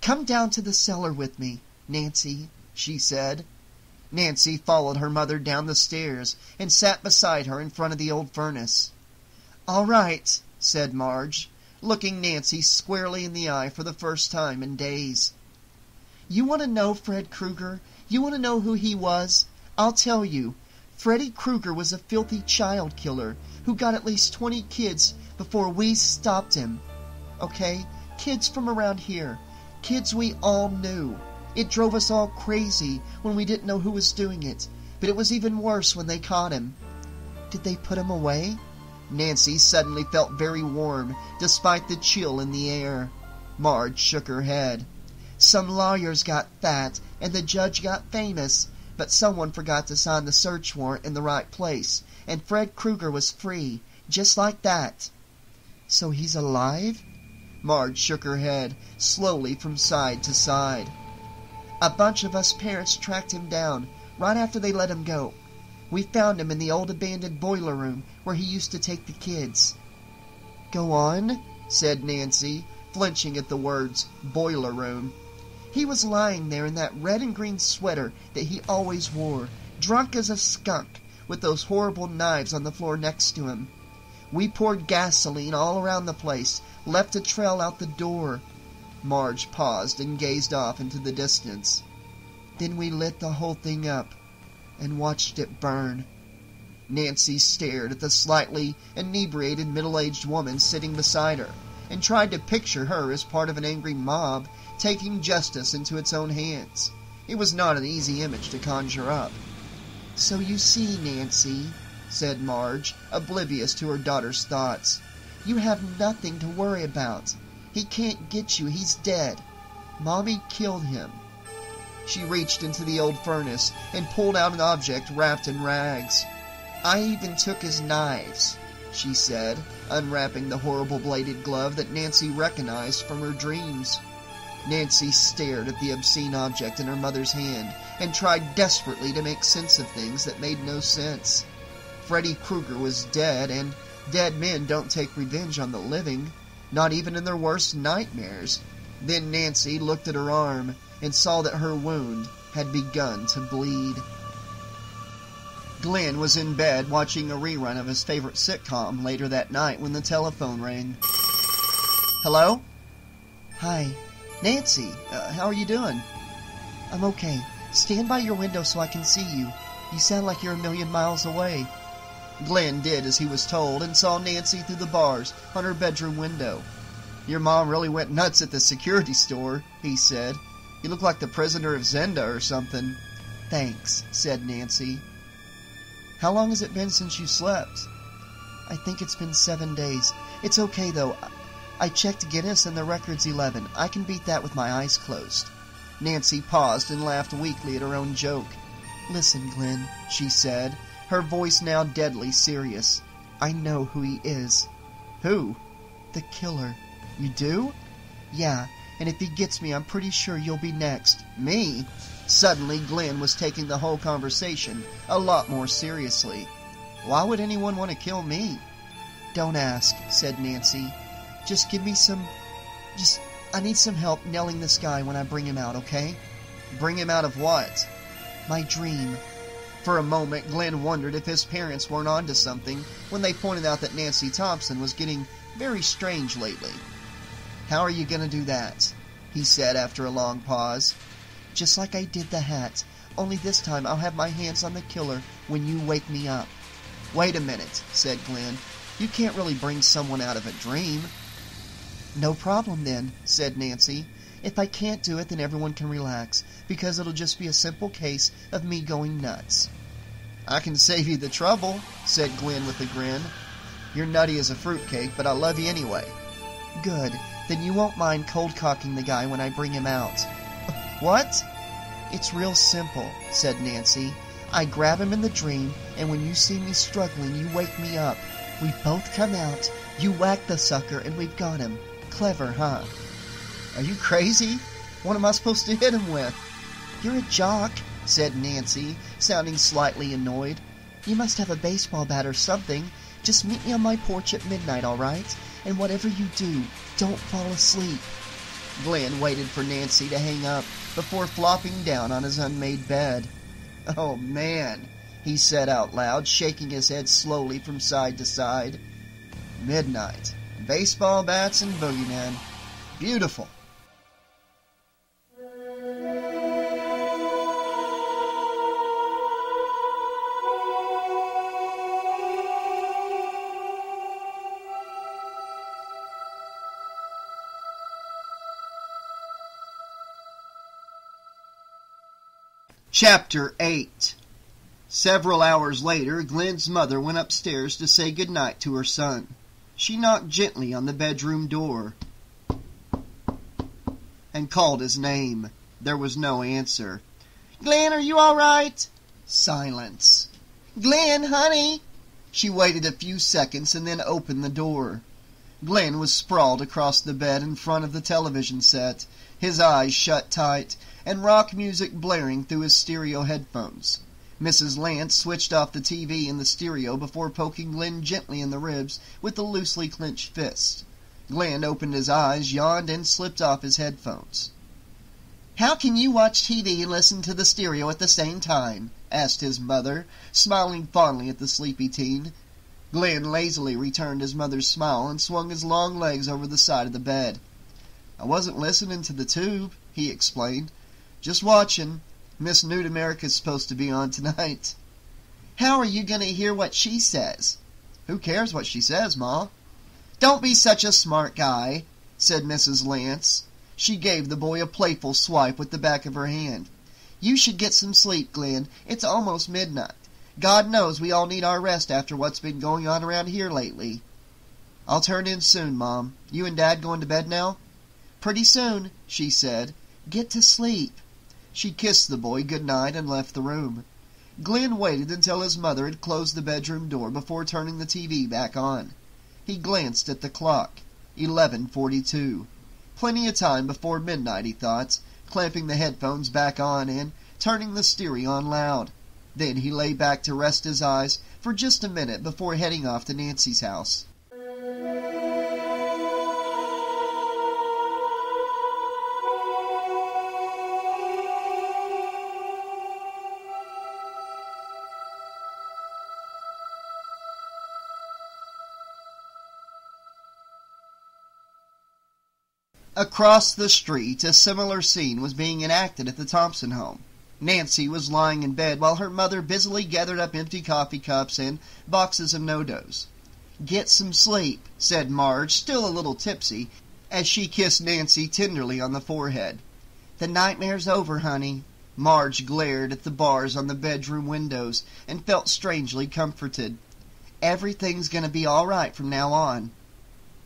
Come down to the cellar with me, Nancy, she said. Nancy followed her mother down the stairs and sat beside her in front of the old furnace. All right, said Marge, looking Nancy squarely in the eye for the first time in days. You want to know Fred Krueger? You want to know who he was? I'll tell you. Freddy Krueger was a filthy child killer who got at least 20 kids before we stopped him. okay? Kids from around here. Kids we all knew. It drove us all crazy when we didn't know who was doing it, but it was even worse when they caught him. Did they put him away? Nancy suddenly felt very warm, despite the chill in the air. Marge shook her head. Some lawyers got fat, and the judge got famous, but someone forgot to sign the search warrant in the right place, and Fred Krueger was free, just like that. So he's alive? Marge shook her head, slowly from side to side. A bunch of us parents tracked him down, right after they let him go. We found him in the old abandoned boiler room where he used to take the kids. Go on, said Nancy, flinching at the words boiler room. He was lying there in that red and green sweater that he always wore, drunk as a skunk, with those horrible knives on the floor next to him. We poured gasoline all around the place, left a trail out the door. Marge paused and gazed off into the distance. Then we lit the whole thing up and watched it burn. Nancy stared at the slightly inebriated middle-aged woman sitting beside her and tried to picture her as part of an angry mob taking justice into its own hands. It was not an easy image to conjure up. So you see, Nancy, said Marge, oblivious to her daughter's thoughts, you have nothing to worry about. He can't get you. He's dead. Mommy killed him. She reached into the old furnace and pulled out an object wrapped in rags. I even took his knives, she said, unwrapping the horrible bladed glove that Nancy recognized from her dreams. Nancy stared at the obscene object in her mother's hand and tried desperately to make sense of things that made no sense. Freddy Krueger was dead, and dead men don't take revenge on the living, not even in their worst nightmares. Then Nancy looked at her arm and saw that her wound had begun to bleed. Glenn was in bed watching a rerun of his favorite sitcom later that night when the telephone rang. Hello? Hi. Nancy, uh, how are you doing? I'm okay. Stand by your window so I can see you. You sound like you're a million miles away. Glenn did as he was told and saw Nancy through the bars on her bedroom window. Your mom really went nuts at the security store, he said. You look like the prisoner of Zenda or something. Thanks, said Nancy. How long has it been since you slept? I think it's been seven days. It's okay, though. I checked Guinness and the record's 11. I can beat that with my eyes closed. Nancy paused and laughed weakly at her own joke. Listen, Glenn, she said, her voice now deadly serious. I know who he is. Who? The killer. You do? Yeah, and if he gets me, I'm pretty sure you'll be next. Me? Suddenly, Glenn was taking the whole conversation a lot more seriously. Why would anyone want to kill me? Don't ask, said Nancy. Just give me some. Just. I need some help nailing this guy when I bring him out, okay? Bring him out of what? My dream. For a moment, Glenn wondered if his parents weren't onto something when they pointed out that Nancy Thompson was getting very strange lately. How are you going to do that? He said after a long pause. Just like I did the hat, only this time I'll have my hands on the killer when you wake me up. Wait a minute, said Glenn. You can't really bring someone out of a dream. No problem then, said Nancy. If I can't do it, then everyone can relax, because it'll just be a simple case of me going nuts. I can save you the trouble, said Glenn with a grin. You're nutty as a fruitcake, but I love you anyway. Good. Then you won't mind cold cocking the guy when I bring him out. What? It's real simple, said Nancy. I grab him in the dream, and when you see me struggling, you wake me up. We both come out, you whack the sucker, and we've got him. Clever, huh? Are you crazy? What am I supposed to hit him with? You're a jock, said Nancy, sounding slightly annoyed. You must have a baseball bat or something. Just meet me on my porch at midnight, all right? And whatever you do, don't fall asleep. Glenn waited for Nancy to hang up before flopping down on his unmade bed. Oh, man, he said out loud, shaking his head slowly from side to side. Midnight. Baseball bats and boogeymen. Beautiful. Chapter 8 Several hours later, Glenn's mother went upstairs to say good night to her son. She knocked gently on the bedroom door and called his name. There was no answer. Glenn, are you all right? Silence. Glenn, honey. She waited a few seconds and then opened the door. Glenn was sprawled across the bed in front of the television set, his eyes shut tight, and rock music blaring through his stereo headphones. Mrs. Lantz switched off the TV and the stereo before poking Glenn gently in the ribs with a loosely clenched fist. Glenn opened his eyes, yawned, and slipped off his headphones. How can you watch TV and listen to the stereo at the same time? asked his mother, smiling fondly at the sleepy teen. Glenn lazily returned his mother's smile and swung his long legs over the side of the bed. I wasn't listening to the tube, he explained. Just watching. Miss Nude America's supposed to be on tonight. How are you going to hear what she says? Who cares what she says, Ma? Don't be such a smart guy, said Mrs. Lantz. She gave the boy a playful swipe with the back of her hand. You should get some sleep, Glenn. It's almost midnight. God knows we all need our rest after what's been going on around here lately. I'll turn in soon, Mom. You and Dad going to bed now? Pretty soon, she said. Get to sleep. She kissed the boy good night and left the room. Glenn waited until his mother had closed the bedroom door before turning the TV back on. He glanced at the clock. Eleven forty-two. Plenty of time before midnight, he thought, clamping the headphones back on and turning the stereo on loud. Then he lay back to rest his eyes for just a minute before heading off to Nancy's house. Across the street, a similar scene was being enacted at the Thompson home. Nancy was lying in bed while her mother busily gathered up empty coffee cups and boxes of NoDoz. Get some sleep, said Marge, still a little tipsy, as she kissed Nancy tenderly on the forehead. The nightmare's over, honey. Marge glared at the bars on the bedroom windows and felt strangely comforted. Everything's going to be all right from now on.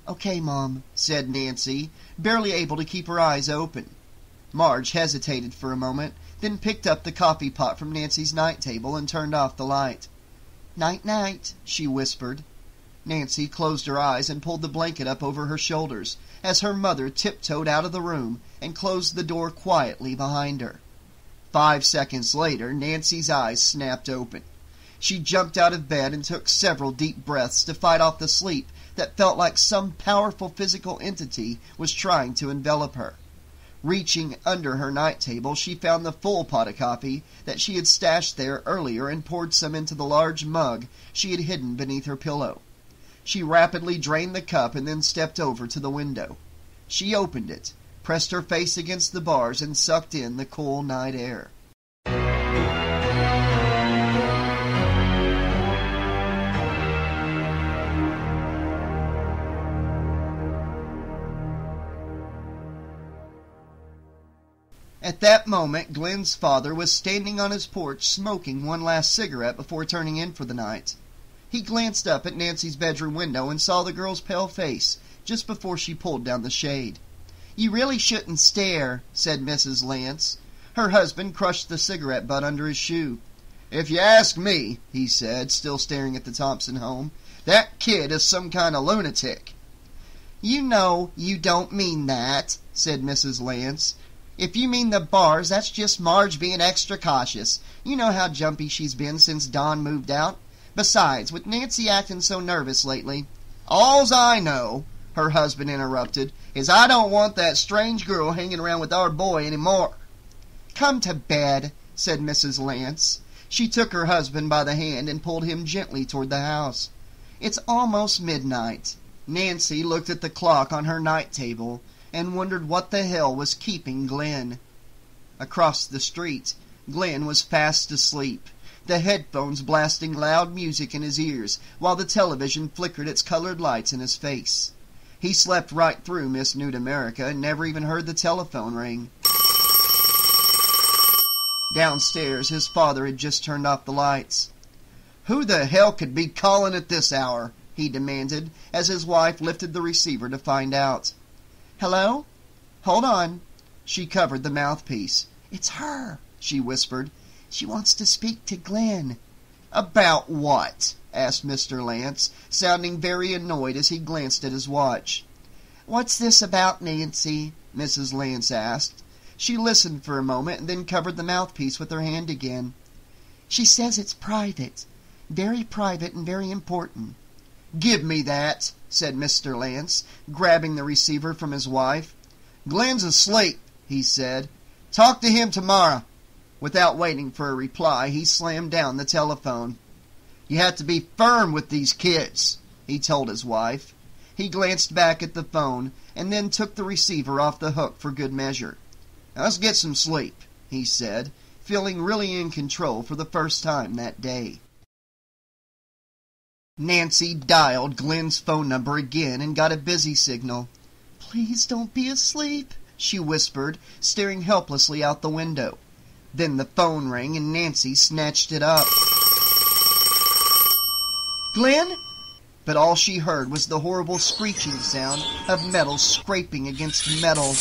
Okay, Mom, said Nancy, barely able to keep her eyes open. Marge hesitated for a moment, then picked up the coffee pot from Nancy's night table and turned off the light. Night, night, she whispered. Nancy closed her eyes and pulled the blanket up over her shoulders as her mother tiptoed out of the room and closed the door quietly behind her. Five seconds later, Nancy's eyes snapped open. She jumped out of bed and took several deep breaths to fight off the sleep that felt like some powerful physical entity was trying to envelop her. Reaching under her night table, she found the full pot of coffee that she had stashed there earlier and poured some into the large mug she had hidden beneath her pillow. She rapidly drained the cup and then stepped over to the window. She opened it, pressed her face against the bars, and sucked in the cool night air. At that moment, Glenn's father was standing on his porch smoking one last cigarette before turning in for the night. He glanced up at Nancy's bedroom window and saw the girl's pale face just before she pulled down the shade. You really shouldn't stare, said Mrs. Lantz. Her husband crushed the cigarette butt under his shoe. If you ask me, he said, still staring at the Thompson home, that kid is some kind of lunatic. You know you don't mean that, said Mrs. Lantz. If you mean the bars, that's just Marge being extra cautious. You know how jumpy she's been since Don moved out. Besides, with Nancy acting so nervous lately. All's I know, her husband interrupted, is I don't want that strange girl hanging around with our boy any more. Come to bed, said Mrs. Lantz. She took her husband by the hand and pulled him gently toward the house. It's almost midnight. Nancy looked at the clock on her night table and wondered what the hell was keeping Glenn. Across the street, Glenn was fast asleep, the headphones blasting loud music in his ears, while the television flickered its colored lights in his face. He slept right through Miss Nude America and never even heard the telephone ring. Downstairs, his father had just turned off the lights. Who the hell could be calling at this hour? he demanded as his wife lifted the receiver to find out. Hello? Hold on. She covered the mouthpiece. It's her, she whispered. She wants to speak to Glenn. About what? asked Mr. Lantz, sounding very annoyed as he glanced at his watch. What's this about, Nancy? Mrs. Lantz asked. She listened for a moment and then covered the mouthpiece with her hand again. She says it's private. Very private and very important. Give me that, said Mr. Lantz, grabbing the receiver from his wife. Glenn's asleep, he said. Talk to him tomorrow. Without waiting for a reply, he slammed down the telephone. You have to be firm with these kids, he told his wife. He glanced back at the phone and then took the receiver off the hook for good measure. Let's get some sleep, he said, feeling really in control for the first time that day. Nancy dialed Glenn's phone number again and got a busy signal. Please don't be asleep, she whispered, staring helplessly out the window. Then the phone rang and Nancy snatched it up. Glenn? But all she heard was the horrible screeching sound of metal scraping against metal.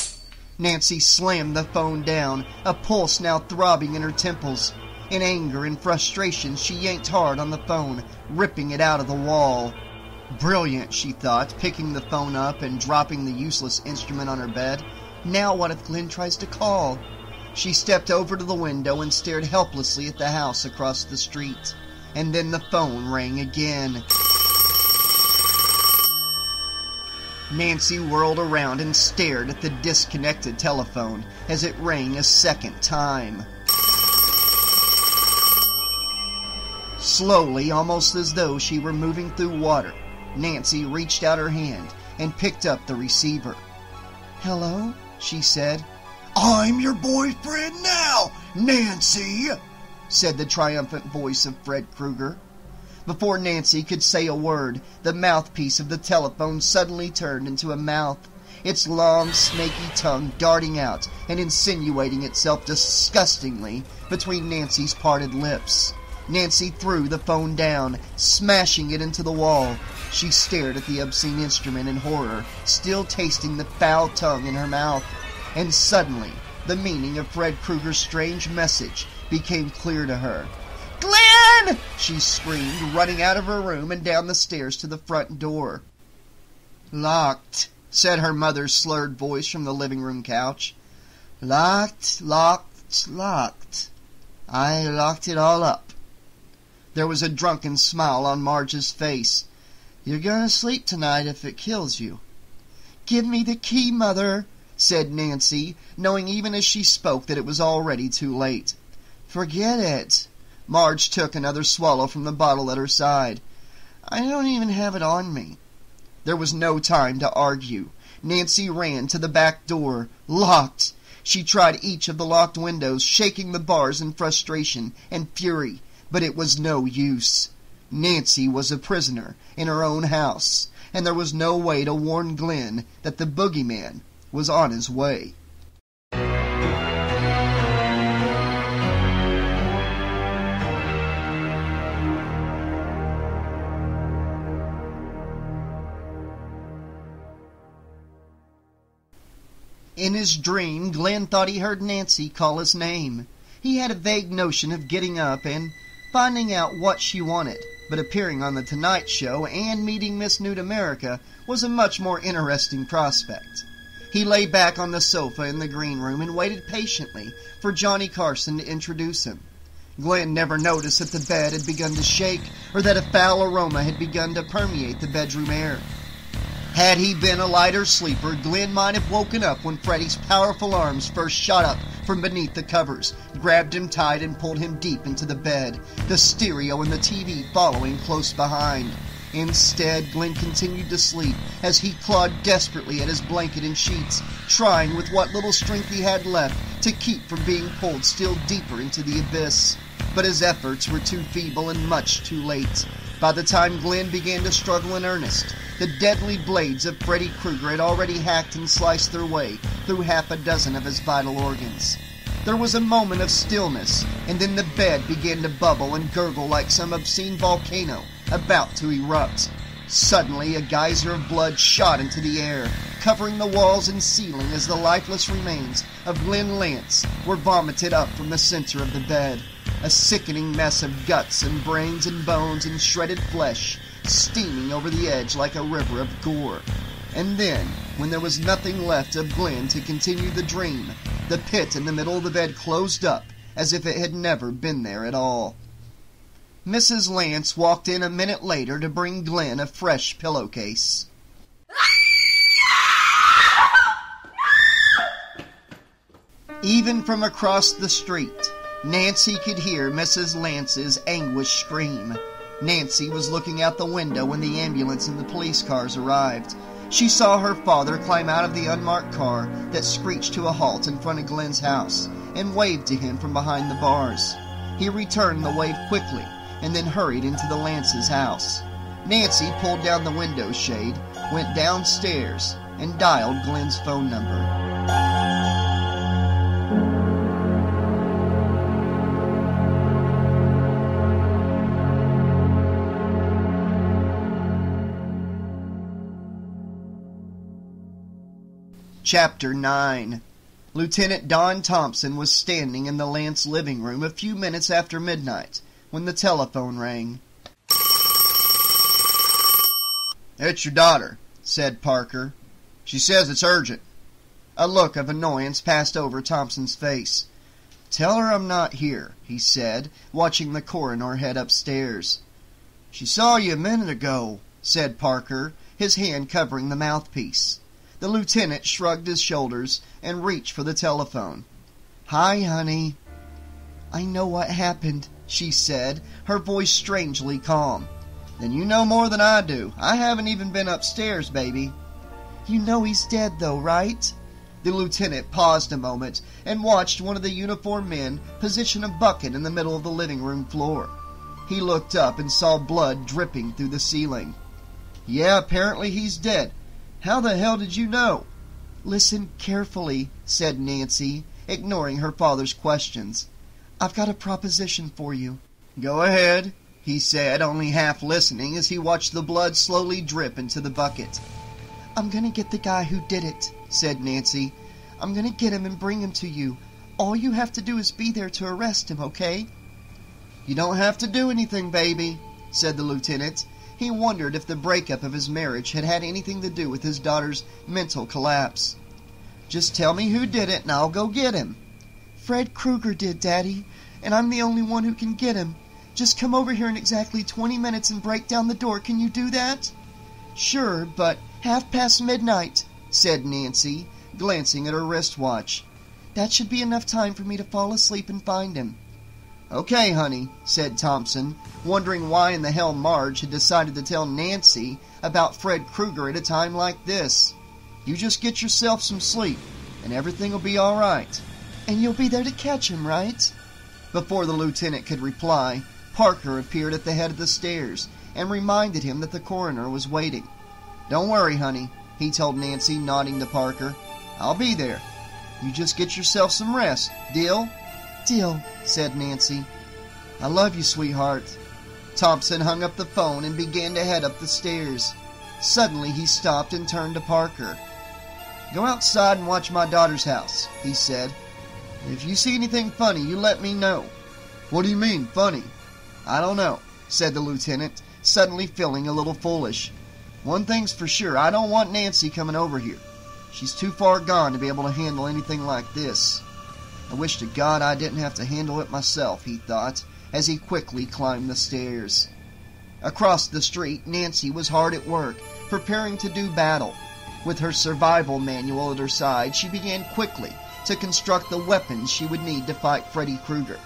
Nancy slammed the phone down, a pulse now throbbing in her temples. In anger and frustration, she yanked hard on the phone, ripping it out of the wall. Brilliant, she thought, picking the phone up and dropping the useless instrument on her bed. Now what if Glenn tries to call? She stepped over to the window and stared helplessly at the house across the street. And then the phone rang again. Nancy whirled around and stared at the disconnected telephone as it rang a second time. Slowly, almost as though she were moving through water, Nancy reached out her hand and picked up the receiver. Hello? she said. I'm your boyfriend now, Nancy, said the triumphant voice of Fred Krueger. Before Nancy could say a word, the mouthpiece of the telephone suddenly turned into a mouth, its long, snaky tongue darting out and insinuating itself disgustingly between Nancy's parted lips. Nancy threw the phone down, smashing it into the wall. She stared at the obscene instrument in horror, still tasting the foul tongue in her mouth. And suddenly, the meaning of Fred Krueger's strange message became clear to her. Glenn! she screamed, running out of her room and down the stairs to the front door. Locked, said her mother's slurred voice from the living room couch. Locked, locked, locked. I locked it all up. There was a drunken smile on Marge's face. You're going to sleep tonight if it kills you. Give me the key, Mother, said Nancy, knowing even as she spoke that it was already too late. Forget it. Marge took another swallow from the bottle at her side. I don't even have it on me. There was no time to argue. Nancy ran to the back door. Locked! She tried each of the locked windows, shaking the bars in frustration and fury, but it was no use. Nancy was a prisoner in her own house, and there was no way to warn Glenn that the boogeyman was on his way. In his dream, Glenn thought he heard Nancy call his name. He had a vague notion of getting up and finding out what she wanted, but appearing on The Tonight Show and meeting Miss Nude America was a much more interesting prospect. He lay back on the sofa in the green room and waited patiently for Johnny Carson to introduce him. Glenn never noticed that the bed had begun to shake or that a foul aroma had begun to permeate the bedroom air. Had he been a lighter sleeper, Glenn might have woken up when Freddy's powerful arms first shot up from beneath the covers, grabbed him tight, and pulled him deep into the bed, the stereo and the TV following close behind. Instead, Glenn continued to sleep as he clawed desperately at his blanket and sheets, trying with what little strength he had left to keep from being pulled still deeper into the abyss. But his efforts were too feeble and much too late. By the time Glenn began to struggle in earnest, the deadly blades of Freddy Krueger had already hacked and sliced their way through half a dozen of his vital organs. There was a moment of stillness, and then the bed began to bubble and gurgle like some obscene volcano about to erupt. Suddenly, a geyser of blood shot into the air, covering the walls and ceiling as the lifeless remains of Glenn Lantz were vomited up from the center of the bed. A sickening mess of guts and brains and bones and shredded flesh, steaming over the edge like a river of gore. And then, when there was nothing left of Glenn to continue the dream, the pit in the middle of the bed closed up as if it had never been there at all. Mrs. Lantz walked in a minute later to bring Glenn a fresh pillowcase. Even from across the street, Nancy could hear Mrs. Lantz's anguished scream. Nancy was looking out the window when the ambulance and the police cars arrived. She saw her father climb out of the unmarked car that screeched to a halt in front of Glenn's house and waved to him from behind the bars. He returned the wave quickly and then hurried into the Lantz's house. Nancy pulled down the window shade, went downstairs, and dialed Glenn's phone number. Chapter 9 Lieutenant Don Thompson was standing in the Lance living room a few minutes after midnight when the telephone rang. It's your daughter, said Parker. She says it's urgent. A look of annoyance passed over Thompson's face. Tell her I'm not here, he said, watching the coroner head upstairs. She saw you a minute ago, said Parker, his hand covering the mouthpiece. The lieutenant shrugged his shoulders and reached for the telephone. Hi, honey. I know what happened, she said, her voice strangely calm. Then you know more than I do. I haven't even been upstairs, baby. You know he's dead, though, right? The lieutenant paused a moment and watched one of the uniformed men position a bucket in the middle of the living room floor. He looked up and saw blood dripping through the ceiling. Yeah, apparently he's dead. How the hell did you know? Listen carefully, said Nancy, ignoring her father's questions. I've got a proposition for you. Go ahead, he said, only half listening as he watched the blood slowly drip into the bucket. I'm going to get the guy who did it, said Nancy. I'm going to get him and bring him to you. All you have to do is be there to arrest him, okay? You don't have to do anything, baby, said the lieutenant. He wondered if the breakup of his marriage had had anything to do with his daughter's mental collapse. Just tell me who did it and I'll go get him. Fred Krueger did, Daddy, and I'm the only one who can get him. Just come over here in exactly 20 minutes and break down the door. Can you do that? Sure, but half past midnight, said Nancy, glancing at her wristwatch. That should be enough time for me to fall asleep and find him. Okay, honey, said Thompson, wondering why in the hell Marge had decided to tell Nancy about Fred Krueger at a time like this. You just get yourself some sleep, and everything will be all right. And you'll be there to catch him, right? Before the lieutenant could reply, Parker appeared at the head of the stairs and reminded him that the coroner was waiting. Don't worry, honey, he told Nancy, nodding to Parker. I'll be there. You just get yourself some rest. Deal? Deal, said Nancy. I love you, sweetheart. Thompson hung up the phone and began to head up the stairs. Suddenly he stopped and turned to Parker. Go outside and watch my daughter's house, he said. If you see anything funny, you let me know. What do you mean, funny? I don't know, said the lieutenant, suddenly feeling a little foolish. One thing's for sure, I don't want Nancy coming over here. She's too far gone to be able to handle anything like this. I wish to God I didn't have to handle it myself, he thought, as he quickly climbed the stairs. Across the street, Nancy was hard at work, preparing to do battle. With her survival manual at her side, she began quickly to construct the weapons she would need to fight Freddy Krueger.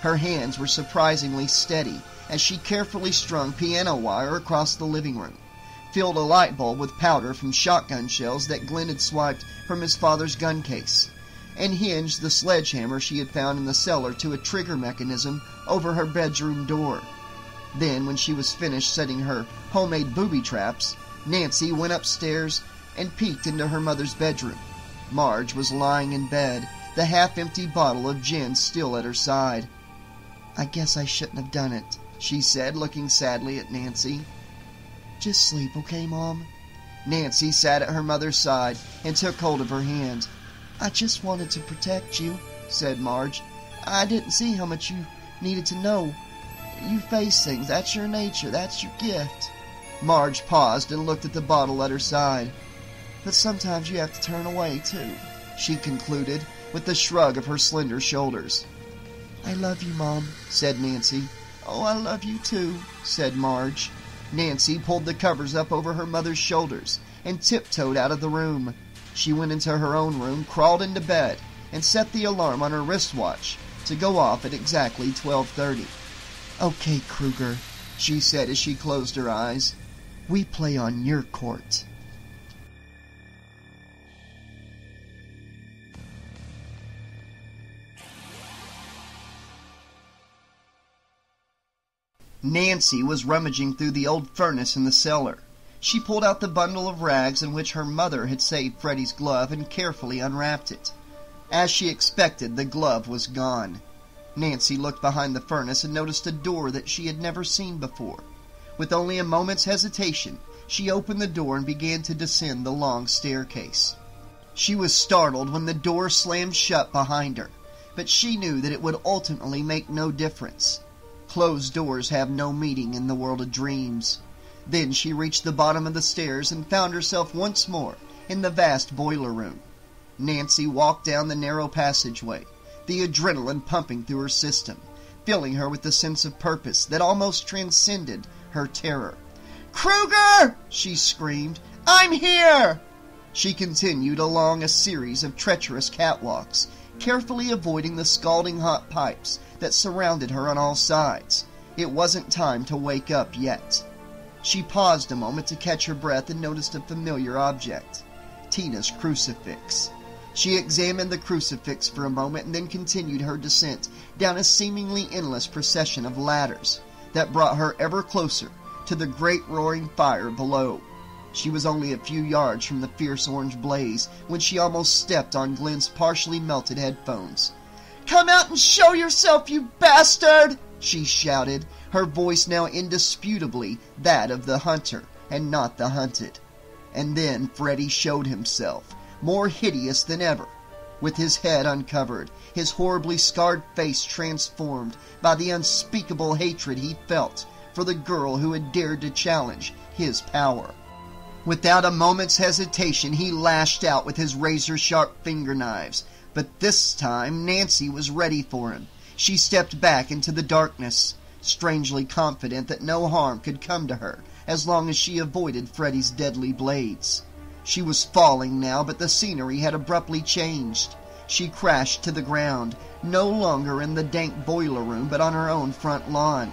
Her hands were surprisingly steady as she carefully strung piano wire across the living room, filled a light bulb with powder from shotgun shells that Glenn had swiped from his father's gun case, and hinged the sledgehammer she had found in the cellar to a trigger mechanism over her bedroom door. Then, when she was finished setting her homemade booby traps, Nancy went upstairs and peeked into her mother's bedroom. Marge was lying in bed, the half-empty bottle of gin still at her side. I guess I shouldn't have done it, she said, looking sadly at Nancy. Just sleep, okay, Mom? Nancy sat at her mother's side and took hold of her hand. I just wanted to protect you, said Marge. I didn't see how much you needed to know. You face things. That's your nature. That's your gift. Marge paused and looked at the bottle at her side. But sometimes you have to turn away, too, she concluded with a shrug of her slender shoulders. I love you, Mom, said Nancy. Oh, I love you, too, said Marge. Nancy pulled the covers up over her mother's shoulders and tiptoed out of the room. She went into her own room, crawled into bed, and set the alarm on her wristwatch to go off at exactly 12:30. "Okay, Krueger," she said as she closed her eyes. "We play on your court." Nancy was rummaging through the old furnace in the cellar. She pulled out the bundle of rags in which her mother had saved Freddy's glove and carefully unwrapped it. As she expected, the glove was gone. Nancy looked behind the furnace and noticed a door that she had never seen before. With only a moment's hesitation, she opened the door and began to descend the long staircase. She was startled when the door slammed shut behind her, but she knew that it would ultimately make no difference. Closed doors have no meaning in the world of dreams. Then she reached the bottom of the stairs and found herself once more in the vast boiler room. Nancy walked down the narrow passageway, the adrenaline pumping through her system, filling her with a sense of purpose that almost transcended her terror. Krueger! she screamed. I'm here! She continued along a series of treacherous catwalks, carefully avoiding the scalding hot pipes that surrounded her on all sides. It wasn't time to wake up yet. She paused a moment to catch her breath and noticed a familiar object Tina's crucifix. She examined the crucifix for a moment and then continued her descent down a seemingly endless procession of ladders that brought her ever closer to the great roaring fire below. She was only a few yards from the fierce orange blaze when she almost stepped on Glenn's partially melted headphones. Come out and show yourself, you bastard! she shouted, her voice now indisputably that of the hunter and not the hunted. And then Freddy showed himself, more hideous than ever, with his head uncovered, his horribly scarred face transformed by the unspeakable hatred he felt for the girl who had dared to challenge his power. Without a moment's hesitation, he lashed out with his razor sharp finger knives. But this time Nancy was ready for him. She stepped back into the darkness, strangely confident that no harm could come to her as long as she avoided Freddy's deadly blades. She was falling now, but the scenery had abruptly changed. She crashed to the ground, no longer in the dank boiler room, but on her own front lawn.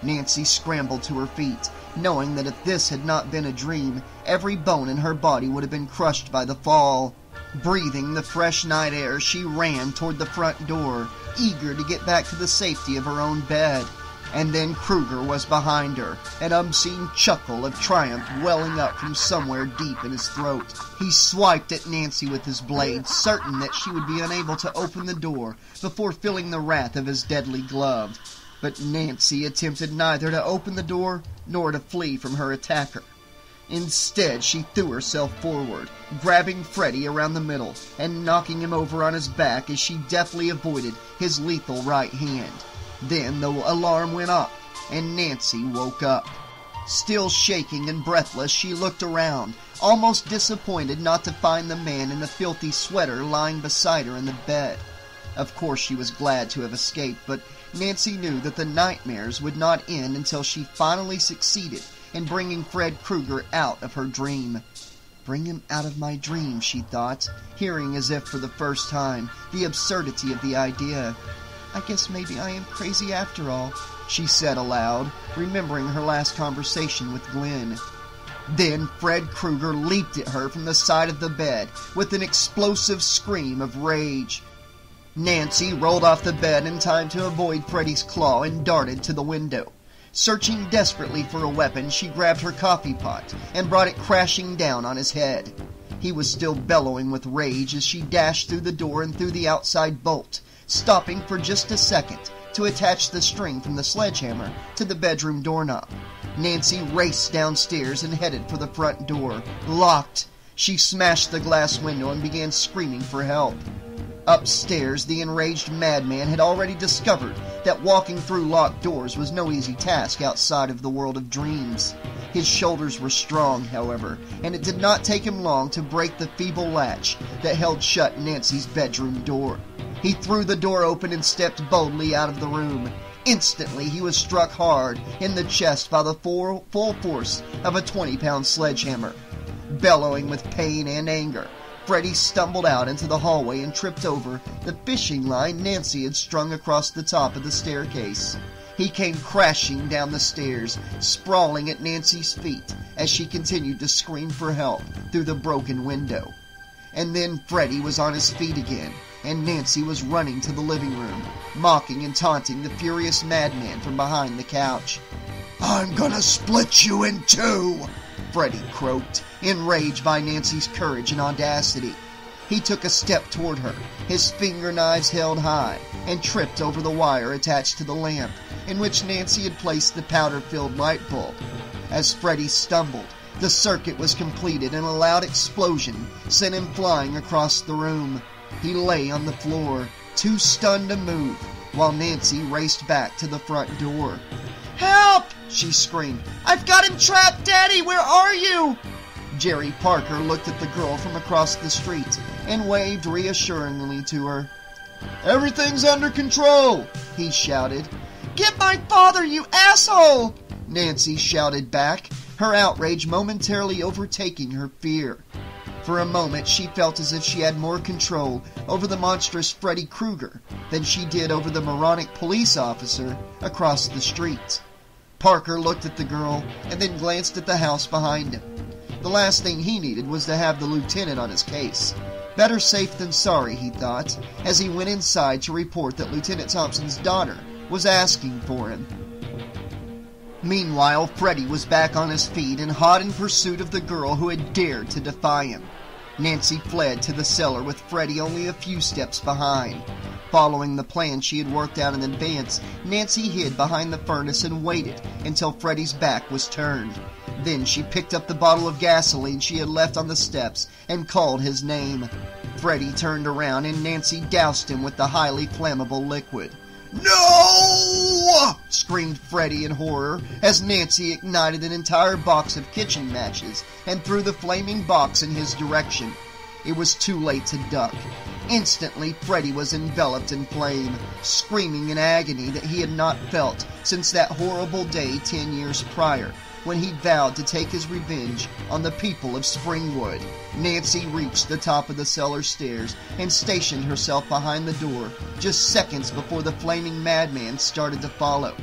Nancy scrambled to her feet, knowing that if this had not been a dream, every bone in her body would have been crushed by the fall. Breathing the fresh night air, she ran toward the front door, eager to get back to the safety of her own bed. And then Krueger was behind her, an obscene chuckle of triumph welling up from somewhere deep in his throat. He swiped at Nancy with his blade, certain that she would be unable to open the door before feeling the wrath of his deadly glove. But Nancy attempted neither to open the door nor to flee from her attacker. Instead, she threw herself forward, grabbing Freddy around the middle and knocking him over on his back as she deftly avoided his lethal right hand. Then the alarm went off, and Nancy woke up. Still shaking and breathless, she looked around, almost disappointed not to find the man in the filthy sweater lying beside her in the bed. Of course, she was glad to have escaped, but Nancy knew that the nightmares would not end until she finally succeeded in bringing Fred Krueger out of her dream. Bring him out of my dream, she thought, hearing as if for the first time the absurdity of the idea. I guess maybe I am crazy after all, she said aloud, remembering her last conversation with Glenn. Then Fred Krueger leaped at her from the side of the bed with an explosive scream of rage. Nancy rolled off the bed in time to avoid Freddy's claw and darted to the window. Searching desperately for a weapon, she grabbed her coffee pot and brought it crashing down on his head. He was still bellowing with rage as she dashed through the door and through the outside bolt, stopping for just a second to attach the string from the sledgehammer to the bedroom doorknob. Nancy raced downstairs and headed for the front door. Locked. She smashed the glass window and began screaming for help. Upstairs, the enraged madman had already discovered that walking through locked doors was no easy task outside of the world of dreams. His shoulders were strong, however, and it did not take him long to break the feeble latch that held shut Nancy's bedroom door. He threw the door open and stepped boldly out of the room. Instantly, he was struck hard in the chest by the full, force of a 20 pound sledgehammer. Bellowing with pain and anger, Freddy stumbled out into the hallway and tripped over the fishing line Nancy had strung across the top of the staircase. He came crashing down the stairs, sprawling at Nancy's feet as she continued to scream for help through the broken window. And then Freddy was on his feet again, and Nancy was running to the living room, mocking and taunting the furious madman from behind the couch. I'm gonna split you in two, Freddy croaked, enraged by Nancy's courage and audacity. He took a step toward her, his finger knives held high, and tripped over the wire attached to the lamp in which Nancy had placed the powder filled light bulb. As Freddy stumbled, the circuit was completed and a loud explosion sent him flying across the room. He lay on the floor, too stunned to move, while Nancy raced back to the front door. Help! she screamed. I've got him trapped, Daddy! Where are you? Jerry Parker looked at the girl from across the street and waved reassuringly to her. Everything's under control, he shouted. Get my father, you asshole! Nancy shouted back, her outrage momentarily overtaking her fear. For a moment, she felt as if she had more control over the monstrous Freddy Krueger than she did over the moronic police officer across the street. Parker looked at the girl and then glanced at the house behind him. The last thing he needed was to have the lieutenant on his case. Better safe than sorry, he thought, as he went inside to report that Lieutenant Thompson's daughter was asking for him. Meanwhile, Freddy was back on his feet and hot in pursuit of the girl who had dared to defy him. Nancy fled to the cellar with Freddy only a few steps behind. Following the plan she had worked out in advance, Nancy hid behind the furnace and waited until Freddy's back was turned. Then she picked up the bottle of gasoline she had left on the steps and called his name. Freddy turned around and Nancy doused him with the highly flammable liquid. No! screamed Freddy in horror as Nancy ignited an entire box of kitchen matches and threw the flaming box in his direction. It was too late to duck. Instantly, Freddy was enveloped in flame, screaming in agony that he had not felt since that horrible day ten years prior when he vowed to take his revenge on the people of Springwood. Nancy reached the top of the cellar stairs and stationed herself behind the door just seconds before the flaming madman started to follow.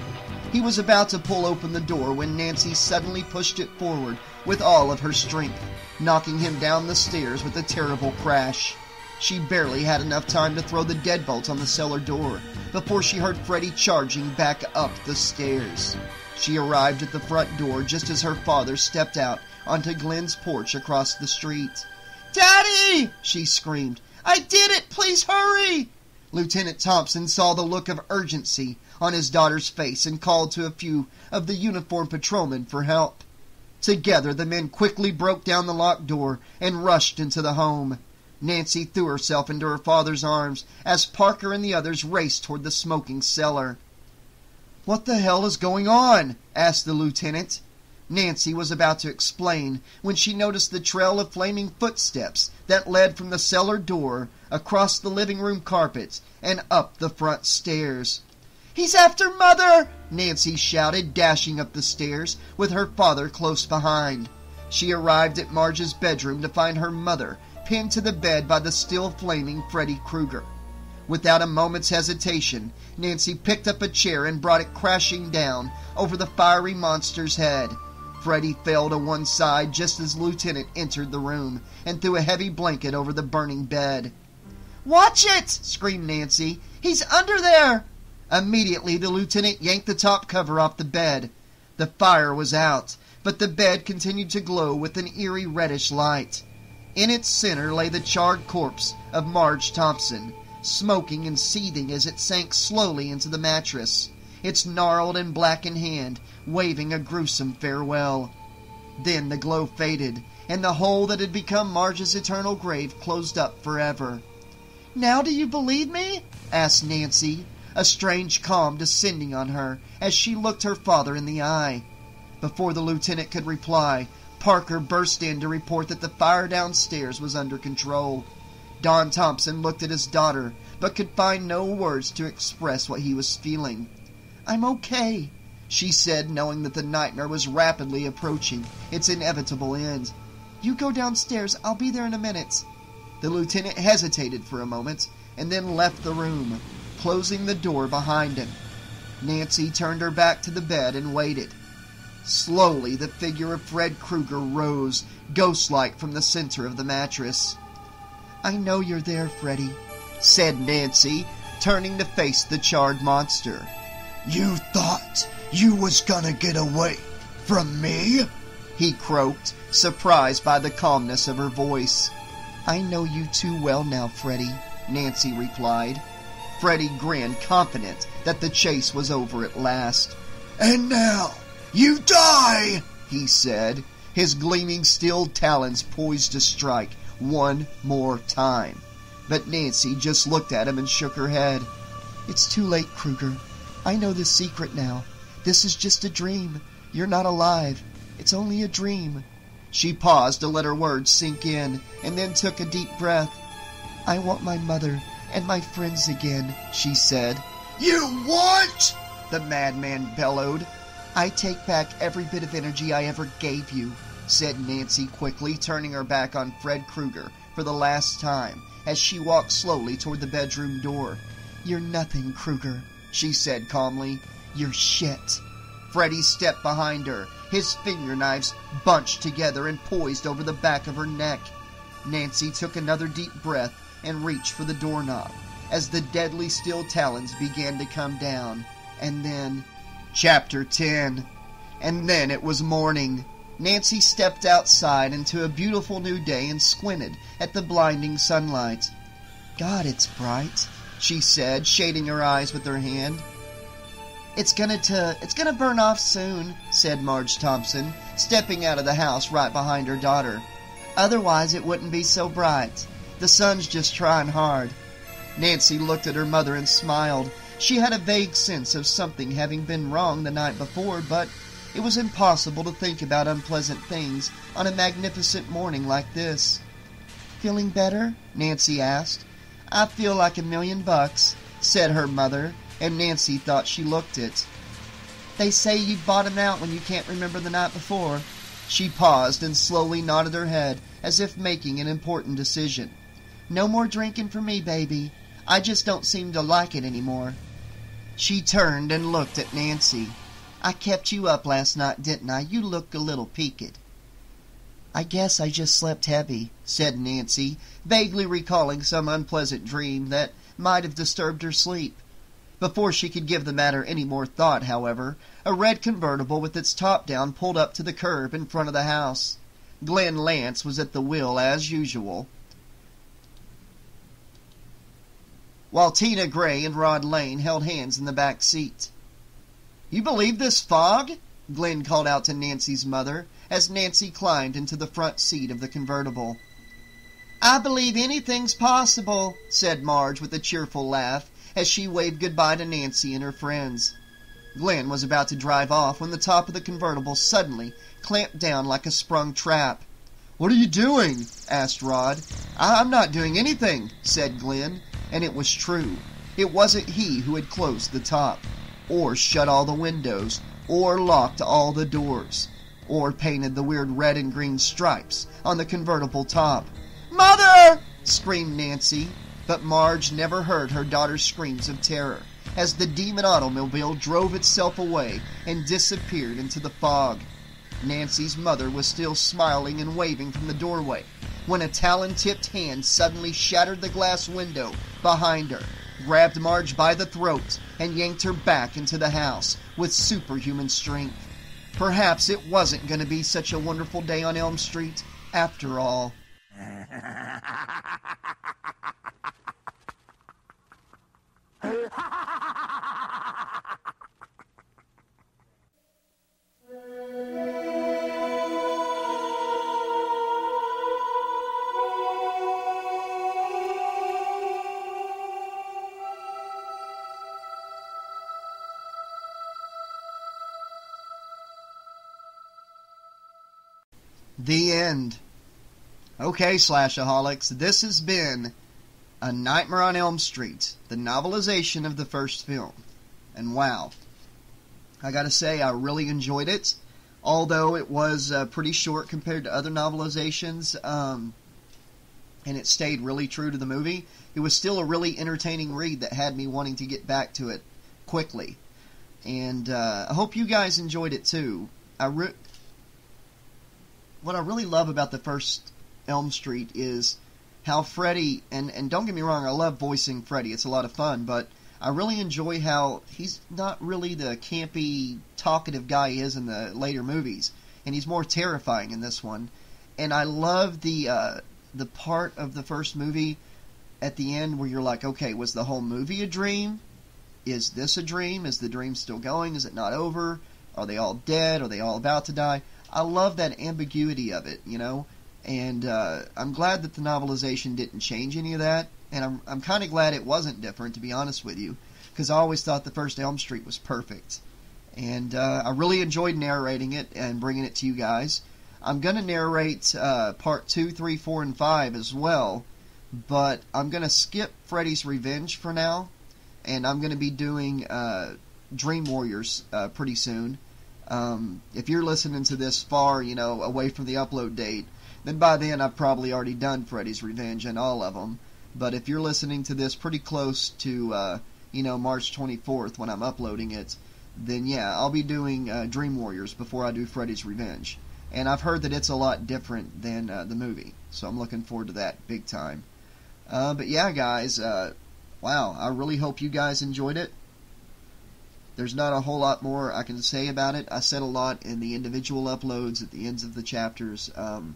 He was about to pull open the door when Nancy suddenly pushed it forward with all of her strength, knocking him down the stairs with a terrible crash. She barely had enough time to throw the deadbolt on the cellar door before she heard Freddy charging back up the stairs. She arrived at the front door just as her father stepped out onto Glenn's porch across the street. Daddy! she screamed. I did it! Please hurry! Lieutenant Thompson saw the look of urgency on his daughter's face and called to a few of the uniformed patrolmen for help. Together, the men quickly broke down the locked door and rushed into the home. Nancy threw herself into her father's arms as Parker and the others raced toward the smoking cellar. What the hell is going on? asked the lieutenant. Nancy was about to explain when she noticed the trail of flaming footsteps that led from the cellar door across the living room carpet and up the front stairs. He's after Mother! Nancy shouted, dashing up the stairs with her father close behind. She arrived at Marge's bedroom to find her mother pinned to the bed by the still flaming Freddy Krueger. Without a moment's hesitation, Nancy picked up a chair and brought it crashing down over the fiery monster's head. Freddy fell to one side just as Lieutenant entered the room and threw a heavy blanket over the burning bed. Watch it! screamed Nancy. He's under there! Immediately, the lieutenant yanked the top cover off the bed. The fire was out, but the bed continued to glow with an eerie reddish light. In its center lay the charred corpse of Marge Thompson, smoking and seething as it sank slowly into the mattress, its gnarled and blackened hand waving a gruesome farewell. Then the glow faded, and the hole that had become Marge's eternal grave closed up forever. Now do you believe me? asked Nancy, a strange calm descending on her as she looked her father in the eye. Before the lieutenant could reply, Parker burst in to report that the fire downstairs was under control. Don Thompson looked at his daughter, but could find no words to express what he was feeling. I'm okay, she said, knowing that the nightmare was rapidly approaching its inevitable end. You go downstairs. I'll be there in a minute. The lieutenant hesitated for a moment and then left the room, closing the door behind him. Nancy turned her back to the bed and waited. Slowly, the figure of Fred Krueger rose, ghost-like, from the center of the mattress. I know you're there, Freddy, said Nancy, turning to face the charred monster. You thought you was gonna get away from me? He croaked, surprised by the calmness of her voice. I know you too well now, Freddy, Nancy replied. Freddy grinned, confident that the chase was over at last. And now, you die! he said, his gleaming steel talons poised to strike one more time. But Nancy just looked at him and shook her head. It's too late, Krueger. I know the secret now. This is just a dream. You're not alive. It's only a dream. She paused to let her words sink in, and then took a deep breath. I want my mother and my friends again, she said. You what? The madman bellowed. I take back every bit of energy I ever gave you, said Nancy quickly, turning her back on Fred Krueger for the last time as she walked slowly toward the bedroom door. You're nothing, Krueger, she said calmly. You're shit. Freddy stepped behind her, his finger knives bunched together and poised over the back of her neck. Nancy took another deep breath and reached for the doorknob as the deadly steel talons began to come down. And then, Chapter 10. And then it was morning. Nancy stepped outside into a beautiful new day and squinted at the blinding sunlight. God, it's bright, she said, shading her eyes with her hand. It's gonna to, it's gonna burn off soon, said Marge Thompson, stepping out of the house right behind her daughter. Otherwise it wouldn't be so bright. The sun's just trying hard. Nancy looked at her mother and smiled. She had a vague sense of something having been wrong the night before, but it was impossible to think about unpleasant things on a magnificent morning like this. Feeling better? Nancy asked. I feel like a million bucks, said her mother, and Nancy thought she looked it. They say you bottom out when you can't remember the night before. She paused and slowly nodded her head as if making an important decision. No more drinking for me, baby. I just don't seem to like it anymore. She turned and looked at Nancy. I kept you up last night, didn't I? You look a little peaked. I guess I just slept heavy, said Nancy, vaguely recalling some unpleasant dream that might have disturbed her sleep. Before she could give the matter any more thought, however, a red convertible with its top down pulled up to the curb in front of the house. Glenn Lantz was at the wheel as usual. While Tina Gray and Rod Lane held hands in the back seat. You believe this fog? Glenn called out to Nancy's mother as Nancy climbed into the front seat of the convertible. I believe anything's possible, said Marge with a cheerful laugh as she waved goodbye to Nancy and her friends. Glenn was about to drive off when the top of the convertible suddenly clamped down like a sprung trap. What are you doing? asked Rod. I'm not doing anything, said Glenn, and it was true. It wasn't he who had closed the top, or shut all the windows, or locked all the doors, or painted the weird red and green stripes on the convertible top. Mother! screamed Nancy, but Marge never heard her daughter's screams of terror as the demon automobile drove itself away and disappeared into the fog. Nancy's mother was still smiling and waving from the doorway when a talon-tipped hand suddenly shattered the glass window behind her, grabbed Marge by the throat, and yanked her back into the house with superhuman strength. Perhaps it wasn't going to be such a wonderful day on Elm Street after all. *laughs* The end. Okay, Slashaholics, this has been A Nightmare on Elm Street, the novelization of the first film. And wow, I gotta say, I really enjoyed it. Although it was uh, pretty short compared to other novelizations, um, and it stayed really true to the movie, it was still a really entertaining read that had me wanting to get back to it quickly. And uh, I hope you guys enjoyed it too. I re- what I really love about the first Elm Street is how Freddy and and don't get me wrong, I love voicing Freddy. It's a lot of fun, but I really enjoy how he's not really the campy, talkative guy he is in the later movies, and he's more terrifying in this one. And I love the uh, the part of the first movie at the end where you're like, okay, was the whole movie a dream? Is this a dream? Is the dream still going? Is it not over? Are they all dead? Are they all about to die? I love that ambiguity of it, you know, and uh, I'm glad that the novelization didn't change any of that, and I'm I'm kind of glad it wasn't different, to be honest with you, because I always thought the first Elm Street was perfect, and uh, I really enjoyed narrating it and bringing it to you guys. I'm going to narrate uh, part two, three, four, and five as well, but I'm going to skip Freddy's Revenge for now, and I'm going to be doing uh, Dream Warriors uh, pretty soon. Um, if you're listening to this far, you know, away from the upload date, then by then I've probably already done Freddy's Revenge and all of them. But if you're listening to this pretty close to, uh, you know, March 24th when I'm uploading it, then yeah, I'll be doing uh, Dream Warriors before I do Freddy's Revenge. And I've heard that it's a lot different than uh, the movie, so I'm looking forward to that big time. Uh, but yeah, guys, uh, wow, I really hope you guys enjoyed it. There's not a whole lot more I can say about it. I said a lot in the individual uploads at the ends of the chapters. Um,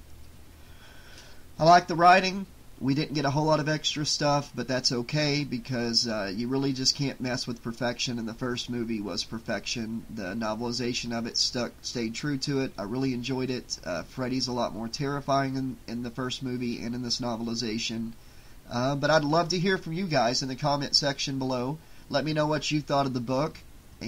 I like the writing. We didn't get a whole lot of extra stuff, but that's okay because uh, you really just can't mess with perfection. And the first movie was perfection. The novelization of it stuck, stayed true to it. I really enjoyed it. Uh, Freddy's a lot more terrifying in, in the first movie and in this novelization. Uh, but I'd love to hear from you guys in the comment section below. Let me know what you thought of the book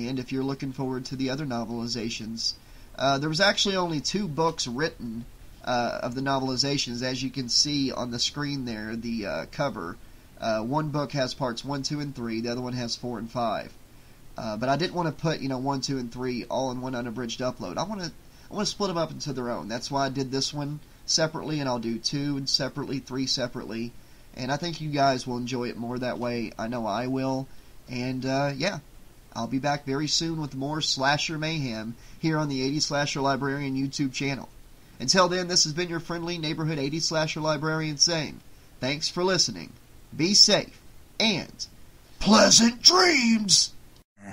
and if you're looking forward to the other novelizations. Uh, there was actually only two books written uh, of the novelizations, as you can see on the screen there, the uh, cover. Uh, one book has parts one, two, and three. The other one has four and five. Uh, but I didn't want to put you know one, two, and three all in one unabridged upload. I want to I want to split them up into their own. That's why I did this one separately, and I'll do two and separately, three separately. And I think you guys will enjoy it more that way. I know I will. And uh, yeah, I'll be back very soon with more Slasher Mayhem here on the 80 Slasher Librarian YouTube channel. Until then, this has been your friendly neighborhood 80 Slasher Librarian saying, thanks for listening, be safe, and pleasant dreams! *laughs*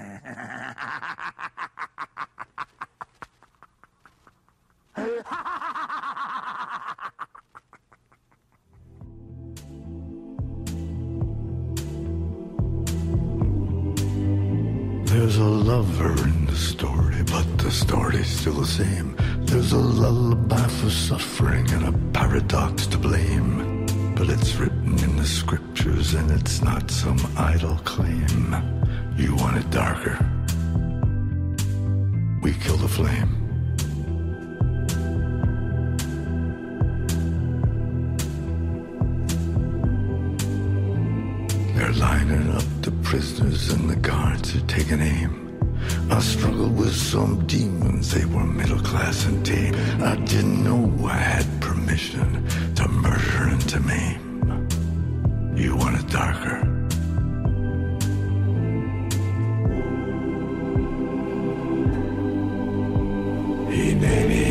There's a lover in the story, but the story's still the same. There's a lullaby for suffering and a paradox to blame. But it's written in the scriptures and it's not some idle claim. You want it darker? We kill the flame. Lining up the prisoners and the guards are taking aim. I struggled with some demons, they were middle class and tame. I didn't know I had permission to murder and to maim. You want it darker? Hineni, hineni,